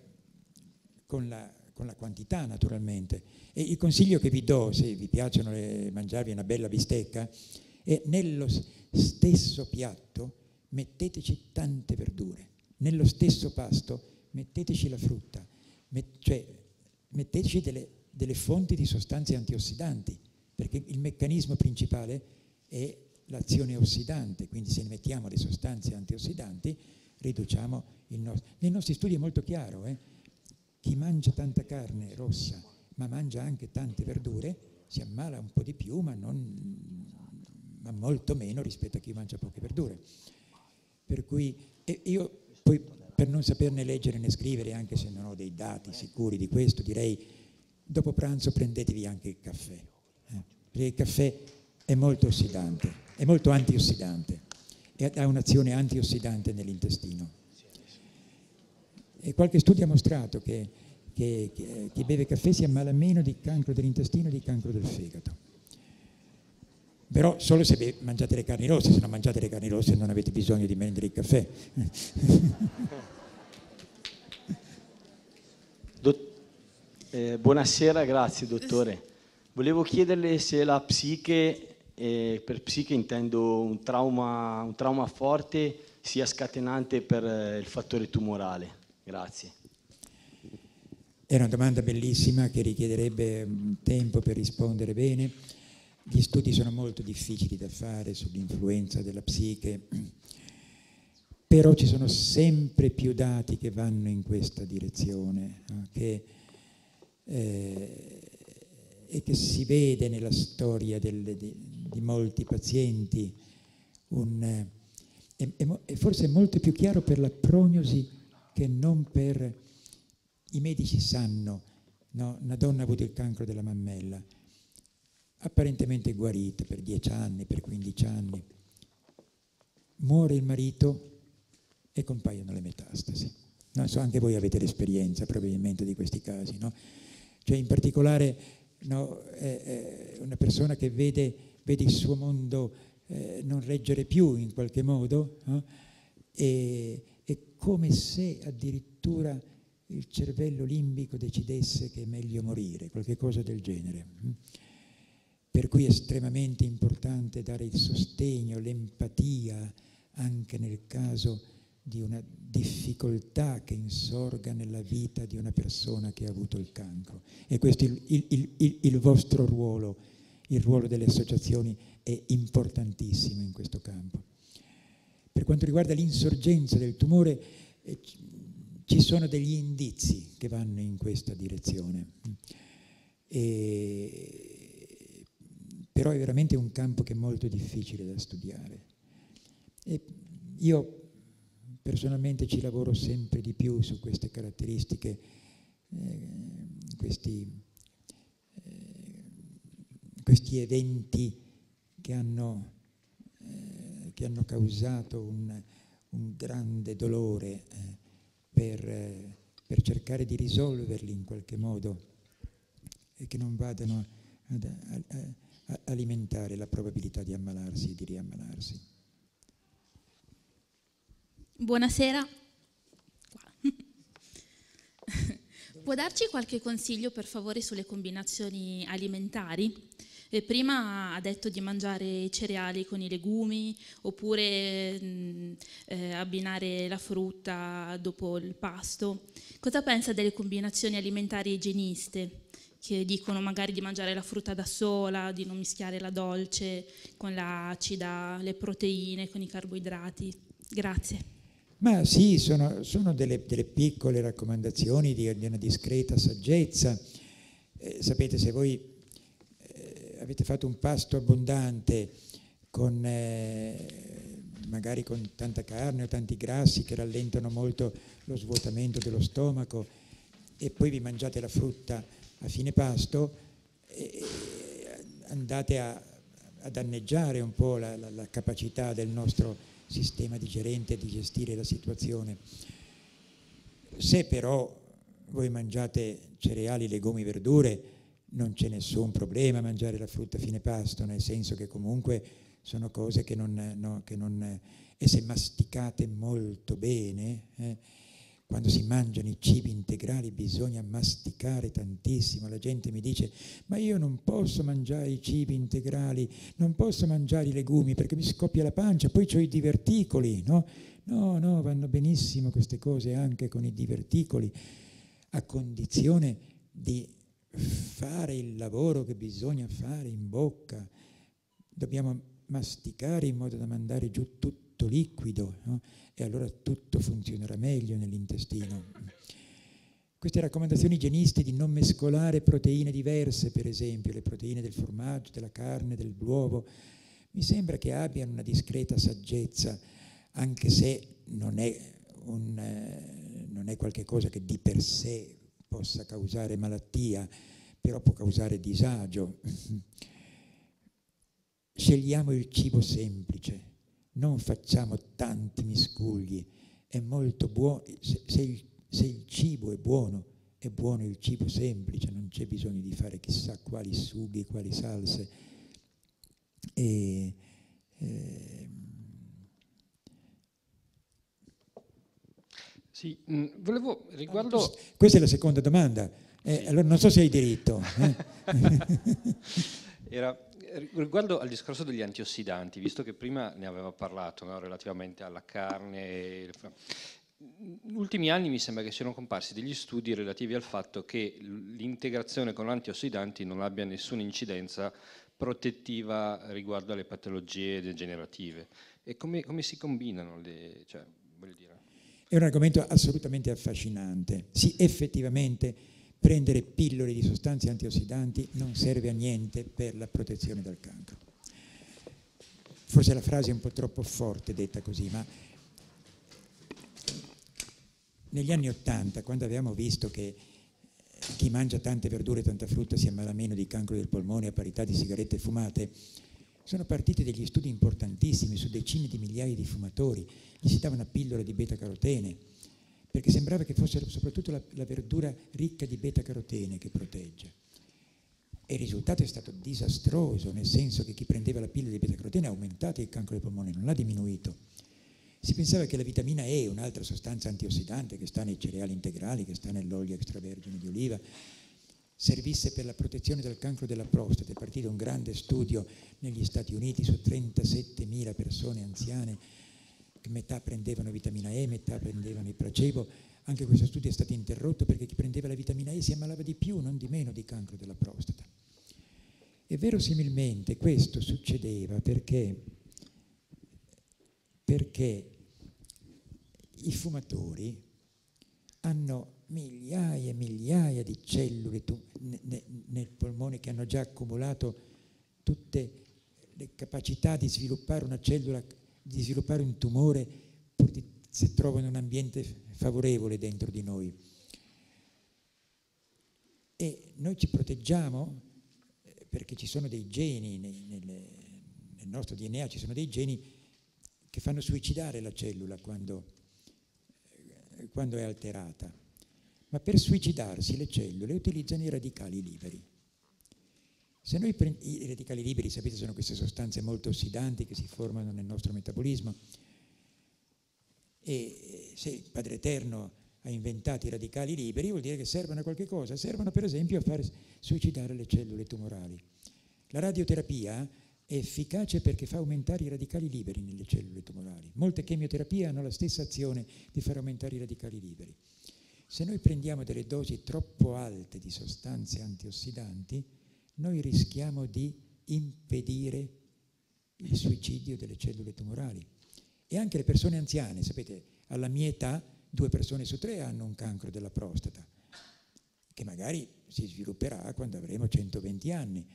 con la, con la quantità naturalmente. E il consiglio che vi do, se vi piacciono le, mangiarvi una bella bistecca, è nello stesso piatto metteteci tante verdure, nello stesso pasto metteteci la frutta, met, cioè metteteci delle, delle fonti di sostanze antiossidanti, perché il meccanismo principale è l'azione ossidante, quindi se ne mettiamo le sostanze antiossidanti riduciamo il nostro... Nei nostri studi è molto chiaro, eh? Chi mangia tanta carne rossa, ma mangia anche tante verdure, si ammala un po' di più, ma, non, ma molto meno rispetto a chi mangia poche verdure. Per cui io poi per non saperne leggere né scrivere, anche se non ho dei dati sicuri di questo, direi dopo pranzo prendetevi anche il caffè, eh? perché il caffè è molto ossidante, è molto antiossidante e ha un'azione antiossidante nell'intestino. E qualche studio ha mostrato che, che, che chi beve caffè si ammala meno di cancro dell'intestino e di cancro del fegato. Però solo se mangiate le carni rosse, se non mangiate le carni rosse non avete bisogno di prendere il caffè. Dott- eh, buonasera, grazie dottore. Volevo chiederle se la psiche, eh, per psiche intendo un trauma, un trauma forte, sia scatenante per eh, il fattore tumorale. Grazie. È una domanda bellissima che richiederebbe tempo per rispondere bene. Gli studi sono molto difficili da fare sull'influenza della psiche, però ci sono sempre più dati che vanno in questa direzione no? che, eh, e che si vede nella storia del, di, di, molti pazienti. Un, eh, e forse è molto più chiaro per la prognosi che non per... I medici sanno, no? una donna ha avuto il cancro della mammella, apparentemente guarita per 10 anni, per 15 anni. Muore il marito e compaiono le metastasi. No, so, anche voi avete l'esperienza probabilmente di questi casi. No? Cioè in particolare no, è, è una persona che vede, vede il suo mondo eh, non reggere più in qualche modo e come se addirittura il cervello limbico decidesse che è meglio morire, qualche cosa del genere. Per cui è estremamente importante dare il sostegno, l'empatia, anche nel caso di una difficoltà che insorga nella vita di una persona che ha avuto il cancro. E questo è il, il, il, il vostro ruolo, il ruolo delle associazioni è importantissimo in questo campo. Per quanto riguarda l'insorgenza del tumore, eh, ci sono degli indizi che vanno in questa direzione. E però è veramente un campo che è molto difficile da studiare. E io personalmente ci lavoro sempre di più su queste caratteristiche, eh, questi, eh, questi, eventi che hanno, che hanno causato un, un, grande dolore eh, per, eh, per cercare di risolverli in qualche modo e che non vadano ad, a, a, alimentare la probabilità di ammalarsi e di riammalarsi. Buonasera. Può darci qualche consiglio per favore sulle combinazioni alimentari? Eh, prima ha detto di mangiare cereali con i legumi oppure eh, abbinare la frutta dopo il pasto. Cosa pensa delle combinazioni alimentari igieniste? che dicono magari di mangiare la frutta da sola, di non mischiare la dolce con l'acida, le proteine, con i carboidrati. Grazie. Ma sì, sono, sono delle, delle, piccole raccomandazioni di, di una discreta saggezza. Eh, sapete, se voi avete fatto un pasto abbondante con, eh, magari con tanta carne o tanti grassi che rallentano molto lo svuotamento dello stomaco e poi vi mangiate la frutta a fine pasto e andate a, a danneggiare un po' la, la, la, capacità del nostro sistema digerente di gestire la situazione. Se però voi mangiate cereali, legumi, verdure, non c'è nessun problema a mangiare la frutta a fine pasto, nel senso che comunque sono cose che non... No, che non e se masticate molto bene, eh, quando si mangiano i cibi integrali bisogna masticare tantissimo. La gente mi dice, ma io non posso mangiare i cibi integrali, non posso mangiare i legumi perché mi scoppia la pancia, poi ho i diverticoli, no? No, no, vanno benissimo queste cose anche con i diverticoli, a condizione di fare il lavoro che bisogna fare in bocca. Dobbiamo masticare in modo da mandare giù tutto liquido. No? e allora tutto funzionerà meglio nell'intestino. Queste raccomandazioni igieniste di non mescolare proteine diverse, per esempio, le proteine del formaggio, della carne, dell'uovo, mi sembra che abbiano una discreta saggezza, anche se non è, un, eh, non è qualcosa che di per sé possa causare malattia, però può causare disagio. Scegliamo il cibo semplice, non facciamo tanti miscugli, è molto buono, se, se, il, se il cibo è buono, è buono il cibo semplice, non c'è bisogno di fare chissà quali sughi, quali salse. E, eh, sì, mh, mm, volevo riguardo... Questa è la seconda domanda, eh, allora non so se hai diritto. Eh. Era riguardo al discorso degli antiossidanti, visto che prima ne aveva parlato no, relativamente alla carne, negli ultimi anni mi sembra che siano comparsi degli studi relativi al fatto che l'integrazione con antiossidanti non abbia nessuna incidenza protettiva riguardo alle patologie degenerative. E come, come si combinano le... Cioè, È un argomento assolutamente affascinante. Sì, effettivamente prendere pillole di sostanze antiossidanti non serve a niente per la protezione dal cancro. Forse la frase è un po' troppo forte detta così, ma negli anni Ottanta, quando abbiamo visto che chi mangia tante verdure e tanta frutta si ammala meno di cancro del polmone a parità di sigarette fumate, sono partiti degli studi importantissimi su decine di migliaia di fumatori, gli si dava una pillola di beta-carotene, perché sembrava che fosse soprattutto la, la verdura ricca di beta-carotene che protegge. E il risultato è stato disastroso, nel senso che chi prendeva la pillola di beta-carotene ha aumentato il cancro del polmone, non l'ha diminuito. Si pensava che la vitamina E, un'altra sostanza antiossidante che sta nei cereali integrali, che sta nell'olio extravergine di oliva, servisse per la protezione dal cancro della prostata. È partito un grande studio negli Stati Uniti su 37.000 persone anziane metà prendevano vitamina E, metà prendevano il placebo. Anche questo studio è stato interrotto perché chi prendeva la vitamina E si ammalava di più, non di meno, di cancro della prostata. E verosimilmente questo succedeva perché, perché i fumatori hanno migliaia e migliaia di cellule nel polmone che hanno già accumulato tutte le capacità di sviluppare una cellula, di sviluppare un tumore se trovano un ambiente favorevole dentro di noi. E noi ci proteggiamo eh, perché ci sono dei geni nel, nel nostro DNA, ci sono dei geni che fanno suicidare la cellula quando quando è alterata, ma per suicidarsi le cellule utilizzano i radicali liberi. Se noi I radicali liberi, sapete, sono queste sostanze molto ossidanti che si formano nel nostro metabolismo e se il Padre Eterno ha inventato i radicali liberi vuol dire che servono a qualche cosa, servono per esempio a far suicidare le cellule tumorali. La radioterapia è efficace perché fa aumentare i radicali liberi nelle cellule tumorali. Molte chemioterapie hanno la stessa azione di far aumentare i radicali liberi. Se noi prendiamo delle dosi troppo alte di sostanze antiossidanti, noi rischiamo di impedire il suicidio delle cellule tumorali. E anche le persone anziane, sapete, alla mia età due persone su tre hanno un cancro della prostata, che magari si svilupperà quando avremo 120 anni.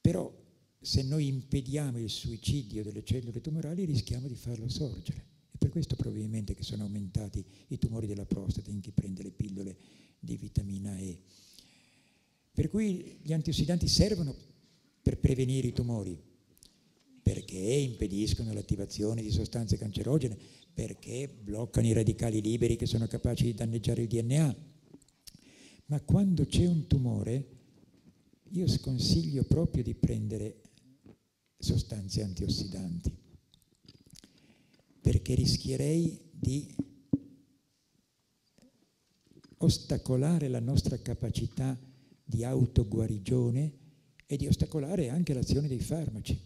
Però se noi impediamo il suicidio delle cellule tumorali rischiamo di farlo sorgere. È per questo probabilmente che sono aumentati i tumori della prostata in chi prende le pillole di vitamina E. Per cui gli antiossidanti servono per prevenire i tumori, perché impediscono l'attivazione di sostanze cancerogene, perché bloccano i radicali liberi che sono capaci di danneggiare il DNA. Ma quando c'è un tumore, io sconsiglio proprio di prendere sostanze antiossidanti, perché rischierei di ostacolare la nostra capacità di autoguarigione e di ostacolare anche l'azione dei farmaci.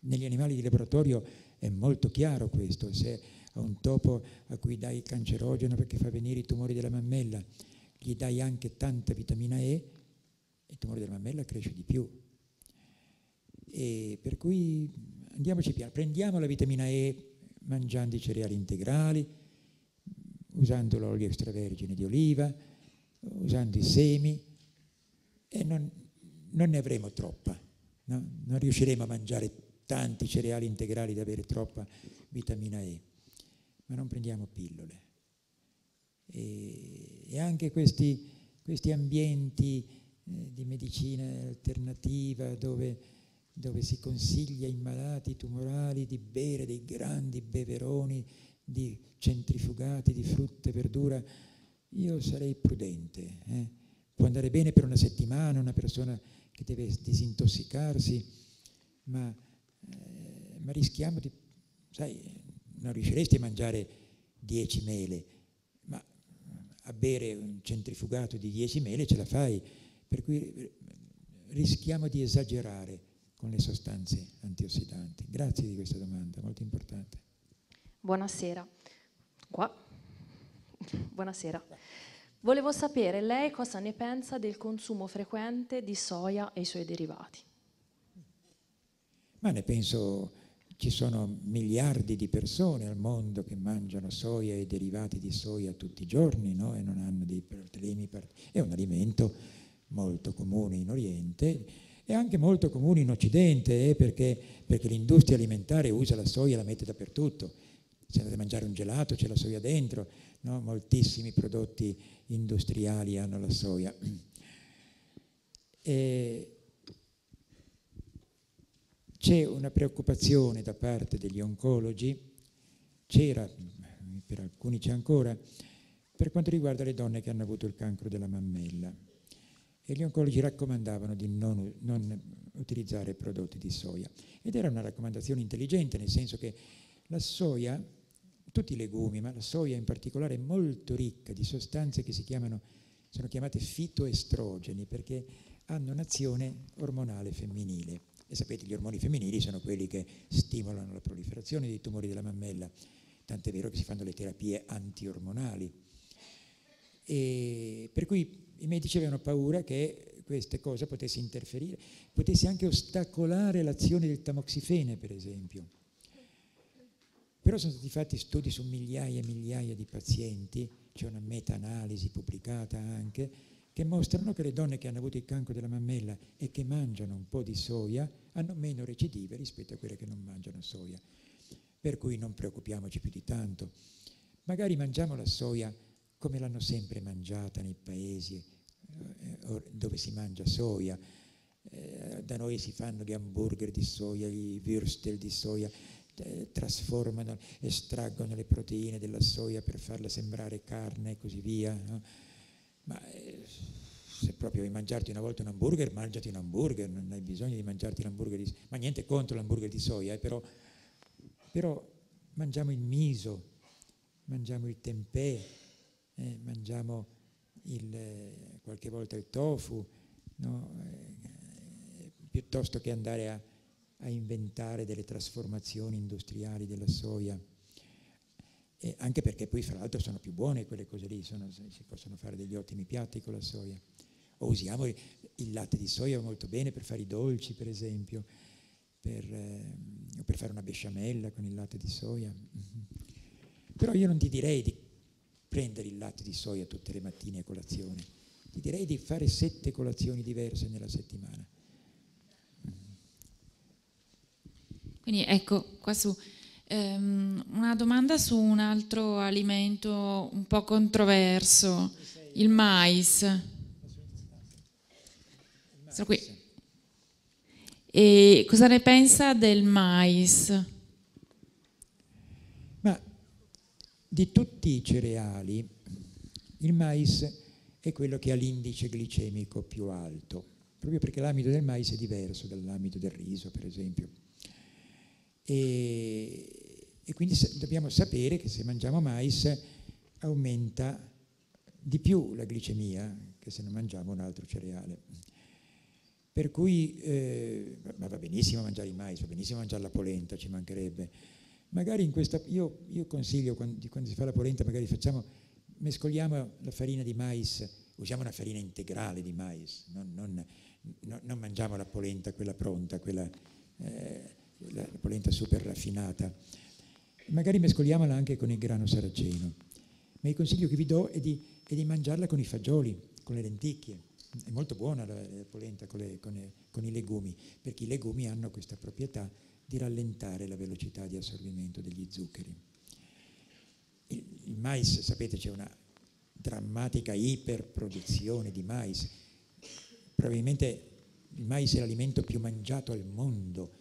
Negli animali di laboratorio è molto chiaro questo, se a un topo a cui dai cancerogeno perché fa venire i tumori della mammella, gli dai anche tanta vitamina E, il tumore della mammella cresce di più. E per cui andiamoci piano, prendiamo la vitamina E mangiando i cereali integrali, usando l'olio extravergine di oliva, usando i semi e non, non ne avremo troppa, no? non riusciremo a mangiare tanti cereali integrali da avere troppa vitamina E, ma non prendiamo pillole. E, e anche questi, questi ambienti eh, di medicina alternativa dove, dove si consiglia ai malati tumorali di bere dei grandi beveroni di centrifugati di frutta e verdura, io sarei prudente. Eh? Può andare bene per una settimana, una persona che deve disintossicarsi, ma, eh, ma rischiamo di, sai, non riusciresti a mangiare 10 mele, ma a bere un centrifugato di 10 mele ce la fai, per cui rischiamo di esagerare con le sostanze antiossidanti. Grazie di questa domanda, molto importante. Buonasera. Qua. Buonasera. Volevo sapere lei cosa ne pensa del consumo frequente di soia e i suoi derivati. Ma ne penso ci sono miliardi di persone al mondo che mangiano soia e derivati di soia tutti i giorni no? e non hanno dei problemi. È un alimento molto comune in Oriente e anche molto comune in Occidente eh, perché, perché l'industria alimentare usa la soia e la mette dappertutto. Se andate a mangiare un gelato c'è la soia dentro, no? moltissimi prodotti industriali hanno la soia. C'è una preoccupazione da parte degli oncologi, c'era, per alcuni c'è ancora, per quanto riguarda le donne che hanno avuto il cancro della mammella. E gli oncologi raccomandavano di non, non utilizzare prodotti di soia. Ed era una raccomandazione intelligente, nel senso che la soia, tutti i legumi, ma la soia in particolare, è molto ricca di sostanze che si chiamano, sono chiamate fitoestrogeni, perché hanno un'azione ormonale femminile. E sapete, gli ormoni femminili sono quelli che stimolano la proliferazione dei tumori della mammella, tant'è vero che si fanno le terapie antiormonali. E per cui i medici avevano paura che queste cose potesse interferire, potesse anche ostacolare l'azione del tamoxifene, per esempio. Però sono stati fatti studi su migliaia e migliaia di pazienti, c'è una meta-analisi pubblicata anche, che mostrano che le donne che hanno avuto il cancro della mammella e che mangiano un po' di soia hanno meno recidive rispetto a quelle che non mangiano soia. Per cui non preoccupiamoci più di tanto. Magari mangiamo la soia come l'hanno sempre mangiata nei paesi eh, dove si mangia soia. Eh, da noi si fanno gli hamburger di soia, gli würstel di soia, trasformano, estraggono le proteine della soia per farla sembrare carne e così via. No? Ma eh, se proprio vuoi mangiarti una volta un hamburger, mangiati un hamburger, non hai bisogno di mangiarti l'hamburger di ma niente contro l'hamburger di soia, eh, però, però, mangiamo il miso, mangiamo il tempeh, eh, mangiamo il, eh, qualche volta il tofu, no? Eh, piuttosto che andare a, a inventare delle trasformazioni industriali della soia. E anche perché poi fra l'altro sono più buone quelle cose lì, sono, si possono fare degli ottimi piatti con la soia. O usiamo il latte di soia molto bene per fare i dolci, per esempio, per, eh, o per fare una besciamella con il latte di soia. Però io non ti direi di prendere il latte di soia tutte le mattine a colazione, ti direi di fare sette colazioni diverse nella settimana. Quindi ecco, qua su Um, una domanda su un altro alimento un po' controverso, il mais. Sono qui. E cosa ne pensa del mais? Ma di tutti i cereali, il mais è quello che ha l'indice glicemico più alto, proprio perché l'amido del mais è diverso dall'amido del riso, per esempio. E, e quindi dobbiamo sapere che se mangiamo mais aumenta di più la glicemia che se non mangiamo un altro cereale. Per cui eh, va benissimo mangiare il mais, va benissimo mangiare la polenta, ci mancherebbe. Magari in questa, io, io consiglio quando, quando, si fa la polenta, magari facciamo, mescoliamo la farina di mais, usiamo una farina integrale di mais, non, non, non, non mangiamo la polenta, quella pronta, quella, eh, la polenta super raffinata, magari mescoliamola anche con il grano saraceno. Ma il consiglio che vi do è di, è di mangiarla con i fagioli, con le lenticchie. È molto buona la, la polenta con, le, con, le, con, i legumi, perché i legumi hanno questa proprietà di rallentare la velocità di assorbimento degli zuccheri. Il, il mais, sapete, c'è una drammatica iperproduzione di mais. Probabilmente il mais è l'alimento più mangiato al mondo,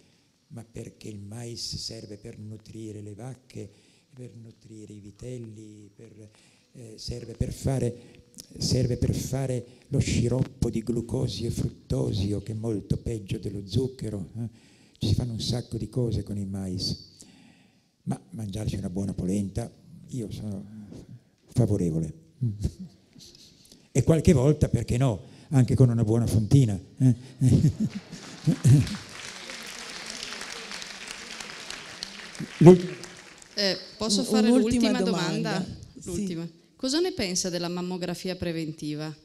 ma perché il mais serve per nutrire le vacche, per nutrire i vitelli, per, eh, serve, per fare, serve per fare lo sciroppo di glucosio e fruttosio, che è molto peggio dello zucchero. Eh? Ci si fanno un sacco di cose con il mais. Ma mangiarci una buona polenta, io sono favorevole. E qualche volta, perché no, anche con una buona fontina. Eh? Eh, posso fare l'ultima domanda? domanda? L'ultima. Sì. Cosa ne pensa della mammografia preventiva?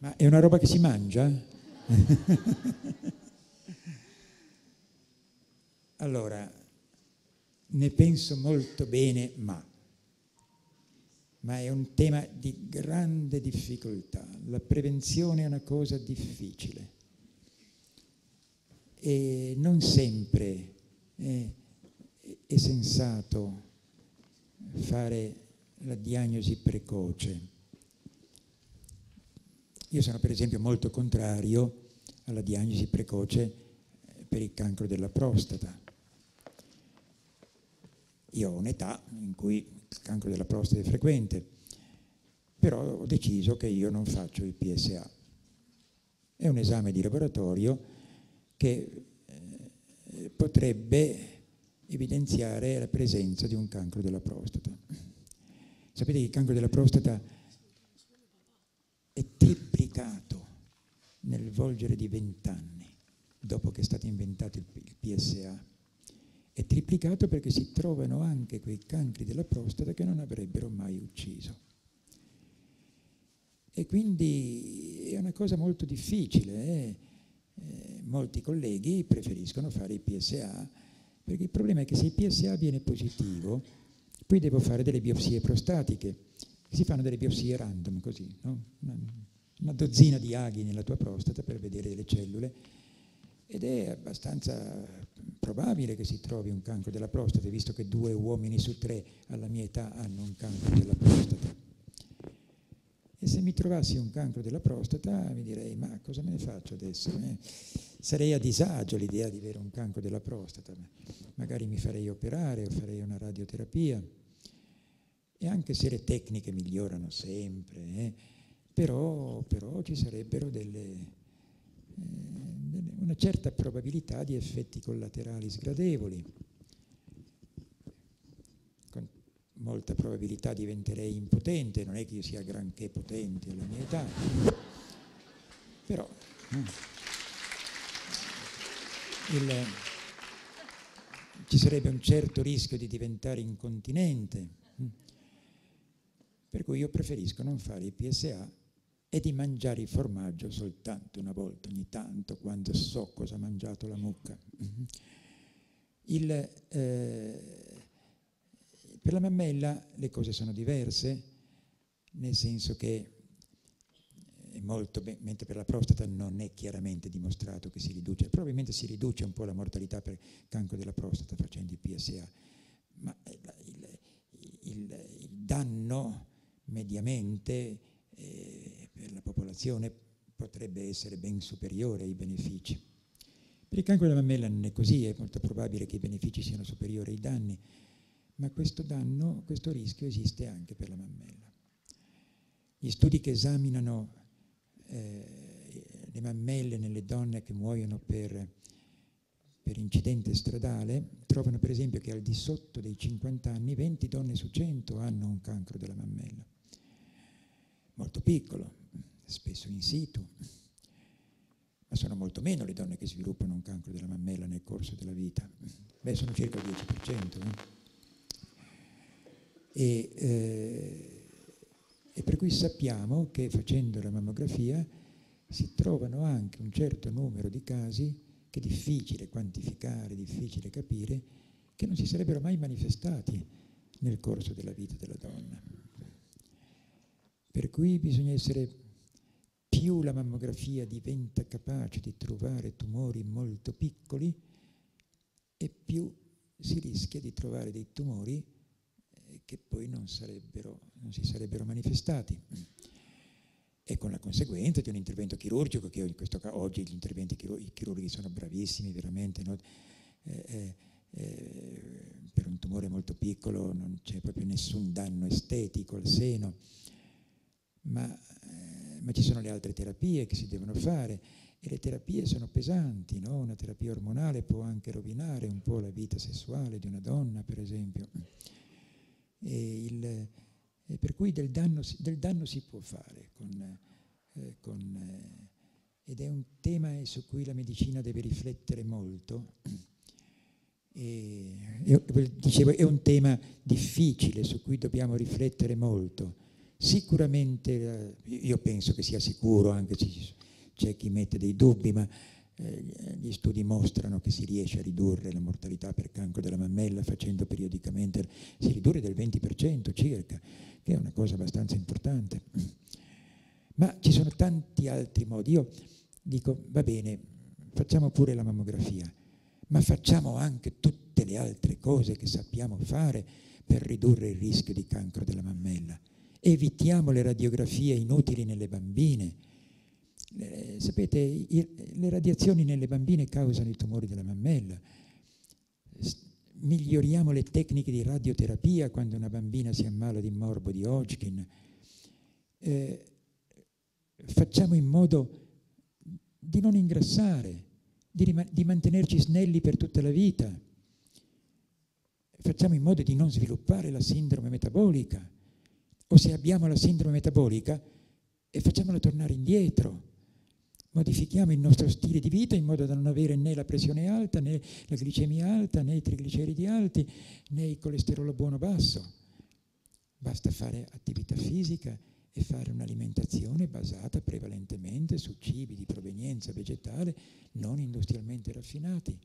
Ma è una roba che si mangia? allora, ne penso molto bene, ma ma è un tema di grande difficoltà. La prevenzione è una cosa difficile e non sempre è, è sensato fare la diagnosi precoce. Io sono per esempio molto contrario alla diagnosi precoce per il cancro della prostata. Io ho un'età in cui il cancro della prostata è frequente, però ho deciso che io non faccio il PSA. È un esame di laboratorio che eh, potrebbe evidenziare la presenza di un cancro della prostata. Sapete che il cancro della prostata è triplicato nel volgere di vent'anni dopo che è stato inventato il PSA è triplicato perché si trovano anche quei cancri della prostata che non avrebbero mai ucciso. E quindi è una cosa molto difficile. Eh? Molti colleghi preferiscono fare il PSA perché il problema è che se il PSA viene positivo, poi devo fare delle biopsie prostatiche. Si fanno delle biopsie random così, no? una, una dozzina di aghi nella tua prostata per vedere le cellule ed è abbastanza probabile che si trovi un cancro della prostata, visto che due uomini su tre alla mia età hanno un cancro della prostata. Se mi trovassi un cancro della prostata mi direi ma cosa me ne faccio adesso? Eh, sarei a disagio l'idea di avere un cancro della prostata, magari mi farei operare o farei una radioterapia. E anche se le tecniche migliorano sempre, eh, però, però ci sarebbero delle, eh, una certa probabilità di effetti collaterali sgradevoli. Con molta probabilità diventerei impotente, non è che io sia granché potente alla mia età, però mm, il, ci sarebbe un certo rischio di diventare incontinente, per cui io preferisco non fare il PSA e di mangiare il formaggio soltanto una volta ogni tanto, quando so cosa ha mangiato la mucca. Il, eh, per la mammella le cose sono diverse, nel senso che è molto mentre per la prostata non è chiaramente dimostrato che si riduce, probabilmente si riduce un po' la mortalità per cancro della prostata facendo il PSA, ma il, il, il danno mediamente eh, per la popolazione potrebbe essere ben superiore ai benefici. Per il cancro della mammella non è così, è molto probabile che i benefici siano superiori ai danni, ma questo danno, questo rischio esiste anche per la mammella. Gli studi che esaminano eh, le mammelle nelle donne che muoiono per, per incidente stradale trovano per esempio che al di sotto dei 50 anni 20 donne su 100 hanno un cancro della mammella. Molto piccolo, spesso in situ, ma sono molto meno le donne che sviluppano un cancro della mammella nel corso della vita. Beh, sono circa il 10%. Eh? E, eh, e per cui sappiamo che facendo la mammografia si trovano anche un certo numero di casi che è difficile quantificare, difficile capire, che non si sarebbero mai manifestati nel corso della vita della donna. Per cui bisogna essere più la mammografia diventa capace di trovare tumori molto piccoli e più si rischia di trovare dei tumori che poi non, non si sarebbero manifestati e con la conseguenza di un intervento chirurgico che in questo caso oggi gli interventi chirurghi sono bravissimi veramente no? eh, eh, eh, per un tumore molto piccolo non c'è proprio nessun danno estetico al seno ma, eh, ma, ci sono le altre terapie che si devono fare e le terapie sono pesanti no? una terapia ormonale può anche rovinare un po' la vita sessuale di una donna per esempio il, per cui del danno, del danno, si può fare con, eh, con, eh, ed è un tema su cui la medicina deve riflettere molto. E, dicevo, è un tema difficile su cui dobbiamo riflettere molto. Sicuramente, eh, io penso che sia sicuro, anche se c'è chi mette dei dubbi, ma eh, gli studi mostrano che si riesce a ridurre la mortalità per cancro della mammella facendo periodicamente, si ridurre del 20% circa, che è una cosa abbastanza importante. Ma ci sono tanti altri modi. Io dico, va bene, facciamo pure la mammografia, ma facciamo anche tutte le altre cose che sappiamo fare per ridurre il rischio di cancro della mammella. Evitiamo le radiografie inutili nelle bambine, eh, sapete, i, le radiazioni nelle bambine causano i tumori della mammella. S miglioriamo le tecniche di radioterapia quando una bambina si ammala di morbo di Hodgkin. Eh, facciamo in modo di non ingrassare, di, di mantenerci snelli per tutta la vita. Facciamo in modo di non sviluppare la sindrome metabolica. O se abbiamo la sindrome metabolica, e facciamola tornare indietro modifichiamo il nostro stile di vita in modo da non avere né la pressione alta, né la glicemia alta, né i trigliceridi alti, né il colesterolo buono basso. Basta fare attività fisica e fare un'alimentazione basata prevalentemente su cibi di provenienza vegetale non industrialmente raffinati.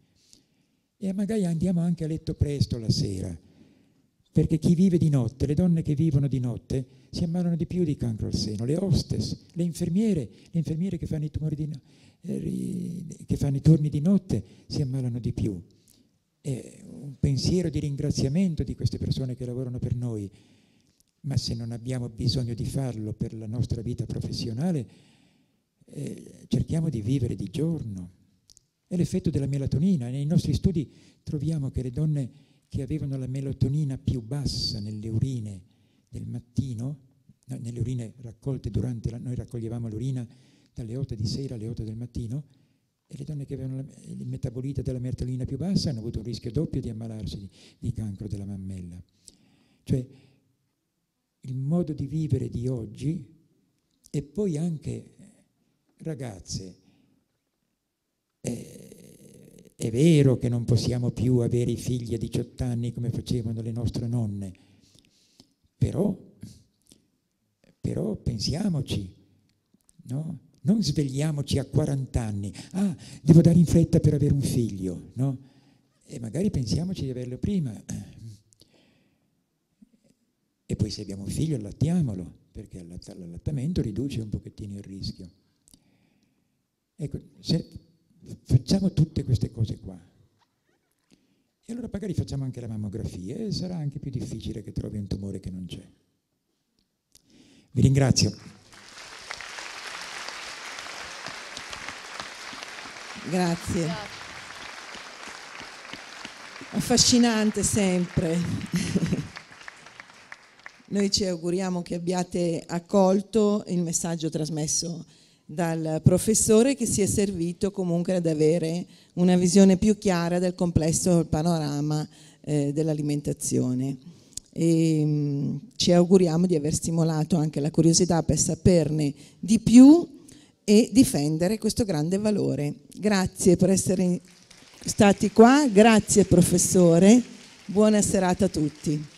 E magari andiamo anche a letto presto la sera perché chi vive di notte, le donne che vivono di notte, si ammalano di più di cancro al seno, le hostess, le infermiere, le infermiere che fanno i, di, eh, che fanno i turni di notte si ammalano di più. È un pensiero di ringraziamento di queste persone che lavorano per noi, ma se non abbiamo bisogno di farlo per la nostra vita professionale, eh, cerchiamo di vivere di giorno. È l'effetto della melatonina. Nei nostri studi troviamo che le donne che avevano la melatonina più bassa nelle urine del mattino, no, nelle urine raccolte durante la, noi raccoglievamo l'urina dalle 8 di sera alle 8 del mattino, e le donne che avevano la, il metabolite della melatonina più bassa hanno avuto un rischio doppio di ammalarsi di, di cancro della mammella. Cioè, il modo di vivere di oggi e poi anche, ragazze, eh, è vero che non possiamo più avere i figli a 18 anni come facevano le nostre nonne, però, però pensiamoci, no? non svegliamoci a 40 anni, ah, devo dare in fretta per avere un figlio, no? E magari pensiamoci di averlo prima. E poi se abbiamo un figlio allattiamolo, perché l'allattamento riduce un pochettino il rischio. Ecco, se facciamo tutte queste cose qua. E allora magari facciamo anche la mammografia e sarà anche più difficile che trovi un tumore che non c'è. Vi ringrazio. Grazie. Affascinante sempre. Noi ci auguriamo che abbiate accolto il messaggio trasmesso dal professore che si è servito comunque ad avere una visione più chiara del complesso panorama eh, dell'alimentazione. E, mh, mm, ci auguriamo di aver stimolato anche la curiosità per saperne di più e difendere questo grande valore. Grazie per essere stati qua, grazie professore, buona serata a tutti.